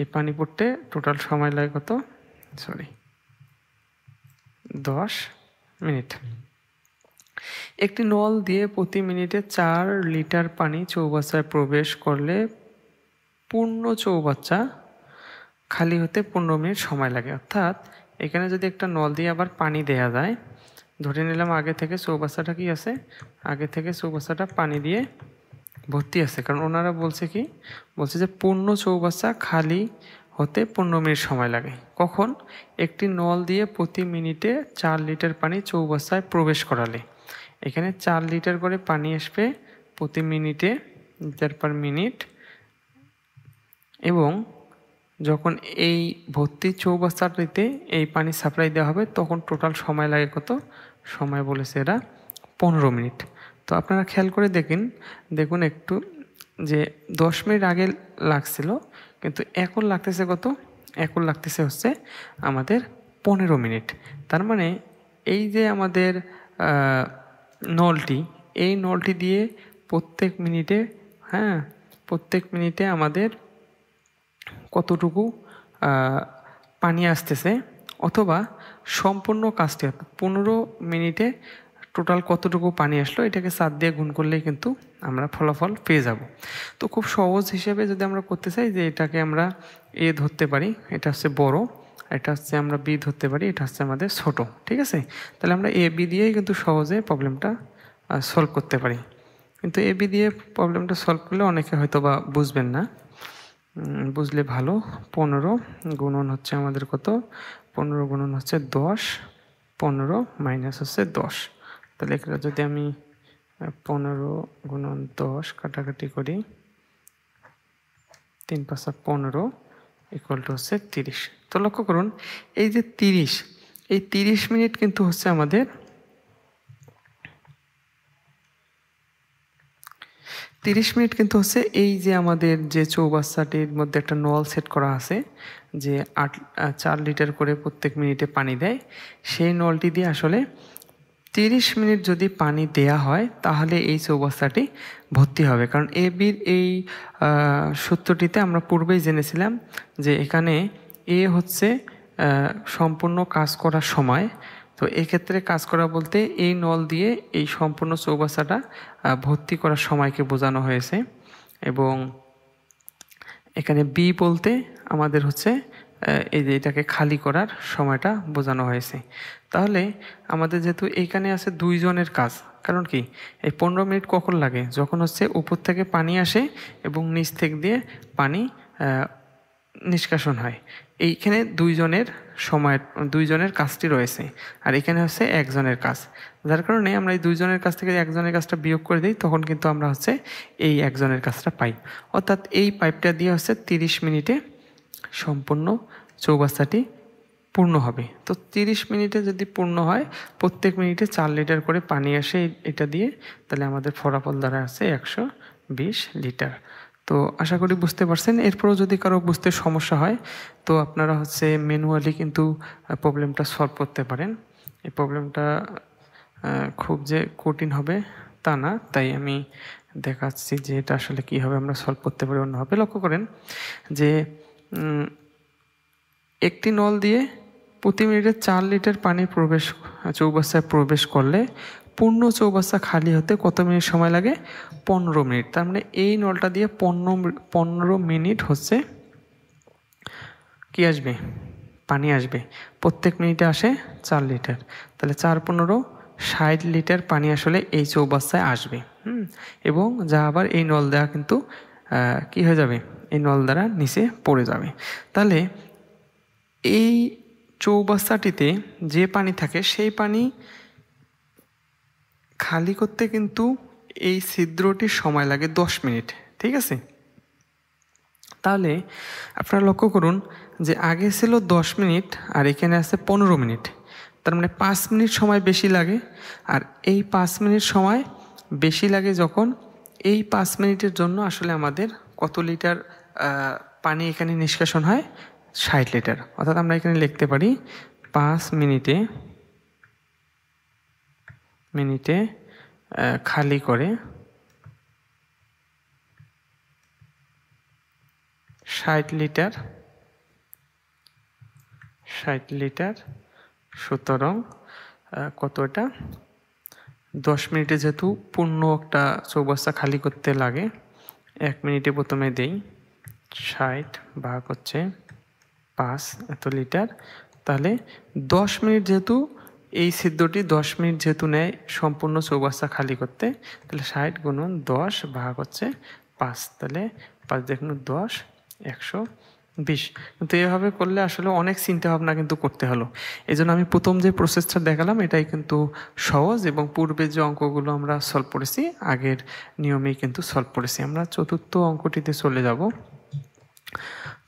এই পানি পড়তে টোটাল সময় লাগে কত? সরি দশ মিনিট। একটি নল দিয়ে প্রতি মিনিটে চার লিটার পানি চৌবাচ্চায় প্রবেশ করলে পূর্ণ চৌবাচ্চা খালি হতে পনেরো মিনিট সময় লাগে। অর্থাৎ এখানে যদি একটা নল দিয়ে আবার পানি দেয়া যায় ধরে নিলাম আগে থেকে চৌবাচ্চাটা কি আছে? আগে থেকে চৌবাচ্চাটা পানি দিয়ে ভর্তি আছে। কারণ ওনারা বলছে কি? বলছে যে পূর্ণ চৌবাচ্চা খালি হতে পনেরো মিনিট সময় লাগে। কখন? একটি নল দিয়ে প্রতি মিনিটে চার লিটার পানি চৌবাচ্চায় প্রবেশ করালে। এখানে চার লিটার করে পানি আসবে প্রতি মিনিটে লিটার পার মিনিট। এবং যখন এই ভর্তি চৌবাচ্চাটিতে এই পানি সাপ্লাই দেওয়া হবে, তখন টোটাল সময় লাগে কত? সময় বলেছে এরা পনেরো মিনিট। তো আপনারা খেয়াল করে দেখেন, দেখুন একটু যে দশ মিনিট আগে লাগছিল, কিন্তু এখন লাগতেছে কত? এখন লাগতেছে হচ্ছে আমাদের পনেরো মিনিট। তার মানে এই যে আমাদের নলটি, এই নলটি দিয়ে প্রত্যেক মিনিটে হ্যাঁ প্রত্যেক মিনিটে আমাদের কতটুকু পানি আসতেছে? অথবা সম্পূর্ণ কাজটি পনেরো মিনিটে টোটাল কতটুকু পানি আসলো, এটাকে সাত দিয়ে গুণ করলেই কিন্তু আমরা ফলাফল পেয়ে যাব। তো খুব সহজ হিসেবে যদি আমরা করতে চাই যে এটাকে আমরা এ ধরতে পারি, এটা হচ্ছে বড়, এটা হচ্ছে আমরা বি ধরতে পারি, এটা হচ্ছে আমাদের ছোট, ঠিক আছে? তাহলে আমরা এ, বি দিয়েই কিন্তু সহজে প্রবলেমটা সলভ করতে পারি। কিন্তু এ, বি দিয়ে প্রবলেমটা সলভ করলে অনেকে হয়তো বা বুঝবেন না। বুঝলে ভালো, পনেরো গুণন হচ্ছে আমাদের কত? পনেরো গুণন হচ্ছে দশ, পনেরো মাইনাস হচ্ছে দশ। তাহলে এখানে যদি আমি পনেরো গুণন দশ কাটাকাটি করি, তিন পাঁচা পনেরো ইকুয়াল টু হচ্ছে তিরিশ। তো লক্ষ্য করুন, এই যে তিরিশ, এই তিরিশ মিনিট কিন্তু হচ্ছে আমাদের তিরিশ মিনিট কিন্তু হচ্ছে এই যে আমাদের যে চৌবাচ্চাটির মধ্যে একটা নল সেট করা আছে, যে আট চার লিটার করে প্রত্যেক মিনিটে পানি দেয়, সেই নলটি দিয়ে আসলে তিরিশ মিনিট যদি পানি দেয়া হয়, তাহলে এই চৌবাচ্চাটি ভর্তি হবে। কারণ এ বির এই সূত্রটিতে আমরা পূর্বেই জেনেছিলাম যে এখানে এ হচ্ছে সম্পূর্ণ কাজ করার সময় তো এক্ষেত্রে কাজ করা বলতে এই নল দিয়ে এই সম্পূর্ণ চৌবাচ্চাটা ভর্তি করার সময়কে বোঝানো হয়েছে। এবং এখানে বি বলতে আমাদের হচ্ছে এই যে এটাকে খালি করার সময়টা বোঝানো হয়েছে। তাহলে আমাদের যেহেতু এইখানে আছে দুইজনের কাজ, কারণ কি? এই পনেরো মিনিট কখন লাগে? যখন হচ্ছে উপর থেকে পানি আসে এবং নিচ থেকে দিয়ে পানি নিষ্কাশন হয়। এইখানে দুইজনের সময় দুইজনের কাজটি রয়েছে। আর এখানে হচ্ছে একজনের কাজ। যার কারণে আমরা এই দুইজনের কাছ থেকে একজনের কাজটা বিয়োগ করে দিই, তখন কিন্তু আমরা হচ্ছে এই একজনের কাজটা পাই। অর্থাৎ এই পাইপটা দিয়ে হচ্ছে তিরিশ মিনিটে সম্পূর্ণ চৌবাস্তাটি পূর্ণ হবে। তো তিরিশ মিনিটে যদি পূর্ণ হয়, প্রত্যেক মিনিটে চার লিটার করে পানি আসে এটা দিয়ে, তাহলে আমাদের ফলাফল দ্বারা আছে একশো বিশ লিটার। তো আশা করি বুঝতে পারছেন। এরপরও যদি কারও বুঝতে সমস্যা হয়, তো আপনারা হচ্ছে ম্যানুয়ালি কিন্তু প্রবলেমটা সলভ করতে পারেন। এই প্রবলেমটা খুব যে কঠিন হবে তা না। তাই আমি দেখাচ্ছি যে এটা আসলে কীভাবে আমরা সলভ করতে পারি অন্যভাবে লক্ষ্য করেন যে একটি নল দিয়ে প্রতি মিনিটে চার লিটার পানি প্রবেশ চৌবাচ্চায় প্রবেশ করলে পূর্ণ চৌবাচ্চা খালি হতে কত মিনিট সময় লাগে? পনেরো মিনিট। তার মানে এই নলটা দিয়ে পনেরো পনেরো মিনিট হচ্ছে কি আসবে? পানি আসবে। প্রত্যেক মিনিটে আসে চার লিটার। তাহলে চার পনেরো, ষাট লিটার পানি আসলে এই চৌবাচ্চায় আসবে। হুম? এবং যা আবার এই নল দেওয়া কিন্তু কি হয়ে যাবে? এই নল দ্বারা নিচে পড়ে যাবে। তাহলে এই চৌবাচ্চাটিতে যে পানি থাকে, সেই পানি খালি করতে কিন্তু এই ছিদ্রটির সময় লাগে দশ মিনিট, ঠিক আছে? তাহলে আপনারা লক্ষ্য করুন যে আগে ছিল দশ মিনিট আর এখানে আছে পনেরো মিনিট। তার মানে পাঁচ মিনিট সময় বেশি লাগে আর এই পাঁচ মিনিট সময় বেশি লাগে যখন এই পাঁচ মিনিটের জন্য আসলে আমাদের কত লিটার পানি এখানে নিষ্কাশন হয়? ষাট লিটার। অর্থাৎ আমরা এখানে লিখতে পারি পাঁচ মিনিটে মিনিটে খালি করে ষাট লিটার ষাট লিটার সুতরাং কত এটা? দশ মিনিটে যেহেতু পূর্ণ একটা চৌবাচ্চা খালি করতে লাগে, এক মিনিটে প্রথমে দেই। ষাট ভাগ হচ্ছে পাঁচ এত লিটার। তাহলে দশ মিনিট যেহেতু এই সিদ্ধটি দশ মিনিট যেহেতু নেয়, সম্পূর্ণ চৌবাচ্চা খালি করতে, তাহলে ষাট গুণন দশ ভাগ হচ্ছে পাঁচ, তাহলে পাঁচ দেখুন দশ, একশো বিশ। কিন্তু এভাবে করলে আসলে অনেক চিন্তা ভাবনা কিন্তু করতে হলো। এই আমি প্রথম যে প্রসেসটা দেখালাম, এটাই কিন্তু সহজ এবং পূর্বে যে অঙ্কগুলো আমরা সলভ করেছি, আগের নিয়মেই কিন্তু সলভ করেছি। আমরা চতুর্থ অঙ্কটিতে চলে যাব।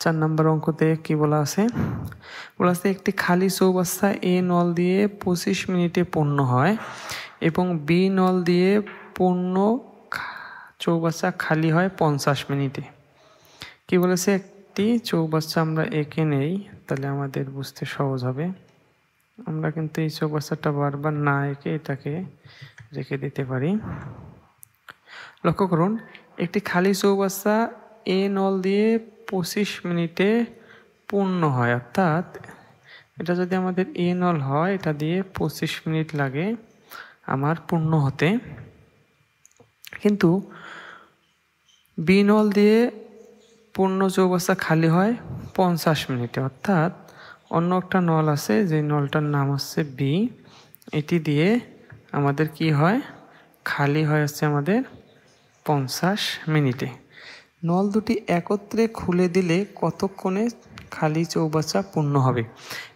চার নম্বর অঙ্কতে কি বলা আছে? বলা আছে, একটি খালি চৌবাচ্চা এ নল দিয়ে পঁচিশ মিনিটে পূর্ণ হয় এবং বি নল দিয়ে পূর্ণ চৌবাচ্চা খালি হয় পঞ্চাশ মিনিটে। কি বলেছে একটি চৌবাচ্চা আমরা এঁকে নেই, তাহলে আমাদের বুঝতে সহজ হবে। আমরা কিন্তু এই চৌবাচ্চাটা বারবার না এঁকে এটাকে রেখে দিতে পারি। লক্ষ্য করুন, একটি খালি চৌবাচ্চা এ নল দিয়ে পঁচিশ মিনিটে পূর্ণ হয়, অর্থাৎ এটা যদি আমাদের এ নল হয়, এটা দিয়ে পঁচিশ মিনিট লাগে আমার পূর্ণ হতে। কিন্তু বি নল দিয়ে পূর্ণ চৌবাচ্চা খালি হয়, পঞ্চাশ মিনিটে, অর্থাৎ অন্য একটা নল আছে, যে নলটার নাম হচ্ছে বি, এটি দিয়ে আমাদের কি হয়, খালি হয় হচ্ছে আমাদের পঞ্চাশ মিনিটে। নল দুটি একত্রে খুলে দিলে কতক্ষণে খালি চৌবাচ্চা পূর্ণ হবে?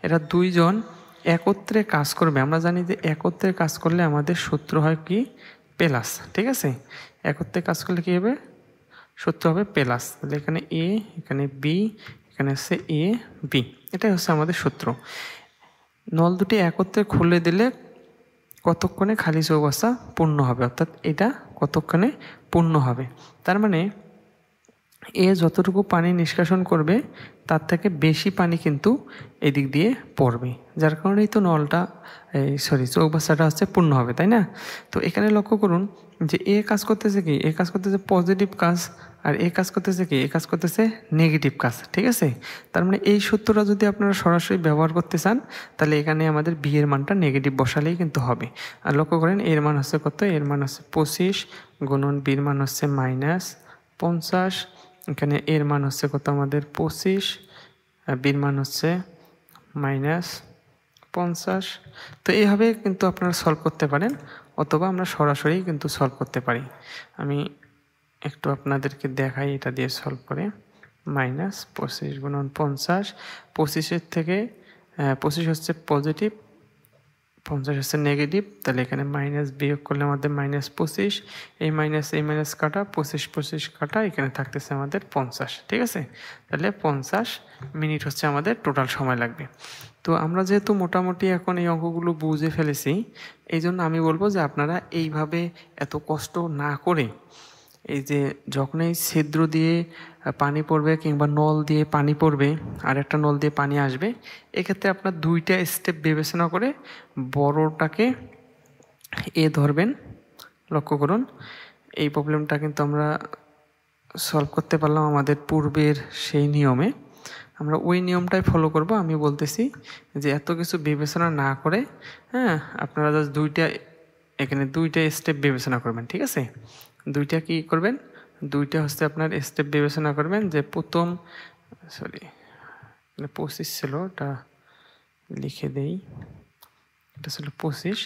এরা দুইজন একত্রে কাজ করবে। আমরা জানি যে একত্রে কাজ করলে আমাদের সূত্র হয় কি? প্লাস, ঠিক আছে? একত্রে কাজ করলে কী হবে? সূত্র হবে প্লাস। তাহলে এখানে এ, এখানে বি, এখানে হচ্ছে এ, বি। এটাই হচ্ছে আমাদের সূত্র। নল দুটি একত্রে খুলে দিলে কতক্ষণে খালি চৌবাচ্চা পূর্ণ হবে? অর্থাৎ এটা কতক্ষণে পূর্ণ হবে? তার মানে এ যতটুকু পানি নিষ্কাশন করবে, তার থেকে বেশি পানি কিন্তু এদিক দিয়ে পড়বে। যার কারণেই তো নলটা এই সরি চৌবাচ্চাটা হচ্ছে পূর্ণ হবে, তাই না? তো এখানে লক্ষ্য করুন যে এ কাজ করতেছে কি? এ কাজ করতেছে পজিটিভ কাজ আর এ কাজ করতেছে কি? এ কাজ করতেছে নেগেটিভ কাজ, ঠিক আছে? তার মানে এই সূত্রটা যদি আপনারা সরাসরি ব্যবহার করতে চান, তাহলে এখানে আমাদের বি এর মানটা নেগেটিভ বসালেই কিন্তু হবে। আর লক্ষ্য করেন, এর মান হচ্ছে কত? এর মান হচ্ছে পঁচিশ, গুণন বির মান হচ্ছে মাইনাস পঞ্চাশ এখানে এর মান হচ্ছে কত আমাদের? পঁচিশ বির মান হচ্ছে মাইনাস পঞ্চাশ। তো এইভাবে কিন্তু আপনারা সলভ করতে পারেন, অথবা আমরা সরাসরি কিন্তু সলভ করতে পারি। আমি একটু আপনাদেরকে দেখাই এটা দিয়ে সলভ করে। মাইনাস পঁচিশ গুণন পঞ্চাশ, পঁচিশের থেকে পঁচিশ হচ্ছে পজিটিভ পঞ্চাশ হচ্ছে নেগেটিভ তাহলে এখানে মাইনাস বিয়োগ করলে আমাদের মাইনাস পঁচিশ, এই মাইনাস এই মাইনাস কাটা, পঁচিশ পঁচিশ কাটা, এখানে থাকতেছে আমাদের পঞ্চাশ, ঠিক আছে? তাহলে পঞ্চাশ মিনিট হচ্ছে আমাদের টোটাল সময় লাগবে। তো আমরা যেহেতু মোটামুটি এখন এই অঙ্কগুলো বুঝে ফেলেছি, এই জন্য আমি বলব যে আপনারা এইভাবে এত কষ্ট না করে এই যে যখন এই ছিদ্র দিয়ে পানি পড়বে কিংবা নল দিয়ে পানি পড়বে, আর একটা নল দিয়ে পানি আসবে, এক্ষেত্রে আপনার দুইটা স্টেপ বিবেচনা করে বড়টাকে এ ধরবেন। লক্ষ্য করুন, এই প্রবলেমটা কিন্তু আমরা সলভ করতে পারলাম আমাদের পূর্বের সেই নিয়মে। আমরা ওই নিয়মটাই ফলো করব। আমি বলতেছি যে এত কিছু বিবেচনা না করে হ্যাঁ আপনারা জাস্ট দুইটা, এখানে দুইটা স্টেপ বিবেচনা করবেন, ঠিক আছে? দুইটা কি করবেন? দুইটা হচ্ছে আপনার স্টেপ বিবেচনা করবেন যে প্রথম সরি পঁচিশ ছিল, ওটা লিখে দেই। এটা ছিল পঁচিশ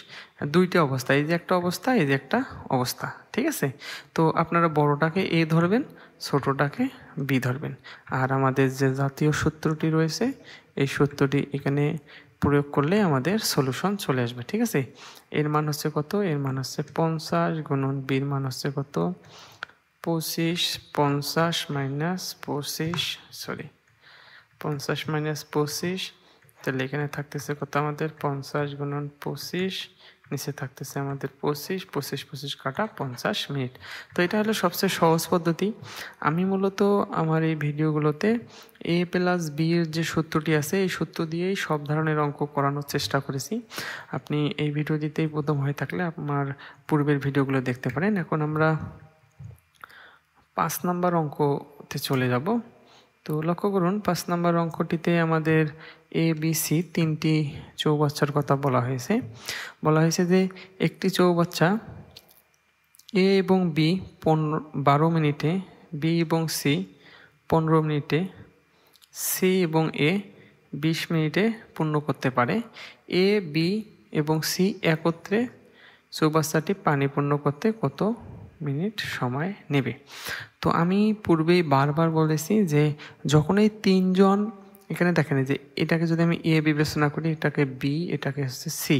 দুইটা অবস্থা, এই যে একটা অবস্থা, এই যে একটা অবস্থা, ঠিক আছে? তো আপনারা বড়টাকে এ ধরবেন, ছোটটাকে বি ধরবেন। আর আমাদের যে জাতীয় সূত্রটি রয়েছে, এই সূত্রটি এখানে প্রয়োগ করলে আমাদের সলিউশন চলে আসবে, ঠিক আছে? এর মান হচ্ছে কত? এর মান হচ্ছে পঞ্চাশ গুণন বির মান হচ্ছে কত? পঁচিশ পঞ্চাশ মাইনাস পঁচিশ সরি পঞ্চাশ মাইনাস পঁচিশ তাহলে এখানে থাকতেছে কত আমাদের? পঞ্চাশ গুণন পঁচিশ নিচে থাকতেছে আমাদের পঁচিশ পঁচিশ পঁচিশ কাটা পঞ্চাশ মিনিট। তো এটা হলো সবচেয়ে সহজ পদ্ধতি। আমি মূলত আমার এই ভিডিওগুলোতে এ প্লাস বি এর যে সূত্রটি আছে, এই সূত্র দিয়েই সব ধরনের অঙ্ক করানোর চেষ্টা করেছি। আপনি এই ভিডিও দিতেই প্রথম হয়ে থাকলে আমার পূর্বের ভিডিওগুলো দেখতে পারেন। এখন আমরা পাঁচ নাম্বার অঙ্কতে চলে যাব। তো লক্ষ্য করুন, পাঁচ নাম্বার অঙ্কটিতে আমাদের এ বি সি তিনটি চৌবাচ্চার কথা বলা হয়েছে। বলা হয়েছে যে একটি চৌবাচ্চা এ এবং বি পনেরো, বারো মিনিটে বি এবং সি পনেরো মিনিটে সি এবং এ বিশ মিনিটে পূর্ণ করতে পারে। এ বি এবং সি একত্রে চৌবাচ্চাটি পানি পূর্ণ করতে কত মিনিট সময় নেবে। তো আমি পূর্বেই বারবার বলেছি যে যখন এই তিনজন, এখানে দেখেন যে এটাকে যদি আমি এ বিবেচনা করি, এটাকে বি, এটাকে হচ্ছে সি,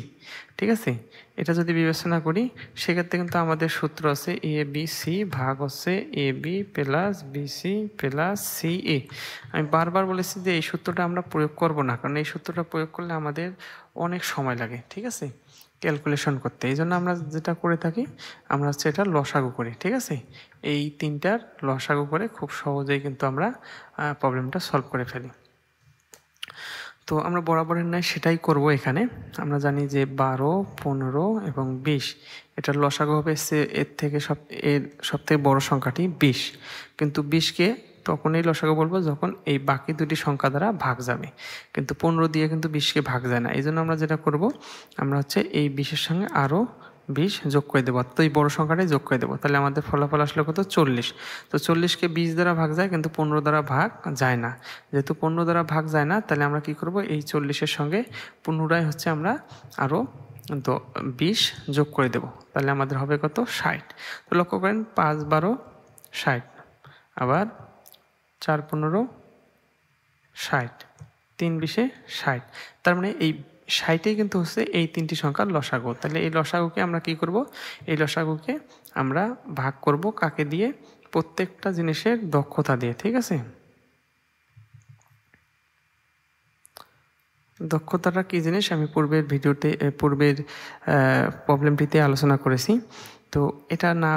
ঠিক আছে? এটা যদি বিবেচনা করি, সেক্ষেত্রে কিন্তু আমাদের সূত্র আছে এ, বি, সি ভাগ হচ্ছে A, B plus B, C plus C, A. আমি বারবার বলেছি যে এই সূত্রটা আমরা প্রয়োগ করব না, কারণ এই সূত্রটা প্রয়োগ করলে আমাদের অনেক সময় লাগে, ঠিক আছে? ক্যালকুলেশন করতে। এই জন্য আমরা যেটা করে থাকি, আমরা হচ্ছে এটা লসাগু করি, ঠিক আছে? এই তিনটার লসাগু করে খুব সহজেই কিন্তু আমরা প্রবলেমটা সলভ করে ফেলি। তো আমরা বরাবরের ন্যায় সেটাই করব এখানে। আমরা জানি যে বারো, পনেরো এবং বিশ, এটার লসাগু হবে এর থেকে সব, এর সব থেকে বড়ো সংখ্যাটি বিশ। কিন্তু বিশকে তখনই লসাগু বলব যখন এই বাকি দুটি সংখ্যা দ্বারা ভাগ যাবে। কিন্তু পনেরো দিয়ে কিন্তু বিশকে ভাগ যায় না। এই জন্য আমরা যেটা করব, আমরা হচ্ছে এই বিশের সঙ্গে আরও বিশ যোগ করে দেবো। তো এই বড়ো সংখ্যাটাই যোগ করে দেবো। তাহলে আমাদের ফলাফল আসলে কত? চল্লিশ। তো চল্লিশকে বিশ দ্বারা ভাগ যায়, কিন্তু পনেরো দ্বারা ভাগ যায় না। যেহেতু পনেরো দ্বারা ভাগ যায় না, তাহলে আমরা কি করব? এই চল্লিশের সঙ্গে পুনরায় হচ্ছে আমরা আরও তো বিশ যোগ করে দেব। তাহলে আমাদের হবে কত? ষাট। তো লক্ষ্য করেন, পাঁচ বারো, ষাট। আবার চার পনেরো, ষাট। তিন বিশে ষাট। তার মানে এই ষাটই কিন্তু হচ্ছে এই তিনটি সংখ্যার লসাগু। তাহলে এই লসাগুকে আমরা কি করব? এই লসাগুকে আমরা ভাগ করব কাকে দিয়ে? প্রত্যেকটা জিনিসের দক্ষতা দিয়ে, ঠিক আছে? দক্ষতাটা কী জিনিস? আমি পূর্বের ভিডিওতে পূর্বের প্রবলেমটিতে আলোচনা করেছি। তো এটা না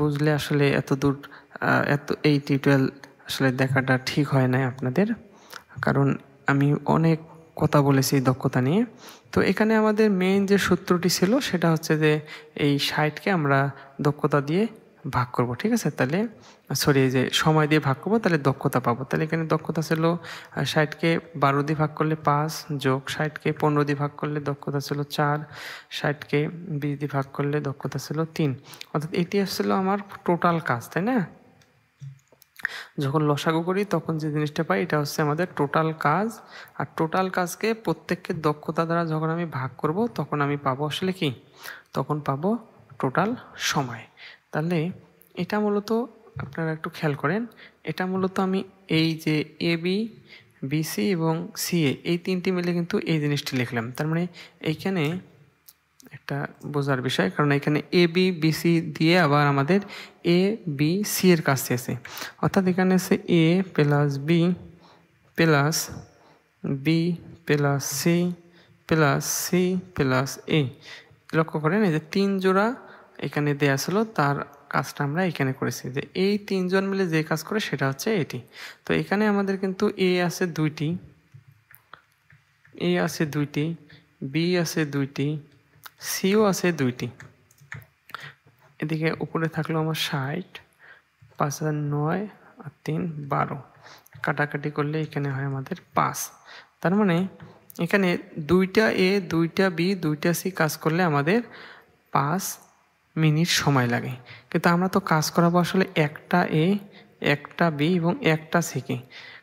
বুঝলে আসলে এত দূর এত, এই টিউটোরিয়াল আসলে দেখাটা ঠিক হয় না আপনাদের, কারণ আমি অনেক কথা বলেছি দক্ষতা নিয়ে। তো এখানে আমাদের মেইন যে সূত্রটি ছিল, সেটা হচ্ছে যে এই ষাটকে আমরা দক্ষতা দিয়ে ভাগ করব, ঠিক আছে? তাহলে সরি যে সময় দিয়ে ভাগ করব, তাহলে দক্ষতা পাবো। তাহলে এখানে দক্ষতা ছিল ষাটকে বারো দিয়ে ভাগ করলে পাঁচ যোগ ষাটকে পনেরো দিয়ে ভাগ করলে দক্ষতা ছিল চার, ষাটকে বিশ দিয়ে ভাগ করলে দক্ষতা ছিল তিন। অর্থাৎ এটি আসছিল আমার টোটাল কাজ, তাই না? যখন লসাগু করি, তখন যে জিনিসটা পাই, এটা হচ্ছে আমাদের টোটাল কাজ। আর টোটাল কাজকে প্রত্যেককে দক্ষতা দ্বারা যখন আমি ভাগ করব, তখন আমি পাবো আসলে কি? তখন পাবো টোটাল সময়। তাহলে এটা মূলত আপনারা একটু খেয়াল করেন, এটা মূলত আমি এই যে এ বি বিসি এবং সিএ এই তিনটি মিলে কিন্তু এই জিনিসটি লিখলাম। তার মানে এইখানে একটা বোঝার বিষয়, কারণ এখানে এ বি বিসি দিয়ে আবার আমাদের এ বি সি এর কাজ চেয়েছে অর্থাৎ এখানে আছে A plus B plus B plus C plus C plus A লক্ষ্য করেন, এই যে তিন জোড়া এখানে দেয়া ছিল, তার কাজটা আমরা এখানে করেছি। যে এই তিনজন মিলে যে কাজ করে, সেটা হচ্ছে এটি। তো এখানে আমাদের কিন্তু এ আছে দুইটি এ আছে দুইটি বি আছে দুইটি সিও আছে দুইটি। এদিকে উপরে থাকল আমার ষাট, পাঁচ হাজার নয় আর তিন, বারো। কাটাকাটি করলে এখানে হয় আমাদের পাঁচ। তার মানে এখানে দুইটা এ, দুইটা বি, দুইটা সি কাজ করলে আমাদের পাঁচ মিনিট সময় লাগে। কিন্তু আমরা তো কাজ করাবো আসলে একটা এ, একটা বি এবং একটা সিকে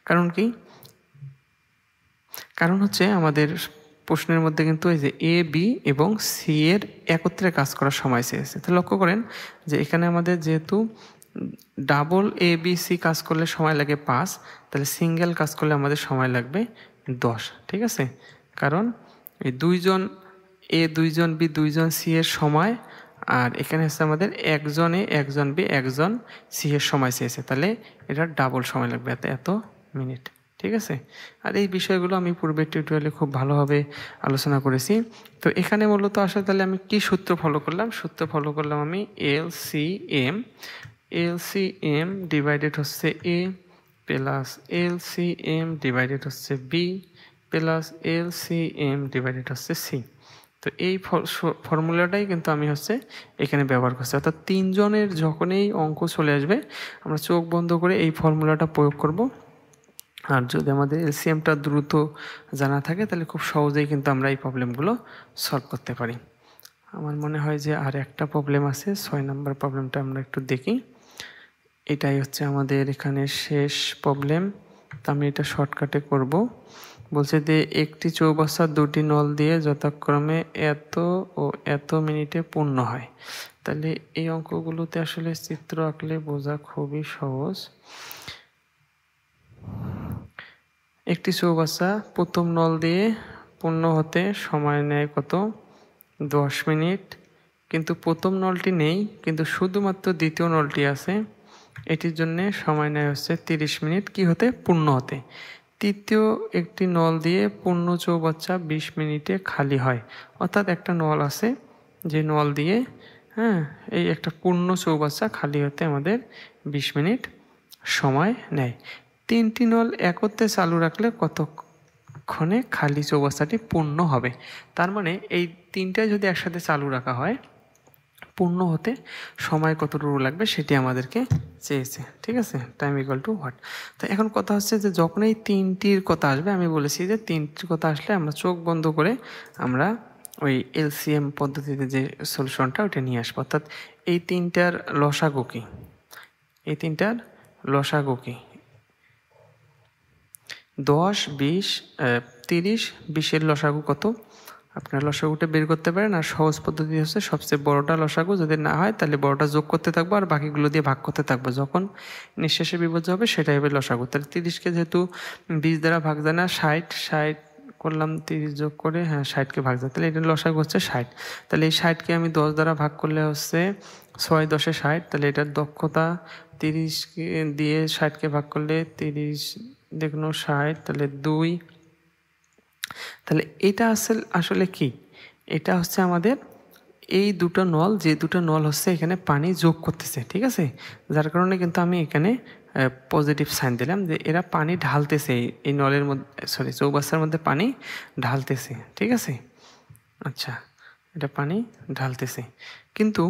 কারণ কি? কারণ হচ্ছে আমাদের প্রশ্নের মধ্যে কিন্তু এই যে এ বি এবং সি এর একত্রে কাজ করার সময় চেয়েছে। তো লক্ষ্য করেন যে এখানে আমাদের যেহেতু ডাবল এ বি সি কাজ করলে সময় লাগে পাঁচ, তাহলে সিঙ্গেল কাজ করলে আমাদের সময় লাগবে দশ, ঠিক আছে? কারণ এই দুইজন এ দুইজন বি দুইজন সি এর সময়, আর এখানে হচ্ছে আমাদের একজন এ একজন বি একজন সি এর সময় চেয়েছে। তাহলে এটা ডাবল সময় লাগবে এত এত মিনিট। ঠিক আছে? আর এই বিষয়গুলো আমি পূর্বের টিউটোরিয়ালে খুব ভালোভাবে আলোচনা করেছি। তো এখানে মূলত আসলে তাহলে আমি কি সূত্র ফলো করলাম? সূত্র ফলো করলাম আমি L C M L C M divided হচ্ছে A plus L C M divided হচ্ছে B plus L C M divided হচ্ছে সি তো এই ফর্মুলাটাই কিন্তু আমি হচ্ছে এখানে ব্যবহার করছি। অর্থাৎ তিনজনের যখনই অঙ্ক চলে আসবে, আমরা চোখ বন্ধ করে এই ফর্মুলাটা প্রয়োগ করব। আর যদি আমাদের এলসিএমটা দ্রুত জানা থাকে, তাহলে খুব সহজেই কিন্তু আমরা এই প্রবলেমগুলো সলভ করতে পারি। আমার মনে হয় যে আর একটা প্রবলেম আছে, ছয় নম্বর প্রবলেমটা আমরা একটু দেখি। এটাই হচ্ছে আমাদের এখানে শেষ প্রবলেম তো আমি এটা শর্টকাটে করব। বলছে যে, একটি চৌবাচ্চার দুটি নল দিয়ে যথাক্রমে এত ও এত মিনিটে পূর্ণ হয়। তাহলে এই অঙ্কগুলোতে আসলে চিত্র আঁকলে বোঝা খুবই সহজ। একটি চৌবাচ্চা প্রথম নল দিয়ে পূর্ণ হতে সময় নেয় কত? দশ মিনিট। কিন্তু প্রথম নলটি নেই, কিন্তু শুধুমাত্র দ্বিতীয় নলটি আছে। এটির জন্যে সময় নেয় হচ্ছে তিরিশ মিনিট, কি হতে? পূর্ণ হতে। তৃতীয় একটি নল দিয়ে পূর্ণ চৌবাচ্চা বিশ মিনিটে খালি হয়। অর্থাৎ একটা নল আছে, যে নল দিয়ে হ্যাঁ এই একটা পূর্ণ চৌবাচ্চা খালি হতে আমাদের বিশ মিনিট সময় নেয়। তিনটি নল একত্রে চালু রাখলে কতক্ষণে খালি চৌবাচ্চাটি পূর্ণ হবে? তার মানে এই তিনটা যদি একসাথে চালু রাখা হয়, পূর্ণ হতে সময় কতটুকু লাগবে সেটি আমাদেরকে চেয়েছে। ঠিক আছে? টাইম ইকুয়াল টু হোয়াট তো এখন কথা হচ্ছে যে যখন এই তিনটির কথা আসবে, আমি বলেছি যে তিনটির কথা আসলে আমরা চোখ বন্ধ করে আমরা ওই এলসিএম পদ্ধতিতে যে সলিউশনটা ওইটা নিয়ে আসব। অর্থাৎ এই তিনটার লসাগু কি? এই তিনটার লসাগু কি? দশ, বিশ তিরিশ, বিশের লসাগু কত? আপনার লসাগুটা বের করতে পারেন আর সহজ পদ্ধতি হচ্ছে সবচেয়ে বড়টা লসাগু যদি না হয় তাহলে বড়টা যোগ করতে থাকব আর বাকিগুলো দিয়ে ভাগ করতে থাকব। যখন নিঃশেষে বিপর্য হবে সেটাই হবে লসাগু। তাহলে তিরিশকে যেহেতু বিশ দ্বারা ভাগ যায় না, ষাট ষাট করলাম তিরিশ যোগ করে হ্যাঁ ষাটকে ভাগ যায়। তাহলে এটা লসাগু হচ্ছে ষাট। তাহলে এই ষাটকে আমি দশ দ্বারা ভাগ করলে হচ্ছে ছয় দশে ষাট। তাহলে এটার দক্ষতা তিরিশকে দিয়ে ষাটকে ভাগ করলে তিরিশ দেখুন ষাট, তাহলে দুই। তাহলে এটা আসলে আসলে কি? এটা হচ্ছে আমাদের এই দুটো নল, যে দুটো নল হচ্ছে এখানে পানি যোগ করতেছে, ঠিক আছে? যার কারণে কিন্তু আমি এখানে পজিটিভ সাইন দিলাম যে এরা পানি ঢালতেছে, এই নলের মধ্যে সরি চৌবাচ্চার মধ্যে পানি ঢালতেছে, ঠিক আছে? আচ্ছা এটা পানি ঢালতেছে। কিন্তু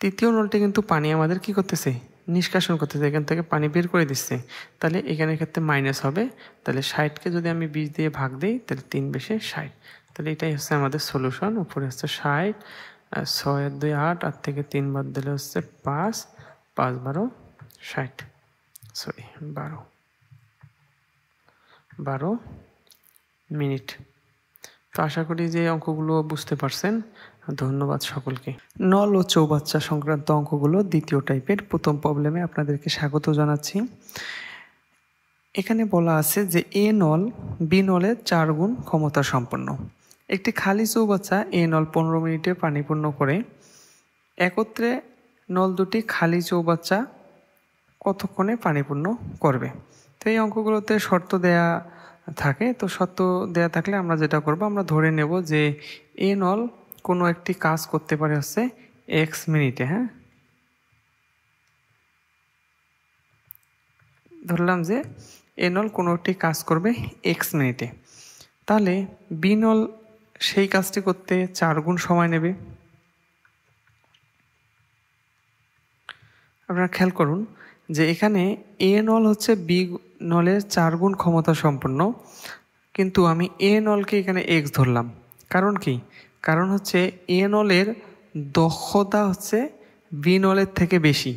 তৃতীয় নলটি কিন্তু পানি আমাদের কি করতেছে? নিষ্কাশন করতেছে এখান থেকে পানি বের করে দিচ্ছে। তাহলে এখানের ক্ষেত্রে মাইনাস হবে। তাহলে ষাটকে যদি আমি বিশ দিয়ে ভাগ দিই, তাহলে তিন বেশে ষাট। তাহলে এটাই হচ্ছে আমাদের সলিউশন উপরে হচ্ছে ষাট ছয় দুই আট আট থেকে তিন বাদ দিলে হচ্ছে পাঁচ পাঁচ বারো, ষাট। সরি বারো। বারো মিনিট। তো আশা করি যে অঙ্কগুলো বুঝতে পারছেন। ধন্যবাদ সকলকে। নল ও চৌবাচ্চা সংক্রান্ত অঙ্কগুলো দ্বিতীয় টাইপের প্রথম প্রবলেমে আপনাদেরকে স্বাগত জানাচ্ছি। এখানে বলা আছে যে এ নল বি নলের চার গুণ ক্ষমতা সম্পন্ন। একটি খালি চৌবাচ্চা এ নল পনেরো মিনিটে পানিপূর্ণ করে। একত্রে নল দুটি খালি চৌবাচ্চা কতক্ষণে পানিপূর্ণ করবে? তো এই অঙ্কগুলোতে শর্ত দেয়া থাকে। তো শর্ত দেয়া থাকলে আমরা যেটা করব, আমরা ধরে নেব যে এ নল কোনো একটি কাজ করতে পারে হচ্ছে এক্স মিনিটে হ্যাঁ? ধরলাম যে এ নল কোনো একটি কাজ করবে এক্স মিনিটে। তাহলে বি নল সেই কাজটি করতে চার গুণ সময় নেবে। আপনারা খেয়াল করুন যে এখানে এ নল হচ্ছে বি নলের চার গুণ ক্ষমতা সম্পন্ন, কিন্তু আমি এ নলকে এখানে এক্স ধরলাম। কারণ কি? কারণ হচ্ছে এ নলের দক্ষতা হচ্ছে বি নলের থেকে বেশি।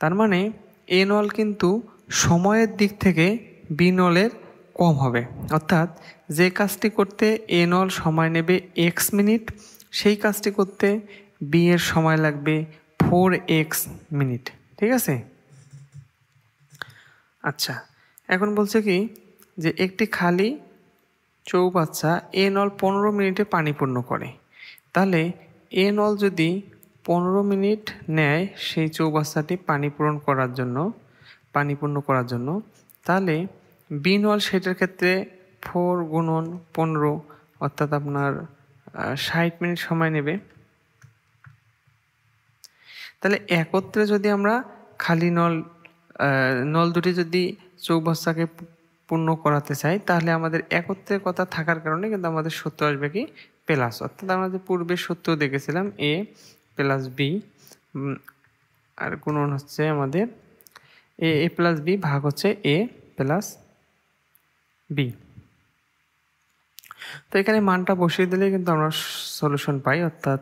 তার মানে এ নল কিন্তু সময়ের দিক থেকে বি নলের কম হবে। অর্থাৎ যে কাজটি করতে এ নল সময় নেবে এক্স মিনিট, সেই কাজটি করতে বি এর সময় লাগবে ফোর এক্স মিনিট। ঠিক আছে? আচ্ছা এখন বলছে কি যে একটি খালি চৌবাচ্চা এ নল পনেরো মিনিটে পানি পূর্ণ করে। তাহলে এ নল যদি পনেরো মিনিট নেয় সেই চৌবাচ্চাটি পানি পূরণ করার জন্য, পানি পূর্ণ করার জন্য, তাহলে বি নল সেটার ক্ষেত্রে ফোর গুণন পনেরো অর্থাৎ আপনার ষাট মিনিট সময় নেবে। তাহলে একত্রে যদি আমরা খালি নল নল দুটি যদি চৌবাচ্চাকে পূর্ণ করাতে চাই, তাহলে আমাদের একত্রে কথা থাকার কারণে কিন্তু আমাদের সত্য আসবে কি? প্লাস অর্থাৎ আমরা যে পূর্বে সত্য দেখেছিলাম এ প্লাস বি আর গুণন হচ্ছে আমাদের এ এ প্লাস বি ভাগ হচ্ছে এ প্লাস বি তো এখানে মানটা বসিয়ে দিলে কিন্তু আমরা সলিউশন পাই, অর্থাৎ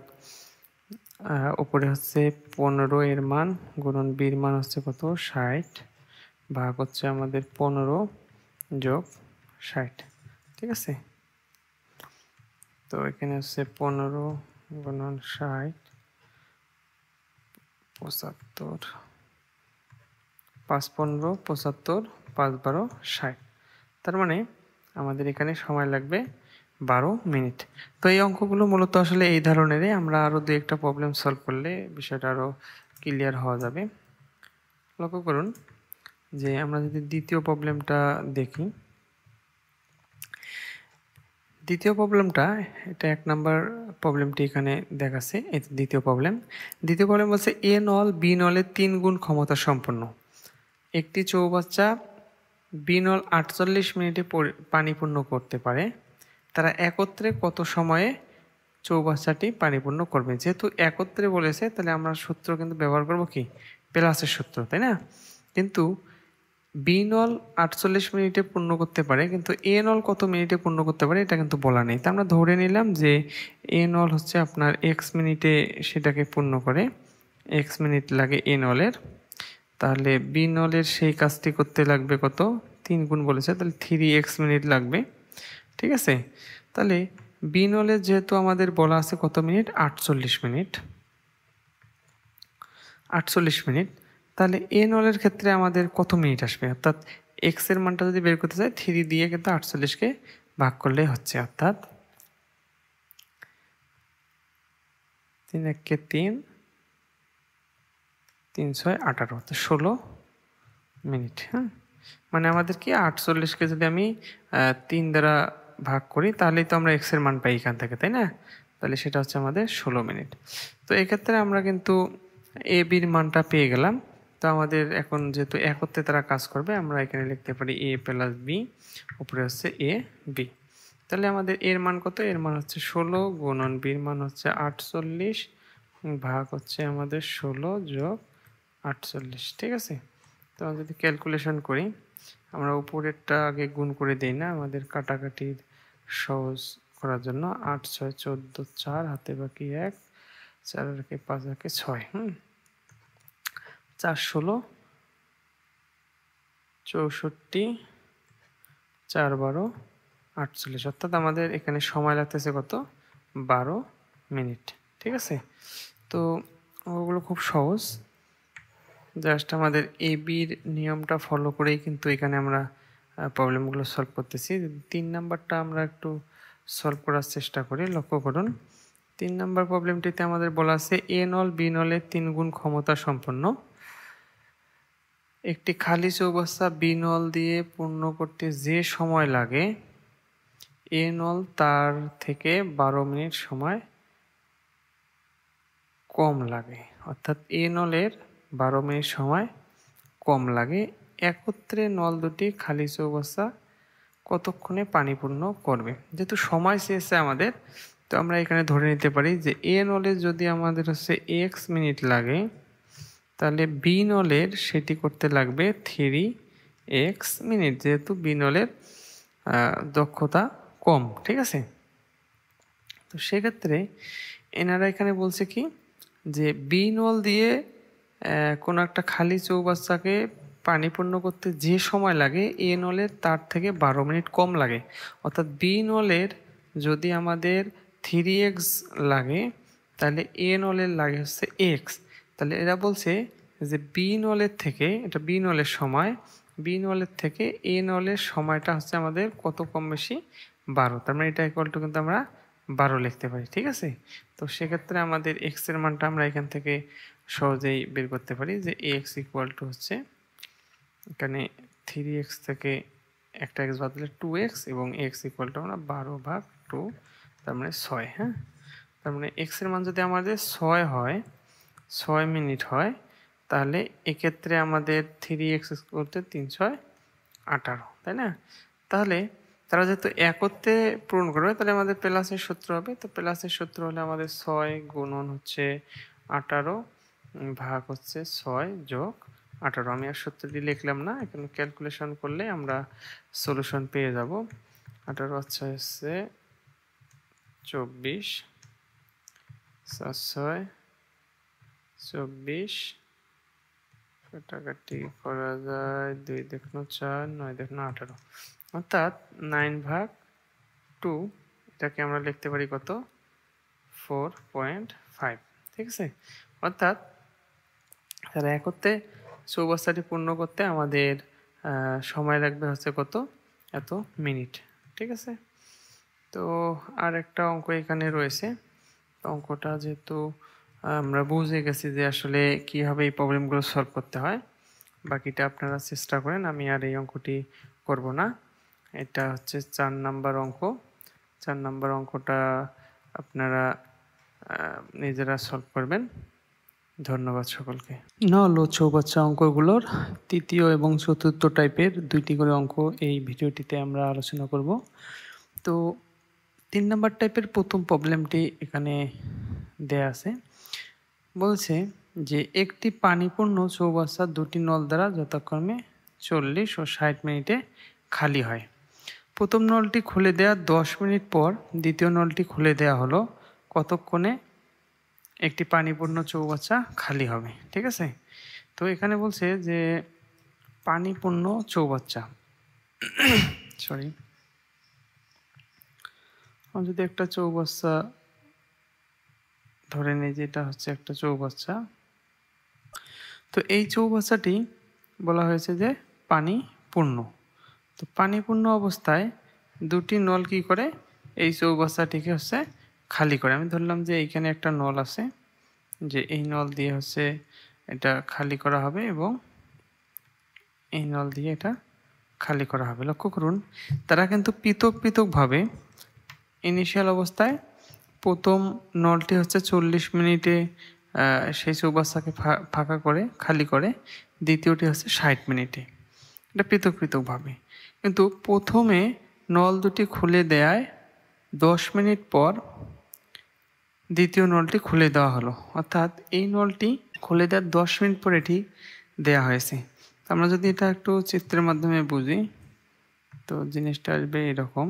উপরে হচ্ছে পনেরো এর মান, গুণন বির মান হচ্ছে কত? ষাট, ভাগ হচ্ছে আমাদের পনেরো যোগ ষাট, ঠিক আছে? তো এখানে হচ্ছে পনেরো গুণন ষাট পঁচাত্তর, পাঁচ পনেরো, পঁচাত্তর, পাঁচ বারো, ষাট। তার মানে আমাদের এখানে সময় লাগবে বারো মিনিট। তো এই অঙ্কগুলো মূলত আসলে এই ধরনেরই, আমরা আরও দু একটা প্রবলেম সলভ করলে বিষয়টা আরও ক্লিয়ার হওয়া যাবে। লক্ষ্য করুন যে আমরা যদি দ্বিতীয় প্রবলেমটা দেখি, দ্বিতীয় প্রবলেমটা এটা এক নাম্বার প্রবলেমটি এখানে দেখাচ্ছে, এই দ্বিতীয় প্রবলেম দ্বিতীয় প্রবলেম বলছে এ নল, বি নলের তিন গুণ ক্ষমতা সম্পন্ন। একটি চৌবাচ্চা বি নল আটচল্লিশ মিনিটে পানি পূর্ণ করতে পারে। তারা একত্রে কত সময়ে চৌবাচ্চাটি পানিপূর্ণ করবে? যেহেতু একত্রে বলেছে, তাহলে আমরা সূত্র কিন্তু ব্যবহার করব কি? প্লাসের সূত্র, তাই না? কিন্তু বি নল আটচল্লিশ মিনিটে পূর্ণ করতে পারে, কিন্তু এ নল কত মিনিটে পূর্ণ করতে পারে এটা কিন্তু বলা নেই। তা আমরা ধরে নিলাম যে এ নল হচ্ছে আপনার এক্স মিনিটে সেটাকে পূর্ণ করে এক্স মিনিট লাগে এ নলের তাহলে বি নলের সেই কাজটি করতে লাগবে কত? তিন গুণ বলেছে, তাহলে থ্রি এক্স মিনিট লাগবে। ঠিক আছে? তাহলে বি নলের যেহেতু আমাদের বলা আছে কত মিনিট? আটচল্লিশ মিনিট। আটচল্লিশ মিনিট। তাহলে এ নলের ক্ষেত্রে আমাদের কত মিনিট আসবে? অর্থাৎ এক্সের মানটা যদি বের করতে চাই থ্রি দিয়ে কিন্তু আটচল্লিশকে ভাগ করলে হচ্ছে, অর্থাৎ তিন এককে তিন তিন ছয় আঠারো ষোলো মিনিট হ্যাঁ? মানে আমাদের কি আটচল্লিশকে যদি আমি তিন দ্বারা ভাগ করি, তাহলেই তো আমরা এক্সের মান পাই এখান থেকে, তাই না? তাহলে সেটা হচ্ছে আমাদের ষোলো মিনিট তো এক্ষেত্রে আমরা কিন্তু এ বির মানটা পেয়ে গেলাম। তো আমাদের এখন যেহেতু একত্রে তারা কাজ করবে, আমরা এখানে লিখতে পারি এ প্লাস বি উপরে হচ্ছে এ বি তাহলে আমাদের এর মান কত? এর মান হচ্ছে ষোলো গুণন বির মান হচ্ছে আটচল্লিশ, ভাগ হচ্ছে আমাদের ষোলো যোগ আটচল্লিশ, ঠিক আছে? তো আমরা যদি ক্যালকুলেশন করি, আমরা উপরেরটা আগে গুণ করে দিই না, আমাদের কাটাকাটির সহজ করার জন্য আট, ছয়, চোদ্দ, চার, হাতে বাকি এক, চার, একে পাঁচ, একে ছয়, হুম? চার ষোলো চৌষট্টি চার বারো আটচল্লিশ। অর্থাৎ আমাদের এখানে সময় লাগতেছে কত? বারো মিনিট। ঠিক আছে? তো ওগুলো খুব সহজ। জাস্ট আমাদের এ বির নিয়মটা ফলো করেই কিন্তু এখানে আমরা প্রবলেমগুলো সলভ করতেছি। তিন নাম্বারটা আমরা একটু সলভ করার চেষ্টা করি, লক্ষ্য করুন। তিন নাম্বার প্রবলেমটিতে আমাদের বলা আছে, এ নল, বি নলের তিন গুণ ক্ষমতা সম্পন্ন। একটি খালি চৌবাচ্চা বি নল দিয়ে পূর্ণ করতে যে সময় লাগে, এ নল তার থেকে বারো মিনিট সময় কম লাগে। অর্থাৎ এ নলের বারো মিনিট সময় কম লাগে। একত্রে নল দুটি খালি চৌবাচ্চা কতক্ষণে পানি পূর্ণ করবে? যেহেতু সময় চেয়েছে আমাদের, তো আমরা এখানে ধরে নিতে পারি যে এ নলে যদি আমাদের হচ্ছে এক্স মিনিট লাগে তাহলে বি নলের সেটি করতে লাগবে থ্রি এক্স মিনিট, যেহেতু বি নলের দক্ষতা কম, ঠিক আছে? তো সেক্ষেত্রে এনারা এখানে বলছে কি? যে বি নল দিয়ে কোনো একটা খালি চৌবাচ্চাকে পানি পূর্ণ করতে যে সময় লাগে, এ নলের তার থেকে বারো মিনিট কম লাগে। অর্থাৎ বি নলের যদি আমাদের থ্রি এক্স লাগে, তাহলে এ নলের লাগে হচ্ছে এক্স। তাহলে এরা বলছে যে বি নলের থেকে, এটা বি নলের সময়, বি নলের থেকে এ নলের সময়টা হচ্ছে আমাদের কত কম বেশি? বারো। তার মানে এটা ইকুয়াল টু কিন্তু আমরা বারো লিখতে পারি, ঠিক আছে? তো সেক্ষেত্রে আমাদের এক্সের মানটা আমরা এখান থেকে সহজেই বের করতে পারি যে এ এক্স ইকুয়াল টু হচ্ছে এখানে থ্রি এক্স থেকে একটা এক্স বাদ দিলে টু এক্স এবং এক্স ইকুয়াল টু আমরা বারো ভাগ টু তার মানে ছয় হ্যাঁ? তার মানে এক্সের মান যদি আমাদের ছয় হয় ছয় মিনিট হয়, তাহলে এক্ষেত্রে আমাদের থ্রি এক্স করতে তিন ছয় আঠারো, তাই না? তাহলে তারা যেহেতু একত্রে পূরণ করবে, তাহলে আমাদের প্লাসের সূত্র হবে, তো প্লাসের সূত্র হলে আমাদের ছয় গুণন হচ্ছে আঠারো ভাগ হচ্ছে ছয় যোগ আঠারো। আমি আর সূত্রটি লিখলাম না, এখানে ক্যালকুলেশন করলে আমরা সলিউশন পেয়ে যাব। আঠারো হচ্ছে হচ্ছে চব্বিশ, সাত, ছয় চব্বিশ। কাটাকাটি করা যায় দুই দেখুন চার, নয় দেখুন আঠারো। অর্থাৎ নাইন ভাগ টু, এটাকে আমরা লিখতে পারি কত? Four point five. ঠিক আছে? অর্থাৎ তারা একত্রে চৌবাস্তাটি পূর্ণ করতে আমাদের সময় লাগবে হচ্ছে কত? এত মিনিট। ঠিক আছে? তো আর একটা অঙ্ক এখানে রয়েছে। অঙ্কটা যেহেতু আমরা বুঝে গেছি যে আসলে কীভাবে এই প্রবলেমগুলো সলভ করতে হয়। বাকিটা আপনারা চেষ্টা করেন, আমি আর এই অঙ্কটি করব না। এটা হচ্ছে চার নাম্বার অঙ্ক। চার নাম্বার অঙ্কটা আপনারা নিজেরা সলভ করবেন। ধন্যবাদ সকলকে। নল ও চৌবাচ্চা অঙ্কগুলোর তৃতীয় এবং চতুর্থ টাইপের দুইটি করে অঙ্ক এই ভিডিওটিতে আমরা আলোচনা করব। তো তিন নম্বর টাইপের প্রথম প্রবলেমটি এখানে দেয়া আছে। বলছে যে একটি পানিপূর্ণ চৌবাচ্চা দুটি নল দ্বারা যথাক্রমে চল্লিশ ও ষাট মিনিটে খালি হয়। প্রথম নলটি খুলে দেওয়া দশ মিনিট পর দ্বিতীয় নলটি খুলে দেওয়া হলো। কতক্ষণে একটি পানিপূর্ণ চৌবাচ্চা খালি হবে? ঠিক আছে? তো এখানে বলছে যে পানিপূর্ণ চৌবাচ্চা। [COUGHS] সরি যদি একটা চৌবাচ্চা ধরে নিই যে এটা হচ্ছে একটা চৌবাচ্চা। তো এই চৌবাচ্চাটি বলা হয়েছে যে পানি পূর্ণ তো পানিপূর্ণ অবস্থায় দুটি নল কি করে? এই চৌবাচ্চাটিকে হচ্ছে খালি করে। আমি ধরলাম যে এইখানে একটা নল আছে, যে এই নল দিয়ে হচ্ছে এটা খালি করা হবে এবং এই নল দিয়ে এটা খালি করা হবে। লক্ষ্য করুন, তারা কিন্তু পৃথক পৃথকভাবে ইনিশিয়াল অবস্থায় প্রথম নলটি হচ্ছে চল্লিশ মিনিটে সেই চৌবাচ্চাকে ফাঁকা করে, খালি করে। দ্বিতীয়টি হচ্ছে ষাট মিনিটে। এটা পৃথক পৃথকভাবে কিন্তু প্রথমে নল দুটি খুলে দেয় দশ মিনিট পর দ্বিতীয় নলটি খুলে দেওয়া হলো। অর্থাৎ এই নলটি খুলে দেওয়ার দশ মিনিট পর এটি দেওয়া হয়েছে। আমরা যদি এটা একটু চিত্রের মাধ্যমে বুঝি, তো জিনিসটা আসবে এরকম।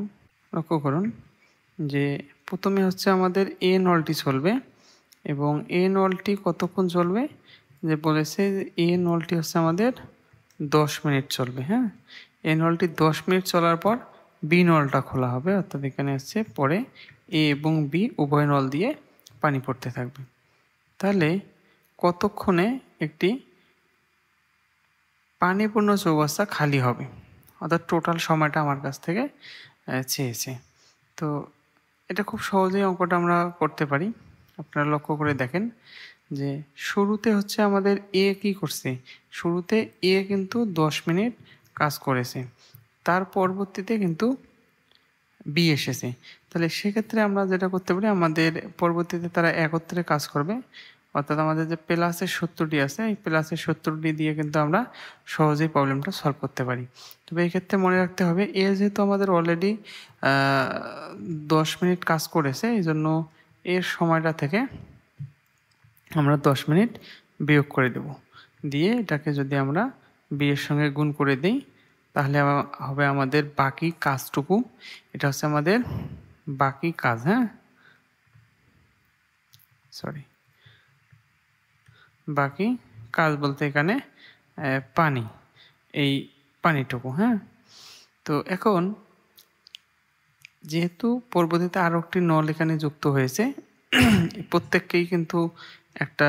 লক্ষ্য করুন যে প্রথমে হচ্ছে আমাদের এ নলটি চলবে এবং এ নলটি কতক্ষণ চলবে? যে বলেছে এ নলটি হচ্ছে আমাদের দশ মিনিট চলবে হ্যাঁ? এ নলটি দশ মিনিট চলার পর বি নলটা খোলা হবে, অর্থাৎ এখানে হচ্ছে পরে এ এবং বি উভয় নল দিয়ে পানি পড়তে থাকবে। তাহলে কতক্ষণে একটি পানিপূর্ণ চৌবাচ্চা খালি হবে? অর্থাৎ টোটাল সময়টা আমার কাছ থেকে চেয়েছে। তো এটা খুব সহজেই অঙ্কটা আমরা করতে পারি। আপনারা লক্ষ্য করে দেখেন যে শুরুতে হচ্ছে আমাদের এ কি করছে? শুরুতে এ কিন্তু দশ মিনিট কাজ করেছে। তার পরবর্তীতে কিন্তু বি এসেছে। তাহলে সেক্ষেত্রে আমরা যেটা করতে পারি, আমাদের পরবর্তীতে তারা একত্রে কাজ করবে। অর্থাৎ আমাদের যে প্লাসের সত্তরটি আছে, এই প্লাসের সত্তরটি দিয়ে কিন্তু আমরা সহজেই প্রবলেমটা সলভ করতে পারি। তবে এই ক্ষেত্রে মনে রাখতে হবে, এ যেহেতু আমাদের অলরেডি দশ মিনিট কাজ করেছে, এই জন্য এর সময়টা থেকে আমরা দশ মিনিট বিয়োগ করে দেব। দিয়ে এটাকে যদি আমরা বিয়ের সঙ্গে গুণ করে দিই, তাহলে হবে আমাদের বাকি কাজটুকু। এটা হচ্ছে আমাদের বাকি কাজ হ্যাঁ? সরি বাকি কাজ বলতে এখানে পানি, এই পানিটুকু হ্যাঁ? তো এখন যেহেতু পরবর্তীতে আরও একটি নল এখানে যুক্ত হয়েছে, প্রত্যেককেই কিন্তু একটা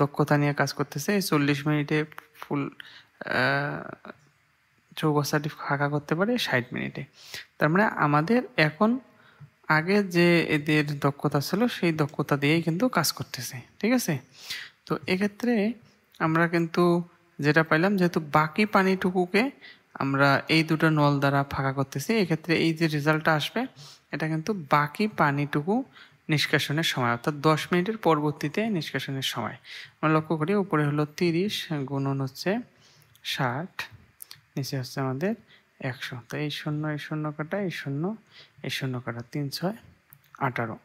দক্ষতা নিয়ে কাজ করতেছে। চল্লিশ মিনিটে ফুল চৌবাচ্চাটি ফাঁকা করতে পারে ষাট মিনিটে। তার মানে আমাদের এখন আগে যে এদের দক্ষতা ছিল, সেই দক্ষতা দিয়েই কিন্তু কাজ করতেছে, ঠিক আছে? তো এক্ষেত্রে আমরা কিন্তু যেটা পাইলাম, যেহেতু বাকি পানিটুকুকে আমরা এই দুটো নল দ্বারা ফাঁকা করতেছি, এক্ষেত্রে এই যে রেজাল্টটা আসবে, এটা কিন্তু বাকি পানিটুকু নিষ্কাশনের সময়, অর্থাৎ দশ মিনিটের পরবর্তীতে নিষ্কাশনের সময়। আমরা লক্ষ্য করি উপরে হলো তিরিশ গুণন হচ্ছে ষাট, নিচে হচ্ছে আমাদের একশো। তো এই শূন্য এই শূন্য কাটা, এই শূন্য এই শূন্য কাটা, তিন, ছয়, আঠারো।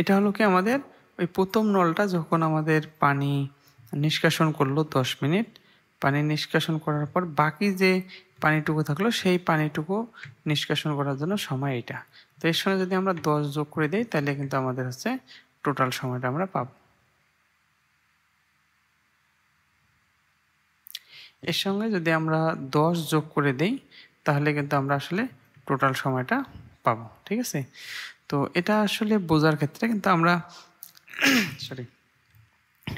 এটা হলো কি আমাদের ওই প্রথম নলটা যখন আমাদের পানি নিষ্কাশন করল দশ মিনিট, পানি নিষ্কাশন করার পর বাকি যে পানিটুকু থাকল সেই পানিটুকু নিষ্কাশন করার জন্য সময় এটা। তো এর সঙ্গে যদি আমরা দশ যোগ করে দিই, তাহলে কিন্তু আমাদের হচ্ছে টোটাল সময়টা আমরা পাবো। এর সঙ্গে যদি আমরা দশ যোগ করে দেই, তাহলে কিন্তু আমরা আসলে টোটাল সময়টা পাবো, ঠিক আছে? তো এটা আসলে বোঝার ক্ষেত্রে কিন্তু আমরা [COUGHS] সরি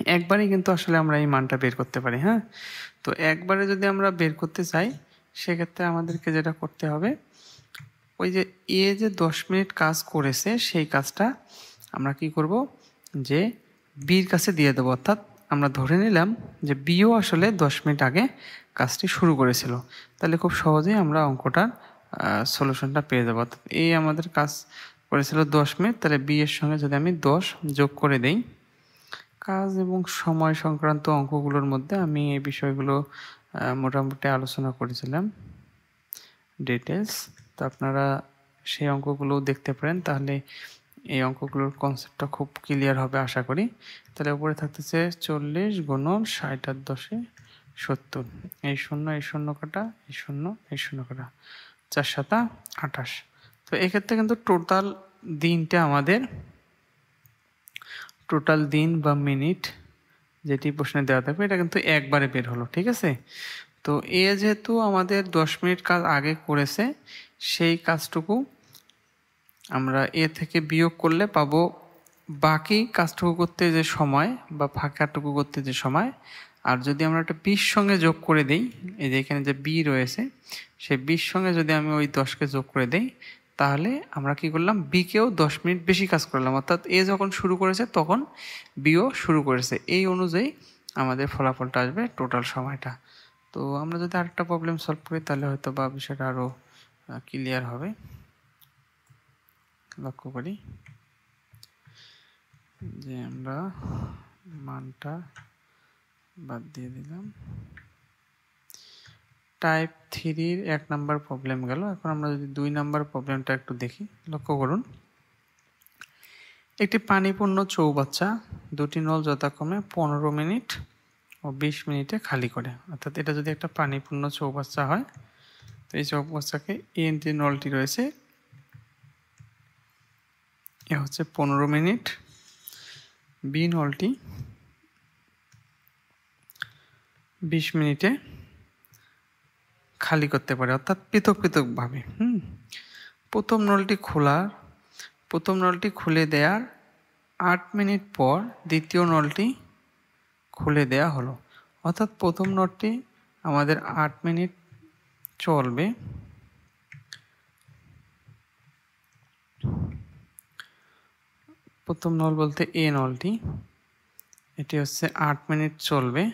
একবারই কিন্তু আসলে আমরা এই মানটা বের করতে পারি হ্যাঁ? তো একবারে যদি আমরা বের করতে চাই, সেক্ষেত্রে আমাদেরকে যেটা করতে হবে, ওই যে এ যে দশ মিনিট কাজ করেছে, সেই কাজটা আমরা কি করব? যে বির কাছে দিয়ে দেবো। অর্থাৎ আমরা ধরে নিলাম যে বিও আসলে দশ মিনিট আগে কাজটি শুরু করেছিল। তাহলে খুব সহজেই আমরা অঙ্কটার সলিউশনটা পেয়ে যাব। অর্থাৎ এ আমাদের কাজ করেছিল দশ মিনিট, তাহলে বি এর সঙ্গে যদি আমি দশ যোগ করে দেই, কাজ এবং সময় সংক্রান্ত অঙ্কগুলোর মধ্যে আমি এই বিষয়গুলো মোটামুটি আলোচনা করেছিলাম। ডিটেলস তো আপনারা সেই অঙ্কগুলো দেখতে পারেন, তাহলে এই অঙ্কগুলোর কনসেপ্টটা খুব ক্লিয়ার হবে, আশা করি। তাহলে উপরে থাকতেছে চল্লিশ গুণন ষাট আর দশে সত্তর। এই শূন্য এই শূন্য কাটা, এই শূন্য এই শূন্য কাটা। চার সাতা, আঠাশ। তো এক্ষেত্রে কিন্তু টোটাল দিনটা আমাদের টোটাল দিন বা মিনিট যেটি প্রশ্নে দেওয়া থাকবে, এটা কিন্তু একবারে বের হলো, ঠিক আছে? তো এ যেহেতু আমাদের দশ মিনিট কাজ আগে করেছে, সেই কাজটুকু আমরা এ থেকে বিয়োগ করলে পাবো বাকি কাজটুকু করতে যে সময় বা ফাঁকাটুকু করতে যে সময়। আর যদি আমরা একটা বিশ সঙ্গে যোগ করে দিই, এই যে এখানে যে বি রয়েছে, সেই বিশ সঙ্গে যদি আমি ওই দশকে যোগ করে দিই তাহলে আমরা কি করলাম? বিকেও দশ মিনিট বেশি কাজ করলাম। অর্থাৎ এ যখন শুরু করেছে, তখন বিও শুরু করেছে। এই অনুযায়ী আমাদের ফলাফলটা আসবে টোটাল সময়টা। তো আমরা যদি আরেকটা প্রবলেম সলভ করি, তাহলে হয়তো বা বিষয়টা আরও ক্লিয়ার হবে। লক্ষ্য করি যে আমরা মানটা বাদ দিয়ে দিলাম। টাইপ থ্রির এক নাম্বার প্রবলেম গেল। এখন আমরা যদি দুই নাম্বার প্রবলেমটা একটু দেখি, লক্ষ্য করুন। একটি পানিপূর্ণ চৌবাচ্চা, দুটি নল যথাক্রমে পনেরো মিনিট ও বিশ মিনিটে খালি করে। অর্থাৎ এটা যদি একটা পানিপূর্ণ চৌবাচ্চা হয়, তো এই চৌবাচ্চাকে এন যে নলটি রয়েছে। এ হচ্ছে পনেরো মিনিট। বি নলটি বিশ মিনিটে খালি করতে পারে, অর্থাৎ পৃথক পৃথকভাবে, হুম? প্রথম নলটি খোলার প্রথম নলটি খুলে দেওয়ার আট মিনিট পর দ্বিতীয় নলটি খুলে দেয়া হলো। অর্থাৎ প্রথম নলটি আমাদের আট মিনিট চলবে। প্রথম নল বলতে এ নলটি এটি হচ্ছে আট মিনিট চলবে।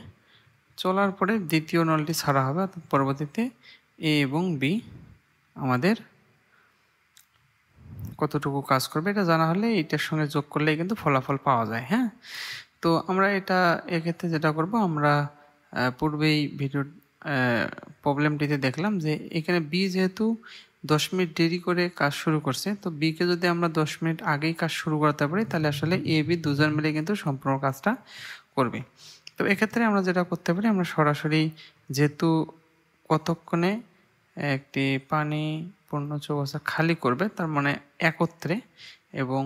চলার পরে দ্বিতীয় নলটি ছাড়া হবে, অর্থাৎ পরবর্তীতে এ এবং বি আমাদের কতটুকু কাজ করবে এটা জানা হলে এটার সঙ্গে যোগ করলে কিন্তু ফলাফল পাওয়া যায় হ্যাঁ? তো আমরা এটা এক্ষেত্রে যেটা করব, আমরা পূর্বেই ভিডিও প্রবলেমটিতে দেখলাম যে এখানে বি যেহেতু দশ মিনিট দেরি করে কাজ শুরু করছে, তো বিকে যদি আমরা দশ মিনিট আগেই কাজ শুরু করতে পারি, তাহলে আসলে এ, বি দুজন মিলে কিন্তু সম্পূর্ণ কাজটা করবে। তো এক্ষেত্রে আমরা যেটা করতে পারি, আমরা সরাসরি যেহেতু কতক্ষণে একটি পানি পূর্ণ চৌবাচ্চা খালি করবে, তার মানে একত্রে এবং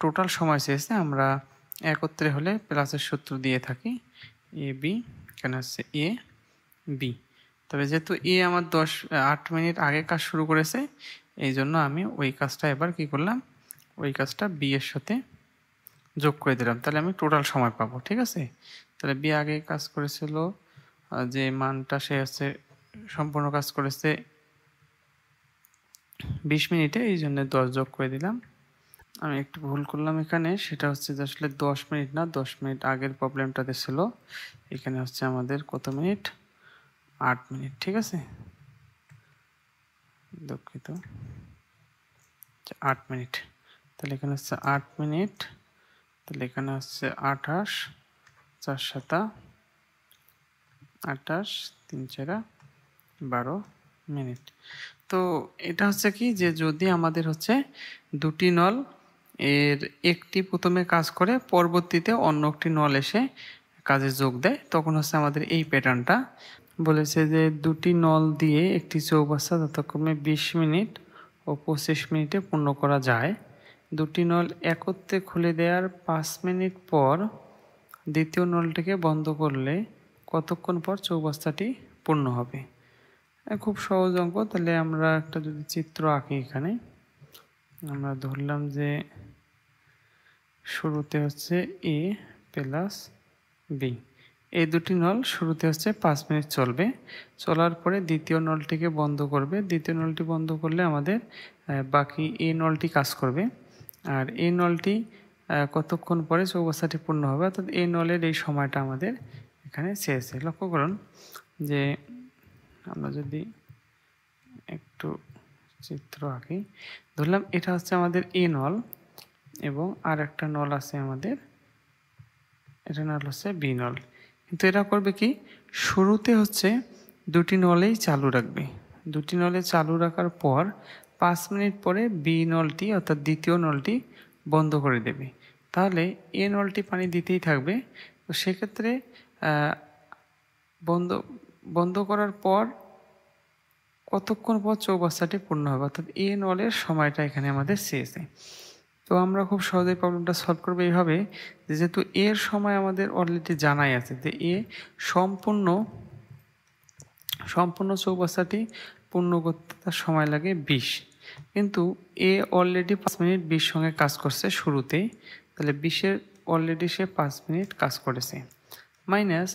টোটাল সময় চেয়েছে আমরা একত্রে হলে প্লাসের সূত্র দিয়ে থাকি এ বি, এখানে হচ্ছে এ বি। তবে যেহেতু এ আমার দশ, আট মিনিট আগে কাজ শুরু করেছে, এই জন্য আমি ওই কাজটা এবার কি করলাম, ওই কাজটা বি এর সাথে যোগ করে দিলাম। তাহলে আমি টোটাল সময় পাবো, ঠিক আছে? তাহলে বি আগে কাজ করেছিল যে মানটা সে হচ্ছে সম্পূর্ণ কাজ করেছে বিশ মিনিটে, এই জন্য দশ যোগ করে দিলাম। আমি একটু ভুল করলাম এখানে, সেটা হচ্ছে যে আসলে দশ মিনিট না, দশ মিনিট আগের প্রবলেমটাতে ছিল। এখানে হচ্ছে আমাদের কত মিনিট? আট মিনিট, ঠিক আছে? দুঃখিত। আট মিনিট। তাহলে এখানে হচ্ছে আট মিনিট, তাহলে এখানে হচ্ছে আঠাশ। চার সাতা আঠাশ তিন চারা, বারো মিনিট। তো এটা হচ্ছে কি যে যদি আমাদের হচ্ছে দুটি নল এর একটি প্রথমে কাজ করে, পরবর্তীতে অন্য একটি নল এসে কাজে যোগ দেয়, তখন হচ্ছে আমাদের এই প্যাটার্নটা। বলেছে যে দুটি নল দিয়ে একটি চৌবাচ্চা যথাক্রমে বিশ মিনিট ও পঁচিশ মিনিটে পূর্ণ করা যায়। দুটি নল একত্রে খুলে দেওয়ার পাঁচ মিনিট পর দ্বিতীয় নলটিকে বন্ধ করলে কতক্ষণ পর চৌবাচ্চাটি পূর্ণ হবে? খুব সহজ অঙ্ক। তাহলে আমরা একটা যদি চিত্র আঁকি এখানে, আমরা ধরলাম যে শুরুতে হচ্ছে এ প্লাস বি এই দুটি নল শুরুতে হচ্ছে পাঁচ মিনিট চলবে। চলার পরে দ্বিতীয় নলটিকে বন্ধ করবে। দ্বিতীয় নলটি বন্ধ করলে আমাদের বাকি এ নলটি কাজ করবে। আর এই নলটি কতক্ষণ পরে চৌবাস্তাটি পূর্ণ হবে, অর্থাৎ এই নলের এই সময়টা আমাদের এখানে চেয়েছে লক্ষ্য করুন যে আমরা যদি একটু চিত্র আঁকি, ধরলাম এটা হচ্ছে আমাদের এ নল এবং আর একটা নল আছে আমাদের, এটা নল হচ্ছে বি নল। কিন্তু এরা করবে কি? শুরুতে হচ্ছে দুটি নলেই চালু রাখবে। দুটি নলে চালু রাখার পর পাঁচ মিনিট পরে বি নলটি, অর্থাৎ দ্বিতীয় নলটি বন্ধ করে দেবে। তাহলে এ নলটি পানি দিতেই থাকবে। তো সেক্ষেত্রে বন্ধ বন্ধ করার পর কতক্ষণ পর চৌবাস্তাটি পূর্ণ হবে? অর্থাৎ এ নলের সময়টা এখানে আমাদের চেয়েছে তো আমরা খুব সহজেই প্রবলেমটা সলভ করব এইভাবে যেহেতু এর সময় আমাদের অলরেডি জানাই আছে, যে এ সম্পূর্ণ সম্পূর্ণ চৌবাস্তাটি পূর্ণ করতে তার সময় লাগে বিশ। কিন্তু এ অলরেডি পাঁচ মিনিট বিশ সঙ্গে কাজ করছে শুরুতেই তাহলে বিশের অলরেডি সে পাঁচ মিনিট কাজ করেছে। মাইনাস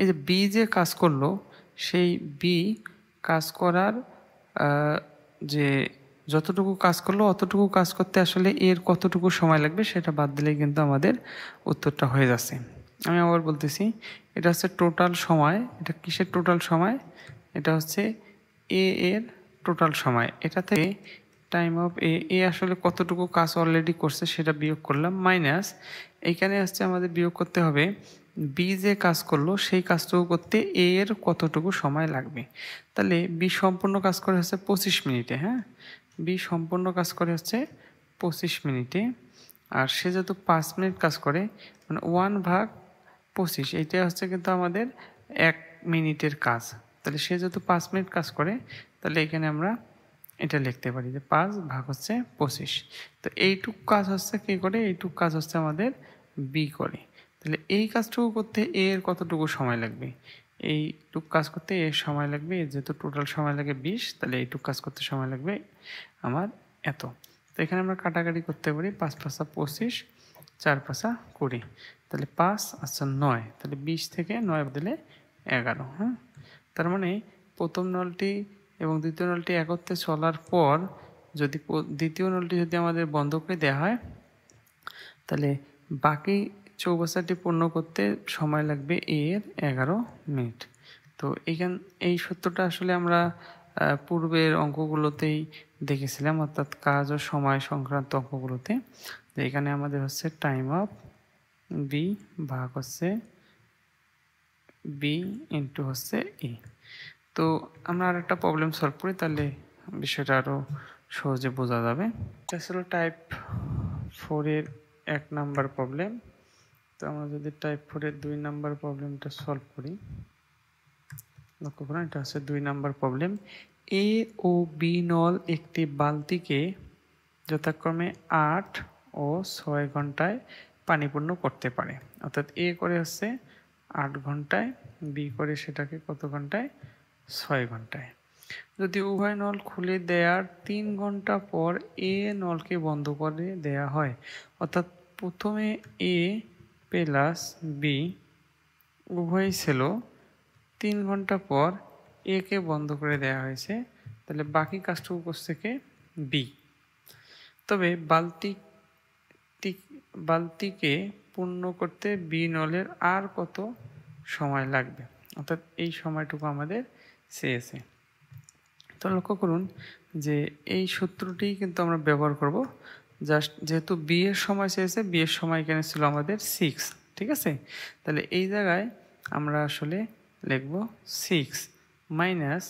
এই যে বি যে কাজ করল, সেই বি কাজ করার যে যতটুকু কাজ করল, অতটুকু কাজ করতে আসলে এর কতটুকু সময় লাগবে সেটা বাদ দিলেই কিন্তু আমাদের উত্তরটা হয়ে যাচ্ছে। আমি আবার বলতেছি, এটা হচ্ছে টোটাল সময়, এটা কিসের টোটাল সময়? এটা হচ্ছে এ এর টোটাল সময়। এটা থেকে টাইম অফ এ এ আসলে কতটুকু কাজ অলরেডি করছে সেটা বিয়োগ করলাম মাইনাস এইখানে হচ্ছে আমাদের বিয়োগ করতে হবে বি যে কাজ করল সেই কাজটুকু করতে এ এর কতটুকু সময় লাগবে। তাহলে বি সম্পূর্ণ কাজ করে হচ্ছে পঁচিশ মিনিটে হ্যাঁ? বি সম্পূর্ণ কাজ করে হচ্ছে পঁচিশ মিনিটে, আর সে যেহেতু পাঁচ মিনিট কাজ করে মানে ওয়ান ভাগ পঁচিশ এইটা হচ্ছে কিন্তু আমাদের এক মিনিটের কাজ। তাহলে সে যেহেতু পাঁচ মিনিট কাজ করে, তাহলে এখানে আমরা এটা লিখতে পারি যে পাঁচ ভাগ হচ্ছে পঁচিশ। তো এইটুক কাজ হচ্ছে কী করে? এইটুক কাজ হচ্ছে আমাদের বি করে। তাহলে এই কাজটুকু করতে এর কতটুকু সময় লাগবে? এইটুক কাজ করতে এর সময় লাগবে এর যেহেতু টোটাল সময় লাগে বিশ, তাহলে এইটুক কাজ করতে সময় লাগবে আমার এত। তো এখানে আমরা কাটাকাটি করতে পারি পাঁচ পাঁচা পঁচিশ, চার পাঁচা কুড়ি। তাহলে পাঁচ আচ্ছা নয়, তাহলে বিশ থেকে নয় বদলে এগারো হ্যাঁ? তার মানে প্রথম নলটি এবং দ্বিতীয় নলটি একত্রে চলার পর যদি দ্বিতীয় নলটি যদি আমাদের বন্ধ করে দেওয়া হয়, তাহলে বাকি চৌবাচ্চাটি পূর্ণ করতে সময় লাগবে এর এগারো মিনিট। তো এইখান এই সত্যটা আসলে আমরা পূর্বের অঙ্কগুলোতেই দেখেছিলাম, অর্থাৎ কাজ ও সময় সংক্রান্ত অঙ্কগুলোতে। যে এখানে আমাদের হচ্ছে টাইম অফ বি ভাগ হচ্ছে বি ইন্টু হচ্ছে ই তো আমরা আর একটা প্রবলেম সলভ করি, তাহলে বিষয়টা আরও সহজে বোঝা যাবে। এটা ছিল টাইপ ফোরের এক নাম্বার প্রবলেম তো আমরা যদি টাইপ ফোরের দুই নাম্বার প্রবলেমটা সলভ করি, লক্ষ্য করুন, এটা হচ্ছে দুই নাম্বার প্রবলেম এ ও বি নল একটি বালতিকে যথাক্রমে আট ও ছয় ঘন্টায় পানিপূর্ণ করতে পারে। অর্থাৎ এ করে হচ্ছে আট ঘন্টায় বি করে সেটাকে কত ঘন্টায়? ছয় ঘন্টায়। যদি উভয় নল খুলে দেওয়ার তিন ঘণ্টা পর এ নলকে বন্ধ করে দেয়া হয়, অর্থাৎ প্রথমে এ প্লাস বি উভয় ছিল, তিন ঘণ্টা পর এ কে বন্ধ করে দেওয়া হয়েছে, তাহলে বাকি কাজটুকু করছে কে? বি। তবে বালতি বালতিকে পূর্ণ করতে বি নলের আর কত সময় লাগবে? অর্থাৎ এই সময়টুকু আমাদের চেয়েছে তো লক্ষ্য করুন যে এই সূত্রটি কিন্তু আমরা ব্যবহার করব। জাস্ট যেহেতু বিয়ের সময় চেয়েছে, বিয়ের সময় এখানে ছিল আমাদের সিক্স ঠিক আছে? তাহলে এই জায়গায় আমরা আসলে লিখব six minus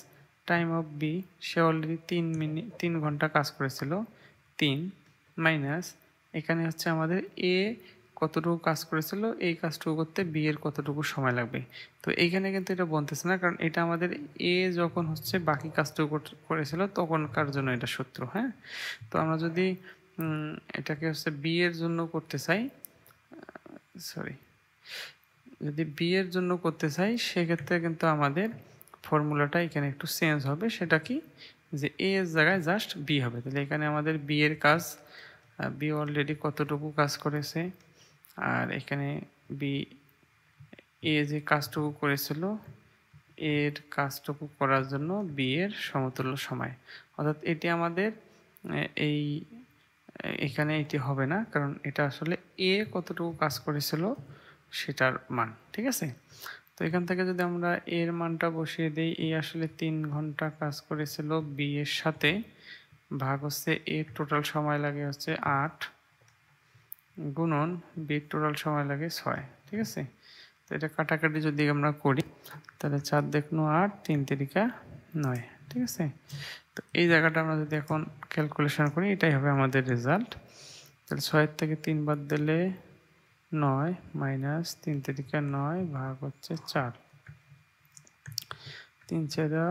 time of B say already তিন মিনিট তিন ঘণ্টা কাজ করেছিল। তিন মাইনাস এখানে হচ্ছে আমাদের এ কতটুকু কাজ করেছিল, এই কাজটুকু করতে বি এর কতটুকু সময় লাগবে। তো এইখানে কিন্তু এটা বলতেছে না, কারণ এটা আমাদের এ যখন হচ্ছে বাকি কাজটুকু করেছিল, তখনকার জন্য এটা সূত্র হ্যাঁ? তো আমরা যদি এটাকে হচ্ছে বি এর জন্য করতে চাই সরি যদি বি এর জন্য করতে চাই, সেক্ষেত্রে কিন্তু আমাদের ফর্মুলাটা এখানে একটু চেঞ্জ হবে, সেটা কি? যে এ এর জায়গায় জাস্ট বি হবে। তাহলে এখানে আমাদের বি এর কাজ বি অলরেডি কতটুকু কাজ করেছে আর এখানে বি এ যে কাজটুকু করেছিল, এর কাজটুকু করার জন্য বি এর সমতুল্য সময়। অর্থাৎ এটি আমাদের এই, এখানে এটি হবে না, কারণ এটা আসলে এ কতটুকু কাজ করেছিল সেটার মান, ঠিক আছে? তো এখান থেকে যদি আমরা এর মানটা বসিয়ে দিই এ আসলে তিন ঘণ্টা কাজ করেছিল বি এর সাথে, ভাগ হচ্ছে এর টোটাল সময় লাগে হচ্ছে আট গুণন বি টোটাল সময় লাগে ছয়, ঠিক আছে? তো এটা কাটাকাটি যদি আমরা করি, তাহলে চার দেখুন আট, তিন তিরিকা নয়, ঠিক আছে? তো এই জায়গাটা আমরা যদি এখন ক্যালকুলেশন করি, এটাই হবে আমাদের রেজাল্ট তাহলে ছয়ের থেকে তিন বাদ দিলে নয় মাইনাস তিন তিরিকা নয় ভাগ হচ্ছে চার। তিন চারা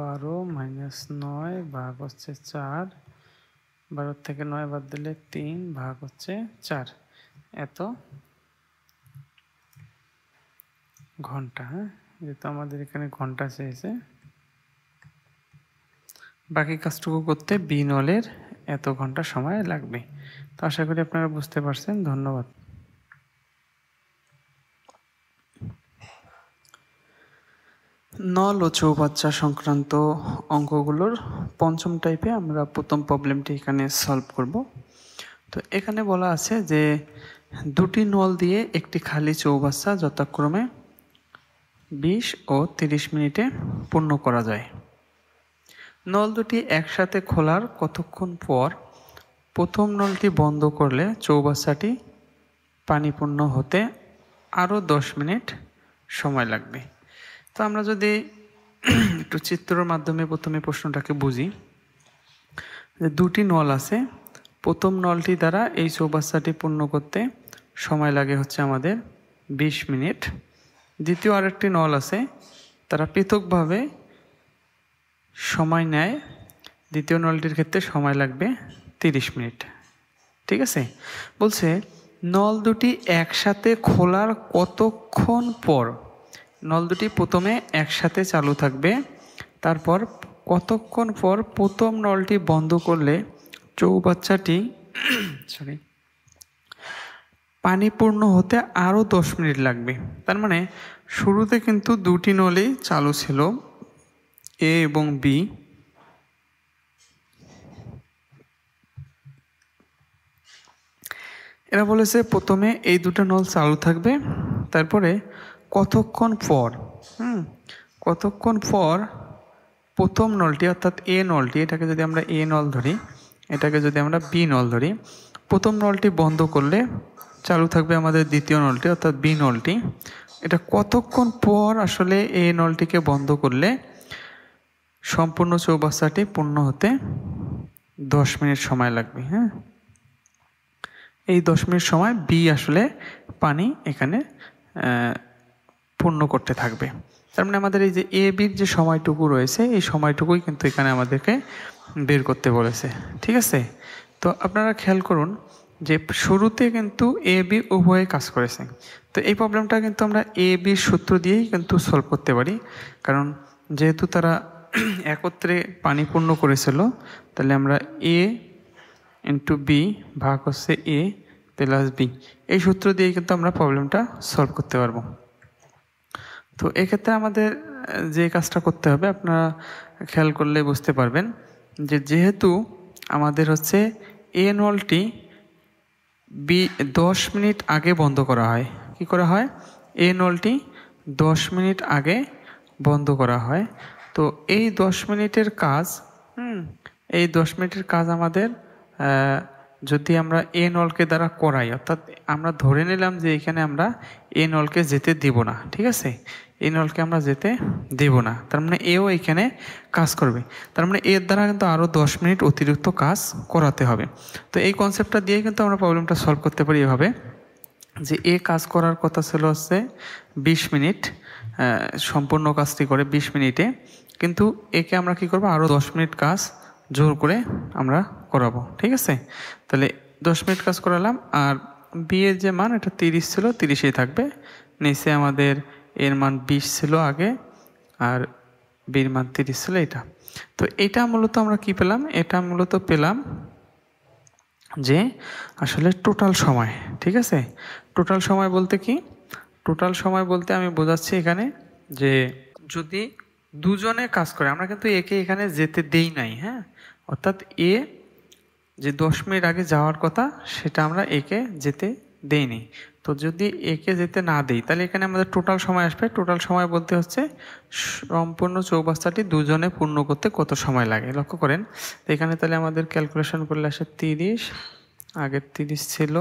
বারো মাইনাস নয় ভাগ হচ্ছে চার বারো থেকে নয় বাদ দিলে তিন ভাগ হচ্ছে চার। এত ঘণ্টা হ্যাঁ? যেহেতু আমাদের এখানে ঘণ্টা চেয়েছে। বাকি কাজটুকু করতে বিনলের এত ঘণ্টা সময় লাগবে। তো আশা করি আপনারা বুঝতে পারছেন। ধন্যবাদ। নল ও চৌবাচ্চা সংক্রান্ত অঙ্কগুলোর পঞ্চম টাইপে আমরা প্রথম প্রবলেমটি এখানে সলভ করব। তো এখানে বলা আছে যে দুটি নল দিয়ে একটি খালি চৌবাচ্চা যথাক্রমে বিশ ও তিরিশ মিনিটে পূর্ণ করা যায়। নল দুটি একসাথে খোলার কতক্ষণ পর প্রথম নলটি বন্ধ করলে চৌবাচ্চাটি পানিপূর্ণ হতে আরও দশ মিনিট সময় লাগবে। তো আমরা যদি [CLEARS THROAT] একটু চিত্রর মাধ্যমে প্রথমে প্রশ্নটাকে বুঝি। যে দুটি নল আছে। প্রথম নলটি দ্বারা এই চৌবাচ্চাটি পূর্ণ করতে সময় লাগে হচ্ছে আমাদের বিশ মিনিট। দ্বিতীয় আরেকটি নল আছে। তারা পৃথকভাবে সময় নেয়। দ্বিতীয় নলটির ক্ষেত্রে সময় লাগবে তিরিশ মিনিট। ঠিক আছে? বলছে, নল দুটি একসাথে খোলার কতক্ষণ পর নল দুটি প্রথমে একসাথে চালু থাকবে। তারপর কতক্ষণ পর প্রথম নলটি বন্ধ করলে চৌবাচ্চাটি [COUGHS] সরি পানি পূর্ণ হতে আরও দশ মিনিট লাগবে। তার মানে শুরুতে কিন্তু দুটি নলই চালু ছিল, এ এবং বি। এরা বলেছে প্রথমে এই দুটো নল চালু থাকবে, তারপরে কতক্ষণ পর, হুম, কতক্ষণ পর প্রথম নলটি, অর্থাৎ এ নলটি, এটাকে যদি আমরা এ নল ধরি, এটাকে যদি আমরা বি নল ধরি, প্রথম নলটি বন্ধ করলে চালু থাকবে আমাদের দ্বিতীয় নলটি, অর্থাৎ বি নলটি। এটা কতক্ষণ পর আসলে এ নলটিকে বন্ধ করলে সম্পূর্ণ চৌবাচ্চাটি পূর্ণ হতে দশ মিনিট সময় লাগবে হ্যাঁ? এই দশ মিনিট সময় বি আসলে পানি এখানে পূর্ণ করতে থাকবে। তার মানে আমাদের এই যে এ বির যে সময়টুকু রয়েছে, এই সময়টুকুই কিন্তু এখানে আমাদেরকে বের করতে বলেছে। ঠিক আছে? তো আপনারা খেয়াল করুন যে শুরুতে কিন্তু এ বি উভয়ে কাজ করেছে। তো এই প্রবলেমটা কিন্তু আমরা এ বির সূত্র দিয়েই কিন্তু সলভ করতে পারি। কারণ যেহেতু তারা [CLEARS THROAT] একত্রে পানি পূর্ণ করেছিল, তাহলে আমরা এ ইন্টু বি ভাগ হচ্ছে এ প্লাস বি এই সূত্র দিয়ে কিন্তু আমরা প্রবলেমটা সলভ করতে পারব। তো এক্ষেত্রে আমাদের যে কাজটা করতে হবে, আপনারা খেয়াল করলে বুঝতে পারবেন যে যেহেতু আমাদের হচ্ছে এ নলটি বি, দশ মিনিট আগে বন্ধ করা হয়, কি করা হয়? এ নলটি দশ মিনিট আগে বন্ধ করা হয়। তো এই দশ মিনিটের কাজ এই দশ মিনিটের কাজ আমাদের যদি আমরা এ নলকে দ্বারা করাই, অর্থাৎ আমরা ধরে নিলাম যে এখানে আমরা এ নলকে যেতে দিব না, ঠিক আছে? এই নলকে আমরা যেতে দেব না। তার মানে এও এখানে কাজ করবে। তার মানে এর দ্বারা কিন্তু আরও দশ মিনিট অতিরিক্ত কাজ করাতে হবে। তো এই কনসেপ্টটা দিয়ে কিন্তু আমরা প্রবলেমটা সলভ করতে পারি এভাবে, যে এ কাজ করার কথা ছিল হচ্ছে বিশ মিনিট সম্পূর্ণ কাজটি করে বিশ মিনিটে। কিন্তু একে আমরা কি করব? আরও দশ মিনিট কাজ জোর করে আমরা করাবো, ঠিক আছে? তাহলে দশ মিনিট কাজ করালাম, আর বিয়ের যে মান, এটা তিরিশ ছিল, তিরিশেই থাকবে। নিচে আমাদের এর মান বিশ ছিল আগে, আর বির মান তিরিশ ছিল এটা। তো এটা মূলত আমরা কি পেলাম? এটা মূলত পেলাম যে আসলে টোটাল সময়, ঠিক আছে? টোটাল সময় বলতে কি? টোটাল সময় বলতে আমি বোঝাচ্ছি এখানে যে যদি দুজনে কাজ করে, আমরা কিন্তু একে এখানে যেতে দেই নাই হ্যাঁ? অর্থাৎ এ যে দশ মিনিট আগে যাওয়ার কথা, সেটা আমরা একে যেতে দেইনি। তো যদি একে যেতে না দেই, তাহলে এখানে আমাদের টোটাল সময় আসবে। টোটাল সময় বলতে হচ্ছে সম্পূর্ণ চৌবাস্তাটি দুজনে পূর্ণ করতে কত সময় লাগে? লক্ষ্য করেন, তো এখানে তাহলে আমাদের ক্যালকুলেশন করলে আসে তিরিশ, আগের তিরিশ ছিল,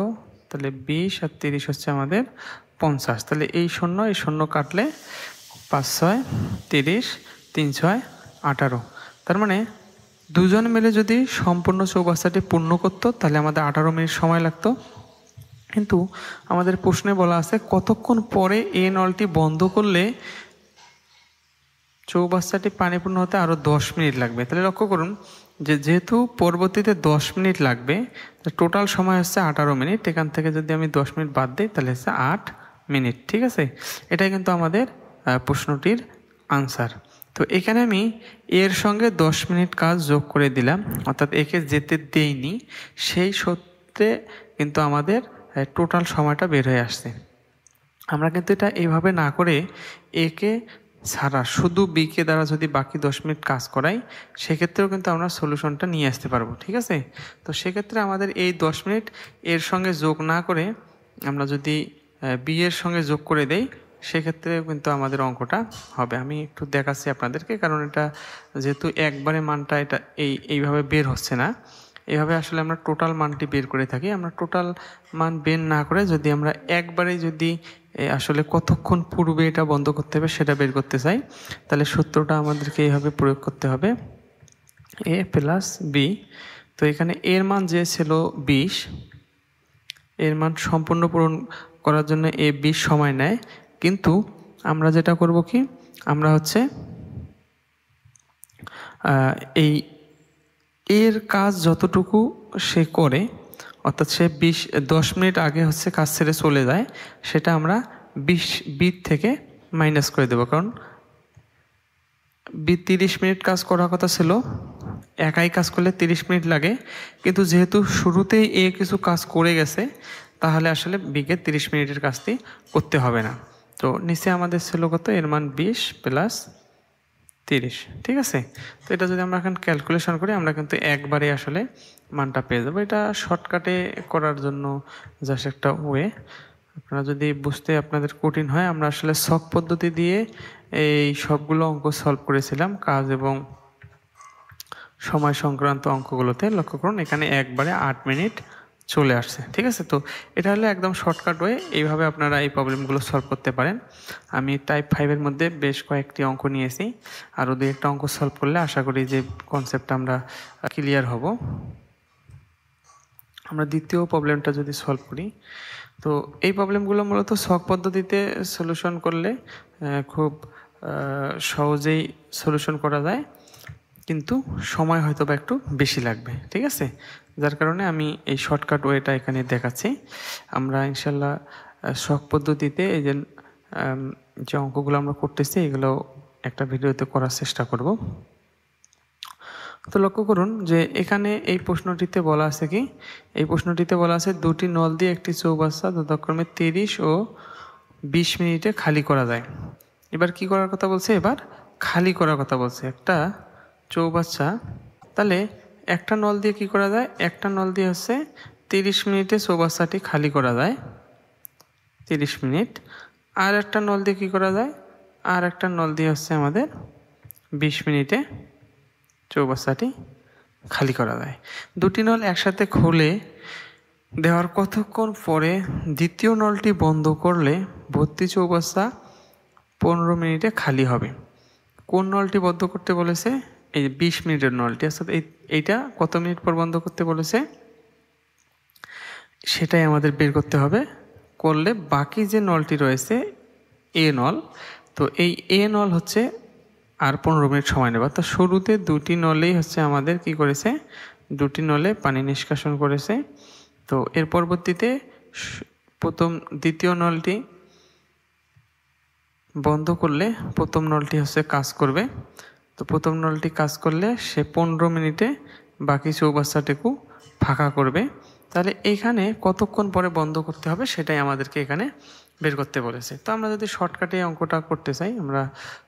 তাহলে বিশ আর তিরিশ হচ্ছে আমাদের পঞ্চাশ। তাহলে এই শূন্য এই শূন্য কাটলে পাঁচ ছয় তিরিশ, তিন ছয় আঠারো। তার মানে দুজন মিলে যদি সম্পূর্ণ চৌবাস্তাটি পূর্ণ করতো, তাহলে আমাদের আঠারো মিনিট সময় লাগতো। কিন্তু আমাদের প্রশ্নে বলা আছে, কতক্ষণ পরে এ নলটি বন্ধ করলে চৌবাস্তাটি পানিপূর্ণ হতে আরও দশ মিনিট লাগবে? তাহলে লক্ষ্য করুন যে যেহেতু পরবর্তীতে দশ মিনিট লাগবে টোটাল সময় হচ্ছে আঠারো মিনিট। এখান থেকে যদি আমি দশ মিনিট বাদ দিই, তাহলে হচ্ছে আট মিনিট, ঠিক আছে? এটাই কিন্তু আমাদের প্রশ্নটির আনসার। তো এখানে আমি এর সঙ্গে দশ মিনিট কাজ যোগ করে দিলাম, অর্থাৎ একে যেতে দেইনি, সেই সত্ত্বে কিন্তু আমাদের টোটাল সময়টা বের হয়ে আসছে। আমরা কিন্তু এটা এইভাবে না করে একে ছাড়া, শুধু বিকে দ্বারা যদি বাকি দশ মিনিট কাজ করাই, সেক্ষেত্রেও কিন্তু আমরা সলিউশনটা নিয়ে আসতে পারব, ঠিক আছে? তো সেক্ষেত্রে আমাদের এই দশ মিনিট এর সঙ্গে যোগ না করে আমরা যদি বি এর সঙ্গে যোগ করে দেই সেক্ষেত্রে কিন্তু আমাদের অঙ্কটা হবে। আমি একটু দেখাচ্ছি আপনাদেরকে, কারণ এটা যেহেতু একবারে মানটা এটা এই, এইভাবে বের হচ্ছে না। এভাবে আসলে আমরা টোটাল মানটি বের করে থাকি। আমরা টোটাল মান বের না করে যদি আমরা একবারে যদি আসলে কতক্ষণ পূর্বে এটা বন্ধ করতে হবে সেটা বের করতে চাই, তাহলে সূত্রটা আমাদেরকে এইভাবে প্রয়োগ করতে হবে। এ প্লাস বি তো এখানে এর মান যে ছিল বিশ, এর মান সম্পূর্ণ পূরণ করার জন্য এ বিশ সময় নেয়। কিন্তু আমরা যেটা করব কি? আমরা হচ্ছে এই এর কাজ যতটুকু সে করে, অর্থাৎ সে বিশ, দশ মিনিট আগে হচ্ছে কাজ ছেড়ে চলে যায়, সেটা আমরা বিশ বিট থেকে মাইনাস করে দেবো। কারণ তিরিশ মিনিট কাজ করার কথা ছিল, একাই কাজ করলে তিরিশ মিনিট লাগে। কিন্তু যেহেতু শুরুতেই এ কিছু কাজ করে গেছে, তাহলে আসলে বিকে তিরিশ মিনিটের কাজটি করতে হবে না। তো নিচে আমাদের ছিল কত? এর মান বিশ প্লাস তিরিশ, ঠিক আছে? তো এটা যদি আমরা এখন ক্যালকুলেশন করি, আমরা কিন্তু একবারে আসলে মানটা পেয়ে যাব। এটা শর্টকাটে করার জন্য জাস্ট একটা ওয়ে আপনারা যদি বুঝতে আপনাদের কঠিন হয়, আমরা আসলে সব পদ্ধতি দিয়ে এই সবগুলো অঙ্ক সলভ করেছিলাম। কাজ এবং সময় সংক্রান্ত অঙ্কগুলোতে। লক্ষ্য করুন, এখানে একবারে আট মিনিট চলে আসছে। ঠিক আছে? তো এটা হলো একদম শর্টকাট ওয়ে এইভাবে আপনারা এই প্রবলেমগুলো সলভ করতে পারেন। আমি টাইপ ফাইভের মধ্যে বেশ কয়েকটি অঙ্ক নিয়েছি। আরও দু একটা অঙ্ক সলভ করলে আশা করি যে কনসেপ্টটা আমরা ক্লিয়ার হব। আমরা দ্বিতীয় প্রবলেমটা যদি সলভ করি, তো এই প্রবলেমগুলো মূলত শখ পদ্ধতিতে সলিউশন করলে খুব সহজেই সলিউশন করা যায়। কিন্তু সময় হয়তো বা একটু বেশি লাগবে, ঠিক আছে? যার কারণে আমি এই শর্টকাট ওয়েটা এখানে দেখাচ্ছি। আমরা ইনশাল্লাহ শখ পদ্ধতিতে এই যে যে অঙ্কগুলো আমরা করতেছি, এগুলো একটা ভিডিওতে করার চেষ্টা করব। তো লক্ষ্য করুন যে এখানে এই প্রশ্নটিতে বলা আছে কি, এই প্রশ্নটিতে বলা আছে দুটি নল দিয়ে একটি চৌবাচ্চা যথাক্রমে তিরিশ ও বিশ মিনিটে খালি করা যায়। এবার কি করার কথা বলছে? এবার খালি করার কথা বলছে। একটা চৌবাচ্চা, তাহলে একটা নল দিয়ে কি করা যায়? একটা নল দিয়ে হচ্ছে তিরিশ মিনিটে চৌবাচ্চাটি খালি করা যায়। তিরিশ মিনিট। আর একটা নল দিয়ে কী করা যায়? আর একটা নল দিয়ে হচ্ছে আমাদের বিশ মিনিটে চৌবাচ্চাটি খালি করা যায়। দুটি নল একসাথে খুলে দেওয়ার কতক্ষণ পরে দ্বিতীয় নলটি বন্ধ করলে ভর্তি চৌবাচ্চা পনেরো মিনিটে খালি হবে? কোন নলটি বন্ধ করতে বলেছে? এই যে বিশ মিনিটের নলটি, অর্থাৎ এই, এইটা কত মিনিট পর বন্ধ করতে বলেছে? সেটাই আমাদের বের করতে হবে। করলে বাকি যে নলটি রয়েছে, এ নল, তো এই এ নল হচ্ছে আর পনেরো মিনিট সময় নেবে। তো শুরুতে দুটি নলেই হচ্ছে আমাদের কি করেছে? দুটি নলে পানি নিষ্কাশন করেছে। তো এর পরবর্তীতে প্রথম দ্বিতীয় নলটি বন্ধ করলে প্রথম নলটি হচ্ছে কাজ করবে। তো প্রথম নলটি কাজ করলে সে পনেরো মিনিটে বাকি চৌবাচ্চাটুকু ফাঁকা করবে। তাহলে এখানে কতক্ষণ পরে বন্ধ করতে হবে সেটাই আমাদেরকে এখানে বের করতে বলেছে। তো আমরা যদি শর্টকাটে অঙ্কটা করতে চাই, আমরা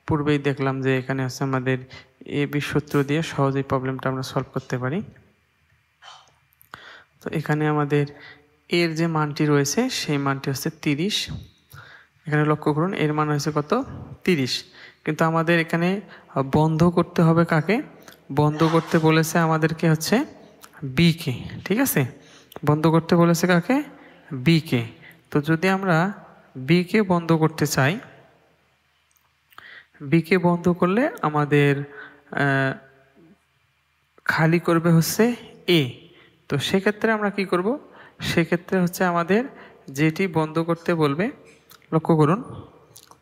পূর্বেই দেখলাম যে এখানে হচ্ছে আমাদের এ বি সূত্র দিয়ে সহজেই প্রবলেমটা আমরা সলভ করতে পারি। তো এখানে আমাদের এর যে মানটি রয়েছে, সেই মানটি হচ্ছে তিরিশ। এখানে লক্ষ্য করুন, এর মান হয়েছে কত? তিরিশ। কিন্তু আমাদের এখানে বন্ধ করতে হবে কাকে? বন্ধ করতে বলেছে আমাদেরকে হচ্ছে বিকে ঠিক আছে? বন্ধ করতে বলেছে কাকে? বিকে তো যদি আমরা বিকে বন্ধ করতে চাই বিকে বন্ধ করলে আমাদের খালি করবে হচ্ছে এ তো সেক্ষেত্রে আমরা কি করব? সেক্ষেত্রে হচ্ছে আমাদের যেটি বন্ধ করতে বলবে, লক্ষ্য করুন,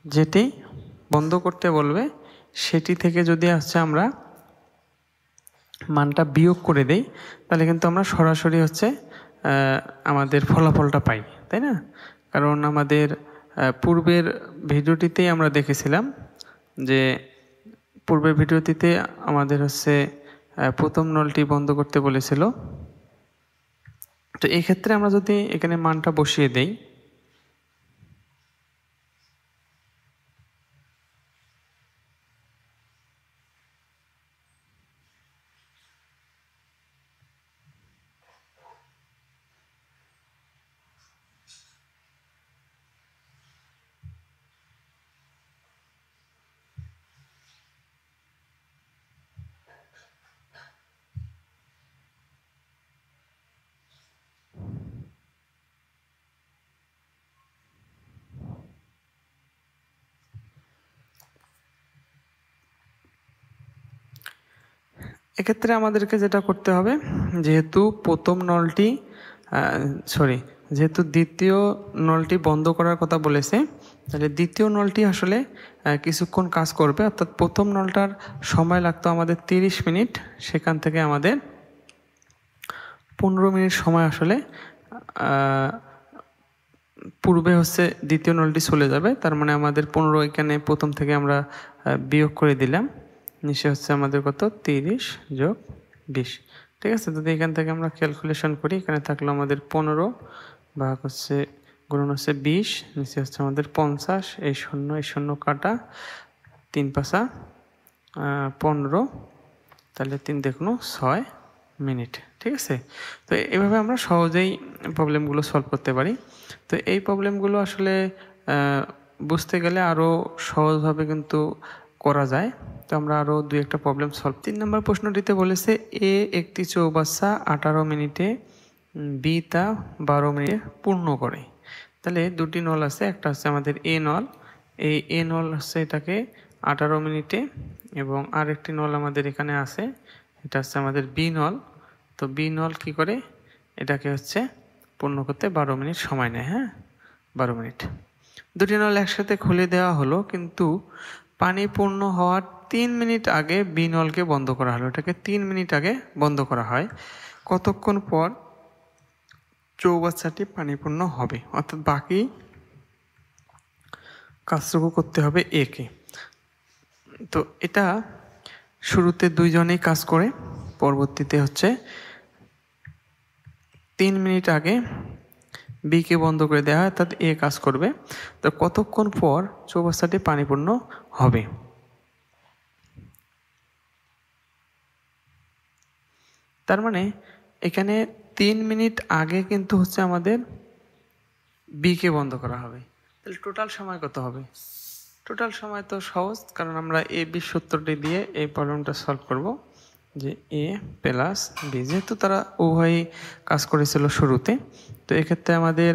যেটি বন্ধ করতে বলবে সেটি থেকে যদি হচ্ছে আমরা মানটা বিয়োগ করে দেই, তাহলে কিন্তু আমরা সরাসরি হচ্ছে আমাদের ফলাফলটা পাই, তাই না? কারণ আমাদের পূর্বের ভিডিওটিতেই আমরা দেখেছিলাম যে পূর্বের ভিডিওটিতে আমাদের হচ্ছে প্রথম নলটি বন্ধ করতে বলেছিল। তো এক্ষেত্রে আমরা যদি এখানে মানটা বসিয়ে দেই এক্ষেত্রে আমাদেরকে যেটা করতে হবে, যেহেতু প্রথম নলটি সরি যেহেতু দ্বিতীয় নলটি বন্ধ করার কথা বলেছে, তাহলে দ্বিতীয় নলটি আসলে কিছুক্ষণ কাজ করবে। অর্থাৎ প্রথম নলটার সময় লাগতো আমাদের তিরিশ মিনিট, সেখান থেকে আমাদের পনেরো মিনিট সময় আসলে পূর্বে হচ্ছে দ্বিতীয় নলটি চলে যাবে। তার মানে আমাদের পনেরো এখানে প্রথম থেকে আমরা বিয়োগ করে দিলাম। নিচে হচ্ছে আমাদের কত? তিরিশ যোগ বিশ। ঠিক আছে, যদি এখান থেকে আমরা ক্যালকুলেশন করি, এখানে থাকল আমাদের পনেরো, ভাগ হচ্ছে, গুণন হচ্ছে বিশ, নিচে হচ্ছে আমাদের পঞ্চাশ, এই শূন্য এই শূন্য কাটা তিন পাশা পনেরো, তাহলে তিন দেখুন, ছয় মিনিট। ঠিক আছে? তো এভাবে আমরা সহজেই প্রবলেমগুলো সলভ করতে পারি। তো এই প্রবলেমগুলো আসলে বুঝতে গেলে আরও সহজভাবে কিন্তু করা যায়। তো আমরা আরও দুই একটা প্রবলেম সলভ তিন নম্বর প্রশ্নটিতে বলেছে, এ একটি চৌবাচ্চা আঠারো মিনিটে বি তা বারো মিনিটে পূর্ণ করে। তাহলে দুটি নল আছে, একটা হচ্ছে আমাদের এ নল। এই এ নল হচ্ছে এটাকে আঠারো মিনিটে এবং আরেকটি নল আমাদের এখানে আছে, এটা হচ্ছে আমাদের বি নল। তো বি নল কি করে? এটাকে হচ্ছে পূর্ণ করতে বারো মিনিট সময় নেয় হ্যাঁ? বারো মিনিট। দুটি নল একসাথে খুলে দেওয়া হলো, কিন্তু পানি পূর্ণ হওয়ার তিন মিনিট আগে বি নলকে বন্ধ করা হলো। এটাকে তিন মিনিট আগে বন্ধ করা হয়। কতক্ষণ পর চৌবাচ্চাটি পানিপূর্ণ হবে? অর্থাৎ বাকি কাজটুকু করতে হবে একে। তো এটা শুরুতে দুইজনেই কাজ করে, পরবর্তীতে হচ্ছে তিন মিনিট আগে বিকে বন্ধ করে দেওয়া হয়, অর্থাৎ এ কাজ করবে। তো কতক্ষণ পর চৌবাচ্চাটি পানিপূর্ণ হবে। তার মানে এখানে তিন মিনিট আগে কিন্তু হচ্ছে আমাদের বিকে বন্ধ করা হবে। তাহলে টোটাল সময় কত হবে? টোটাল সময় তো সহজ, কারণ আমরা এ বি সূত্রটি দিয়ে এই প্রবলেমটা সলভ করব, যে এ প্লাস বি যেহেতু তারা উভয়ই কাজ করেছিল শুরুতে, তো এক্ষেত্রে আমাদের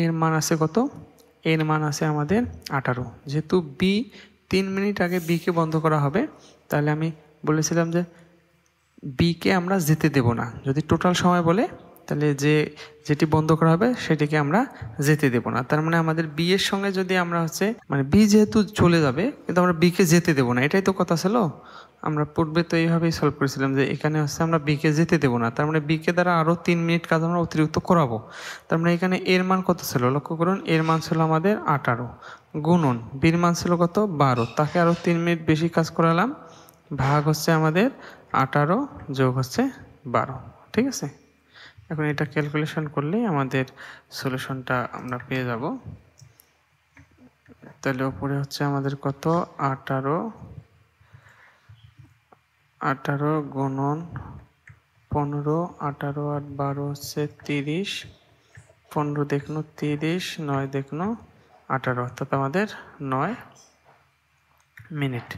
এর মান আছে কত? এর মান আছে আমাদের আঠারো, যেহেতু বি তিন মিনিট আগে বিকে বন্ধ করা হবে, তাহলে আমি বলেছিলাম যে বিকে আমরা যেতে দেব না। যদি টোটাল সময় বলে, তাহলে যে, যেটি বন্ধ করা হবে, সেটিকে আমরা যেতে দেব না। তার মানে আমাদের বি এর সঙ্গে যদি আমরা হচ্ছে মানে বি যেহেতু চলে যাবে, কিন্তু আমরা বিকে যেতে দেব না। এটাই তো কথা ছিল। আমরা পূর্বে তো এইভাবেই সলভ করেছিলাম যে এখানে হচ্ছে আমরা বিকে যেতে দেবো না। তার মানে বিকে দ্বারা আরও তিন মিনিট কাজ আমরা অতিরিক্ত করাবো। তার মানে এখানে এর মান কত ছিল? লক্ষ্য করুন, এর মান ছিল আমাদের আঠারো। গুণন। বীর মান ছিল কত? বারো। তাকে আরও তিন মিনিট বেশি কাজ করালাম। ভাগ হচ্ছে আমাদের আঠারো, যোগ হচ্ছে বারো। ঠিক আছে? এখন এটা ক্যালকুলেশন করলেই আমাদের সলিউশনটা আমরা পেয়ে যাব। তাহলে ওপরে হচ্ছে আমাদের কত? আঠারো। আঠারো গুণন পনেরো, আঠারো আর বারো হচ্ছে তিরিশ। পনেরো দেখনো তিরিশ, নয় দেখনো আঠারো, অর্থাৎ আমাদের নয় মিনিট।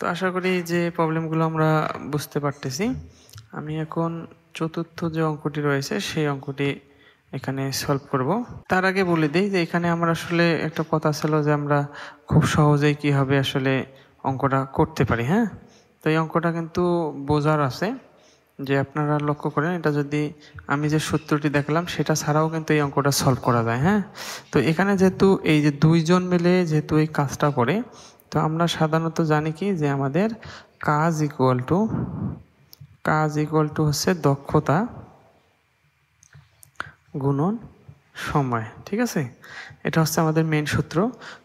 তো আশা করি যে প্রবলেমগুলো আমরা বুঝতে পারতেছি। আমি এখন চতুর্থ যে অঙ্কটি রয়েছে, সেই অঙ্কটি এখানে সলভ করব। তার আগে বলে দিই যে এখানে আমরা আসলে একটা কথা ছিল যে আমরা খুব সহজেই কীভাবে আসলে অঙ্কটা করতে পারি হ্যাঁ? তো এই অঙ্কটা কিন্তু বোঝার আছে। যে আপনারা লক্ষ্য করেন, এটা যদি আমি যে সূত্রটি দেখলাম, সেটা ছাড়াও কিন্তু এই অঙ্কটা সলভ করা যায় হ্যাঁ? তো এখানে যেহেতু এই যে দুইজন মিলে যেহেতু এই কাজটা করে, তো আমরা সাধারণত জানি কি যে আমাদের কাজ ইকুয়াল টু কাজ ইকুয়াল টু হচ্ছে দক্ষতা গুণন সময়, ঠিক আছে? এটা হচ্ছে আমাদের মেন সূত্র।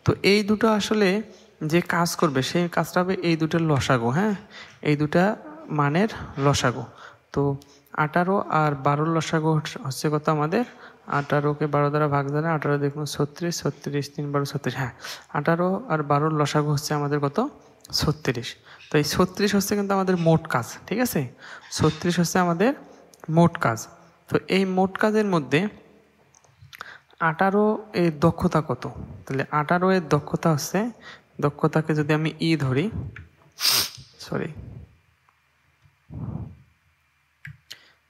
তো এই দুটো আসলে যে কাজ করবে, সেই কাজটা হবে এই দুটোর লসাগু হ্যাঁ? এই দুটা মানের লসাগু। তো আঠারো আর বারোর লসাগু হচ্ছে কত আমাদের? আঠারোকে বারো দ্বারা ভাগ দ্বারা আঠারো দেখুন, ছত্রিশ ছত্রিশ, তিন বারো, ছত্রিশ হ্যাঁ। আঠারো আর বারোর লসাগু হচ্ছে আমাদের কত? ছত্রিশ। তো এই ছত্রিশ হচ্ছে কিন্তু আমাদের মোট কাজ, ঠিক আছে? ছত্রিশ হচ্ছে আমাদের মোট কাজ। তো এই মোট কাজের মধ্যে আঠারো এর দক্ষতা কত? তাহলে আঠারো এর দক্ষতা হচ্ছে, দক্ষতাকে যদি আমি ই ধরি, সরি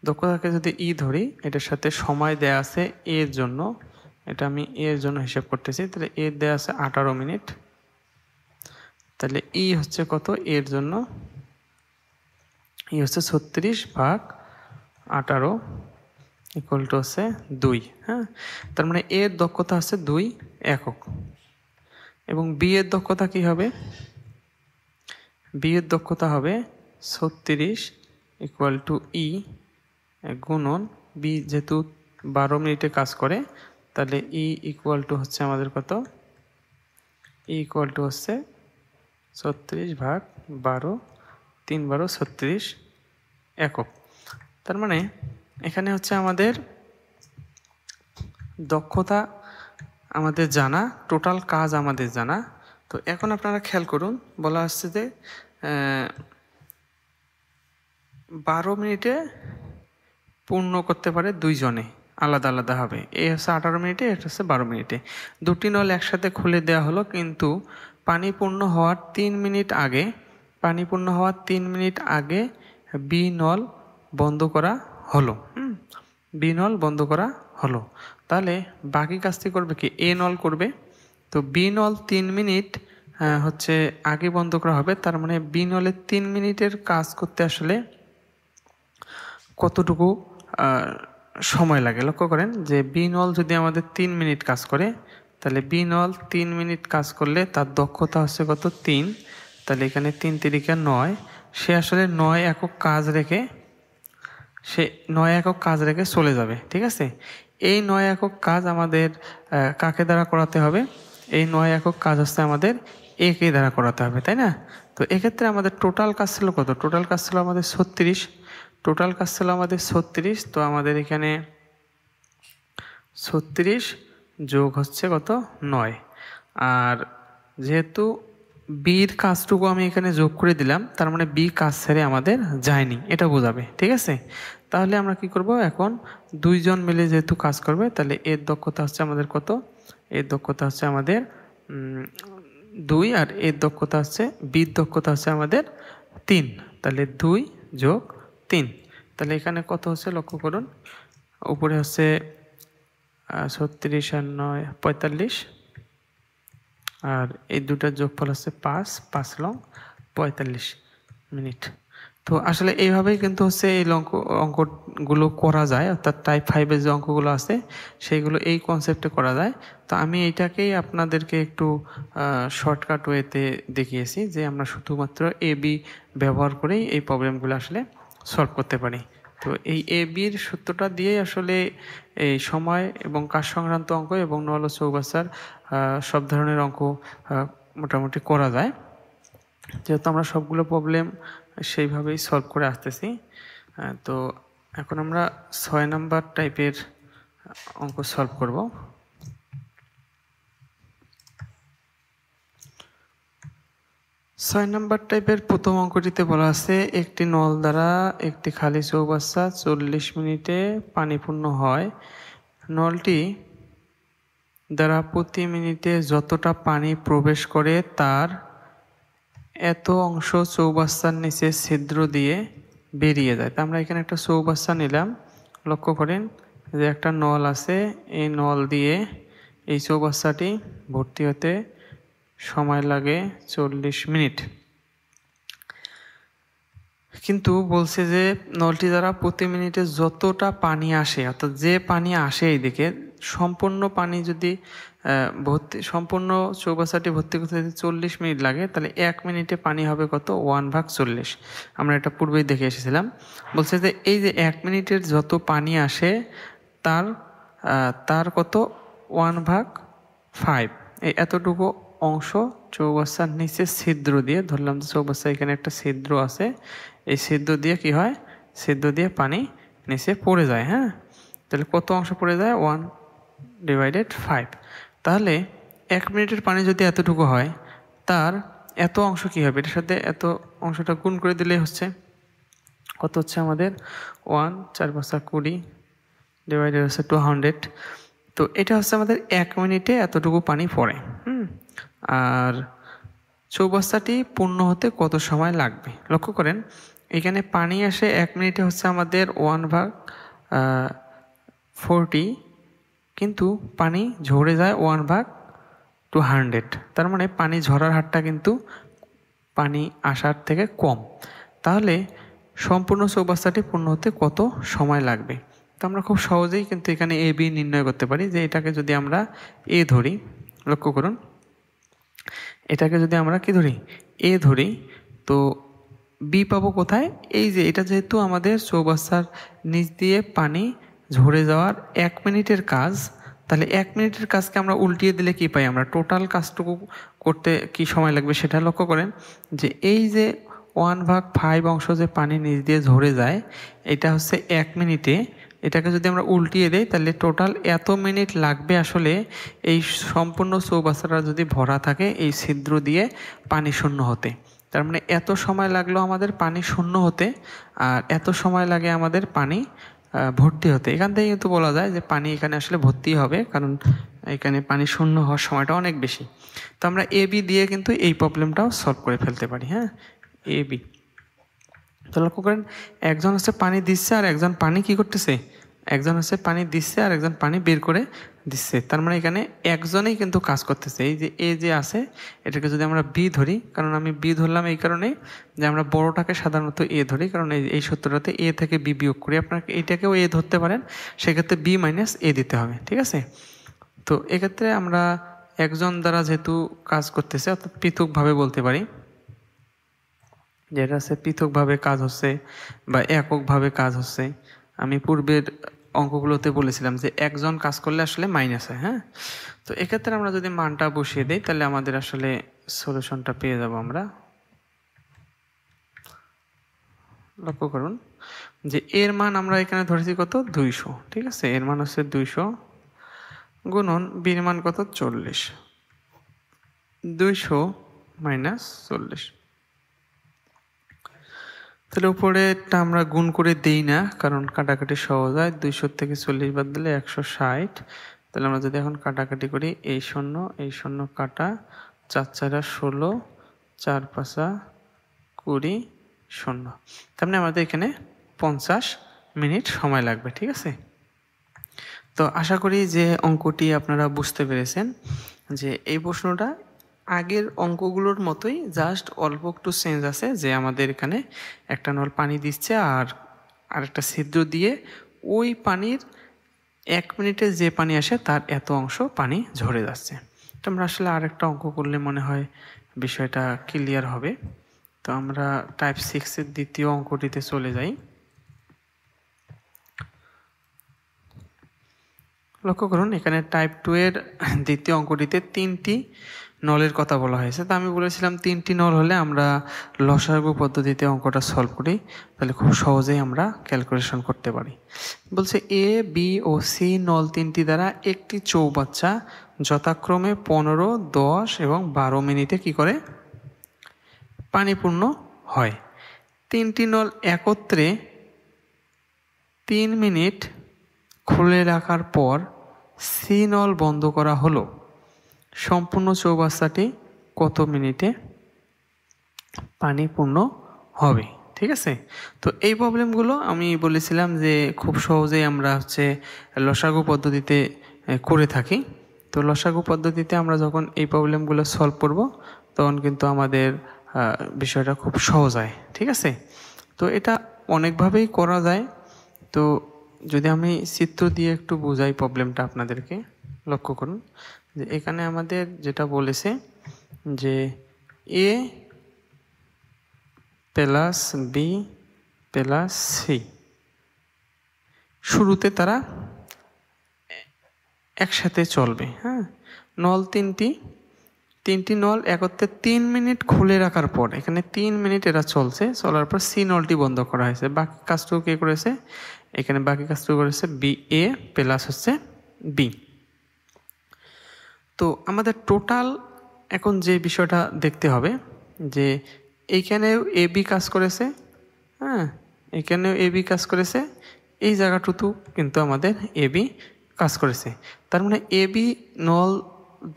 দক্ষতাকে যদি ই ধরি, এটার সাথে সময় দেয়া আছে এর জন্য, এটা আমি এর জন্য হিসাব করতেছি, তাহলে এর দেয়া আছে আঠারো মিনিট। তাহলে ই হচ্ছে কত? এর জন্য ই হচ্ছে ছত্রিশ ভাগ আঠারো ইকুয়াল টু হচ্ছে দুই হ্যাঁ? তার মানে এর দক্ষতা হচ্ছে দুই একক। এবং বি এর দক্ষতা কি হবে? বি এর দক্ষতা হবে ছত্রিশ ইকুয়াল টু ই গুণন বি যেহেতু বারো মিনিটে কাজ করে, তাহলে ই ইকুয়াল টু হচ্ছে আমাদের কত? ই ইকুয়াল টু হচ্ছে ছত্রিশ ভাগ বারো, তিন বারো ছত্রিশ একক। তার মানে এখানে হচ্ছে আমাদের দক্ষতা আমাদের জানা টোটাল কাজ আমাদের জানা। তো এখন আপনারা খেয়াল করুন, বলা হচ্ছে যে বারো মিনিটে পূর্ণ করতে পারে দুইজনে, আলাদা আলাদা হবে। এ হচ্ছে আঠারো মিনিটে, এটা হচ্ছে বারো মিনিটে। দুটি নল একসাথে খুলে দেওয়া হলো, কিন্তু পানি পূর্ণ হওয়ার তিন মিনিট আগে পানি পূর্ণ হওয়ার তিন মিনিট আগে বি নল বন্ধ করা হলো। বি নল বন্ধ করা হলো। তাহলে বাকি কাজটি করবে কি? এ নল করবে। তো বি নল তিন মিনিট হচ্ছে আগে বন্ধ করা হবে। তার মানে বি নলের তিন মিনিটের কাজ করতে আসলে কতটুকু সময় লাগে। লক্ষ্য করেন যে বি নল যদি আমাদের তিন মিনিট কাজ করে, তাহলে বি নল তিন মিনিট কাজ করলে তার দক্ষতা হচ্ছে কত তিন। তাহলে এখানে তিন তিরিকা নয়। সে আসলে নয় একক কাজ রেখে, সে নয় একক কাজ রেখে চলে যাবে, ঠিক আছে? এই নয় একক কাজ আমাদের কাকে দ্বারা করাতে হবে? এই নয় একক কাজ হচ্ছে আমাদের একে দ্বারা করাতে হবে, তাই না? তো এক্ষেত্রে আমাদের টোটাল কাজ ছিল কত? টোটাল কাজ ছিল আমাদের ছত্রিশ। টোটাল কাজ ছিল আমাদের ছত্রিশ, তো আমাদের এখানে ছত্রিশ যোগ হচ্ছে কত? নয়। আর যেহেতু বির কাজটুকু আমি এখানে যোগ করে দিলাম, তার মানে বি কাজ ছেড়ে আমাদের যায়নি, এটা বোঝাবে, ঠিক আছে? তাহলে আমরা কি করব এখন? দুইজন মিলে যেহেতু কাজ করবে, তাহলে এর দক্ষতা হচ্ছে আমাদের কত? এর দক্ষতা হচ্ছে আমাদের দুই, আর এর দক্ষতা হচ্ছে বির দক্ষতা হচ্ছে আমাদের তিন। তাহলে দুই যোগ তিন। তাহলে এখানে কত হচ্ছে লক্ষ্য করুন। উপরে হচ্ছে ছত্রিশ আর নয়, পঁয়তাল্লিশ। আর এই দুটার যোগফল হচ্ছে পাঁচ পাঁচ লং পঁয়তাল্লিশ মিনিট। তো আসলে এইভাবেই কিন্তু হচ্ছে এই অঙ্ক অঙ্কগুলো করা যায়, অর্থাৎ টাইপ ফাইভের যে অঙ্কগুলো আছে, সেইগুলো এই কনসেপ্টে করা যায়। তো আমি এইটাকেই আপনাদেরকে একটু শর্টকাট ওয়েতে দেখিয়েছি যে আমরা শুধুমাত্র এ বি ব্যবহার করেই এই প্রবলেমগুলো আসলে সলভ করতে পারি। তো এই এ বির সূত্রটা দিয়েই আসলে এই সময় এবং কাজ সংক্রান্ত অঙ্ক এবং নল চৌবাসার সব ধরনের অঙ্ক মোটামুটি করা যায়। যেহেতু আমরা সবগুলো প্রবলেম সেইভাবেই সলভ করে আসতেছি তো এখন আমরা ছয় নাম্বার টাইপের অঙ্ক সলভ করব। ছয় নম্বর টাইপের প্রথম অঙ্কটিতে বলা আছে, একটি নল দ্বারা একটি খালি চৌবাচ্চা চল্লিশ মিনিটে পানিপূর্ণ হয়। নলটি দ্বারা প্রতি মিনিটে যতটা পানি প্রবেশ করে তার এত অংশ চৌবাচ্চার নিচে ছিদ্র দিয়ে বেরিয়ে যায়। তা আমরা এখানে একটা চৌবাচ্চা নিলাম। লক্ষ্য করেন যে একটা নল আছে, এই নল দিয়ে এই চৌবাচ্চাটি ভর্তি হতে সময় লাগে চল্লিশ মিনিট। কিন্তু বলছে যে, নলটি দ্বারা প্রতি মিনিটে যতটা পানি আসে, অর্থাৎ যে পানি আসে এইদিকে, সম্পূর্ণ পানি যদি ভর্তি, সম্পূর্ণ চৌবাচ্চাটি ভর্তি করতে যদি চল্লিশ মিনিট লাগে, তাহলে এক মিনিটে পানি হবে কত? ওয়ান ভাগ চল্লিশ। আমরা এটা পূর্বেই দেখে এসেছিলাম। বলছে যে, এই যে এক মিনিটের যত পানি আসে, তার তার কত? ওয়ান ভাগ ফাইভ। এই এতটুকু অংশ চৌবাচ্চার নিচে ছিদ্র দিয়ে, ধরলাম যে চৌবাচ্চা এখানে একটা ছিদ্র আছে, এই ছিদ্র দিয়ে কি হয়? ছিদ্র দিয়ে পানি নিচে পড়ে যায় হ্যাঁ? তাহলে কত অংশ পড়ে যায়? ওয়ান ডিভাইডেড ফাইভ তাহলে এক মিনিটের পানি যদি এতটুকু হয়, তার এত অংশ কী হবে? এটার সাথে এত অংশটা গুণ করে দিলেই হচ্ছে। কত হচ্ছে আমাদের? ওয়ান চার পাঁচটা কুড়ি ডিভাইডেড হচ্ছে টু হান্ড্রেড তো এটা হচ্ছে আমাদের এক মিনিটে এতটুকু পানি পড়ে, হুম? আর চৌবাস্তাটি পূর্ণ হতে কত সময় লাগবে? লক্ষ্য করেন, এখানে পানি আসে এক মিনিটে হচ্ছে আমাদের ওয়ান ভাগ ফোরটি কিন্তু পানি ঝরে যায় ওয়ান ভাগ টু হান্ড্রেড তার মানে পানি ঝরার হারটা কিন্তু পানি আসার থেকে কম। তাহলে সম্পূর্ণ চৌবাস্তাটি পূর্ণ হতে কত সময় লাগবে? তো আমরা খুব সহজেই কিন্তু এখানে এ বি নির্ণয় করতে পারি যে এটাকে যদি আমরা এ ধরি, লক্ষ্য করুন এটাকে যদি আমরা কি ধরি? এ ধরি, তো বি পাবো কোথায়? এই যে এটা যেহেতু আমাদের চৌবাস্তার নিচ দিয়ে পানি ঝরে যাওয়ার এক মিনিটের কাজ, তাহলে এক মিনিটের কাজকে আমরা উল্টিয়ে দিলে কি পাই আমরা? টোটাল কাজটুকু করতে কি সময় লাগবে সেটা লক্ষ্য করেন যে এই যে ওয়ান ভাগ ফাইভ অংশ যে পানি নিচ দিয়ে ঝরে যায়, এটা হচ্ছে এক মিনিটে এটাকে যদি আমরা উল্টিয়ে দেই, তাহলে টোটাল এত মিনিট লাগবে আসলে এই সম্পূর্ণ চৌবাচ্চাটা যদি ভরা থাকে, এই ছিদ্র দিয়ে পানি শূন্য হতে। তার মানে এত সময় লাগল আমাদের পানি শূন্য হতে, আর এত সময় লাগে আমাদের পানি ভর্তি হতে। এখান থেকে কিন্তু বলা যায় যে পানি এখানে আসলে ভর্তি হবে, কারণ এখানে পানি শূন্য হওয়ার সময়টা অনেক বেশি। তো আমরা এ বি দিয়ে কিন্তু এই প্রবলেমটাও সলভ করে ফেলতে পারি হ্যাঁ? এ বি তো লক্ষ্য করেন, একজন হচ্ছে পানি দিচ্ছে আর একজন পানি কি করতেছে? একজন হচ্ছে পানি দিচ্ছে আর একজন পানি বের করে দিচ্ছে। তার মানে এখানে একজনেই কিন্তু কাজ করতেছে। এই যে এ যে আছে, এটাকে যদি আমরা বি ধরি, কারণ আমি বি ধরলাম এই কারণে যে আমরা বড়টাকে সাধারণত এ ধরি, কারণ এই এই সূত্রটাতে এ থেকে বি বিয়োগ করি। আপনাকে এইটাকেও এ ধরতে পারেন, সেক্ষেত্রে বি মাইনাস এ দিতে হবে, ঠিক আছে? তো এক্ষেত্রে আমরা একজন দ্বারা যেহেতু কাজ করতেছে, অর্থাৎ পৃথকভাবে বলতে পারি যেটা হচ্ছে পৃথকভাবে কাজ হচ্ছে বা এককভাবে কাজ হচ্ছে। আমি পূর্বের অঙ্কগুলোতে বলেছিলাম যে একজন কাজ করলে আসলে মাইনাস হয় হ্যাঁ? তো এক্ষেত্রে আমরা যদি মানটা বসিয়ে দিই, তাহলে আমাদের আসলে সলিউশনটা পেয়ে যাব আমরা। লক্ষ্য করুন যে এর মান আমরা এখানে ধরেছি কত? দুইশো, ঠিক আছে? এর মান হচ্ছে দুইশো গুণন বির মান কত? চল্লিশ। দুইশো মাইনাস চল্লিশ। তাহলে উপরেটা আমরা গুণ করে দেই না, কারণ কাটাকাটি সহজ হয়। দুইশো থেকে চল্লিশ বাদ দিলে একশো ষাট। তাহলে আমরা যদি এখন কাটাকাটি করি, এই শূন্য এই শূন্য কাটা, চার চারা ষোলো, চার পাঁচা কুড়ি, শূন্য। তার মানে আমাদের এখানে পঞ্চাশ মিনিট সময় লাগবে, ঠিক আছে? তো আশা করি যে অঙ্কটি আপনারা বুঝতে পেরেছেন যে এই প্রশ্নটা আগের অঙ্কগুলোর মতোই জাস্ট অল্প একটু চেঞ্জ আছে যে আমাদের এখানে একটা নল পানি দিচ্ছে আর আরেকটা ছিদ্র দিয়ে ওই পানির এক মিনিটে যে পানি আসে তার এত অংশ পানি ঝরে যাচ্ছে। তো আমরা আসলে আরেকটা অঙ্ক করলে মনে হয় বিষয়টা ক্লিয়ার হবে। তো আমরা টাইপ সিক্সের দ্বিতীয় অঙ্কটিতে চলে যাই। লক্ষ্য করুন এখানে টাইপ টু এর দ্বিতীয় অঙ্কটিতে তিনটি নলের কথা বলা হয়েছে। তা আমি বলেছিলাম, তিনটি নল হলে আমরা লসাগু পদ্ধতিতে অঙ্কটা সলভ করি। তাহলে খুব সহজেই আমরা ক্যালকুলেশন করতে পারি। বলছে এ বি ও সি নল তিনটি দ্বারা একটি চৌবাচ্চা যথাক্রমে পনেরো, দশ এবং বারো মিনিটে কি করে? পানিপূর্ণ হয়। তিনটি নল একত্রে তিন মিনিট খুলে রাখার পর সি নল বন্ধ করা হলো। সম্পূর্ণ চৌবাচ্চাটি কত মিনিটে পানিপূর্ণ হবে? ঠিক আছে? তো এই প্রবলেমগুলো আমি বলেছিলাম যে খুব সহজেই আমরা হচ্ছে লসাগু পদ্ধতিতে করে থাকি। তো লসাগু পদ্ধতিতে আমরা যখন এই প্রবলেমগুলো সলভ করব, তখন কিন্তু আমাদের বিষয়টা খুব সহজ হয়। ঠিক আছে? তো এটা অনেকভাবেই করা যায়। তো যদি আমি চিত্র দিয়ে একটু বোঝাই প্রবলেমটা আপনাদেরকে, লক্ষ্য করুন। যে এখানে আমাদের যেটা বলেছে যে A plus B plus C শুরুতে তারা একসাথে চলবে হ্যাঁ? নল তিনটি তিনটি নল একত্রে তিন মিনিট খুলে রাখার পর, এখানে তিন মিনিট এরা চলছে, চলার পর সি নলটি বন্ধ করা হয়েছে। বাকি কাজটুকু কে করেছে? এখানে বাকি কাজটুকু করেছে বি এ প্লাস হচ্ছে বি তো আমাদের টোটাল এখন যে বিষয়টা দেখতে হবে, যে এইখানেও এ বি কাজ করেছে হ্যাঁ এখানেও এ বি কাজ করেছে, এই জায়গাটুকু কিন্তু আমাদের এ বি কাজ করেছে। তার মানে এ বি নল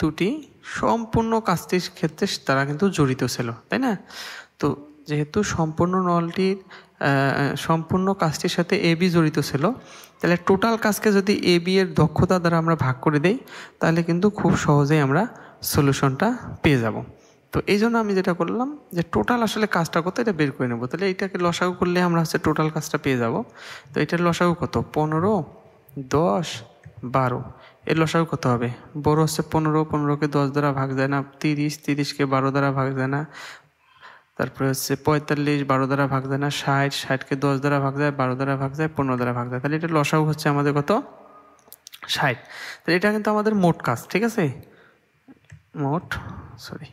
দুটি সম্পূর্ণ কাজটির ক্ষেত্রে তারা কিন্তু জড়িত ছিল, তাই না? তো যেহেতু সম্পূর্ণ নলটির সম্পূর্ণ কাজটির সাথে এ বি জড়িত ছিল। তাহলে টোটাল কাজকে যদি এ বি এর দক্ষতা দ্বারা আমরা ভাগ করে দেই, তাহলে কিন্তু খুব সহজেই আমরা সলিউশনটা পেয়ে যাব। তো এই জন্য আমি যেটা করলাম যে টোটাল আসলে কাজটা কত, এটা বের করে নেব। তাহলে এইটাকে লসাগু করলে আমরা হচ্ছে টোটাল কাজটা পেয়ে যাব। তো এটার লসাগু কত? পনেরো, দশ, বারো। এর লসাগু কত হবে? বড় হচ্ছে পনেরো, পনেরোকে দশ দ্বারা ভাগ যায় না, তিরিশ, তিরিশকে বারো দ্বারা ভাগ যায় না। তারপরে হচ্ছে পঁয়তাল্লিশ, বারো দ্বারা ভাগ যায় না, ষাট, ষাটকে দশ দ্বারা ভাগ যায় বারো দ্বারা ভাগ যায় পনেরো দ্বারা ভাগ যায় তাহলে এটা লসাও হচ্ছে আমাদের কত? ষাট। তাহলে এটা কিন্তু আমাদের মোট কাজ, ঠিক আছে? মোট সরি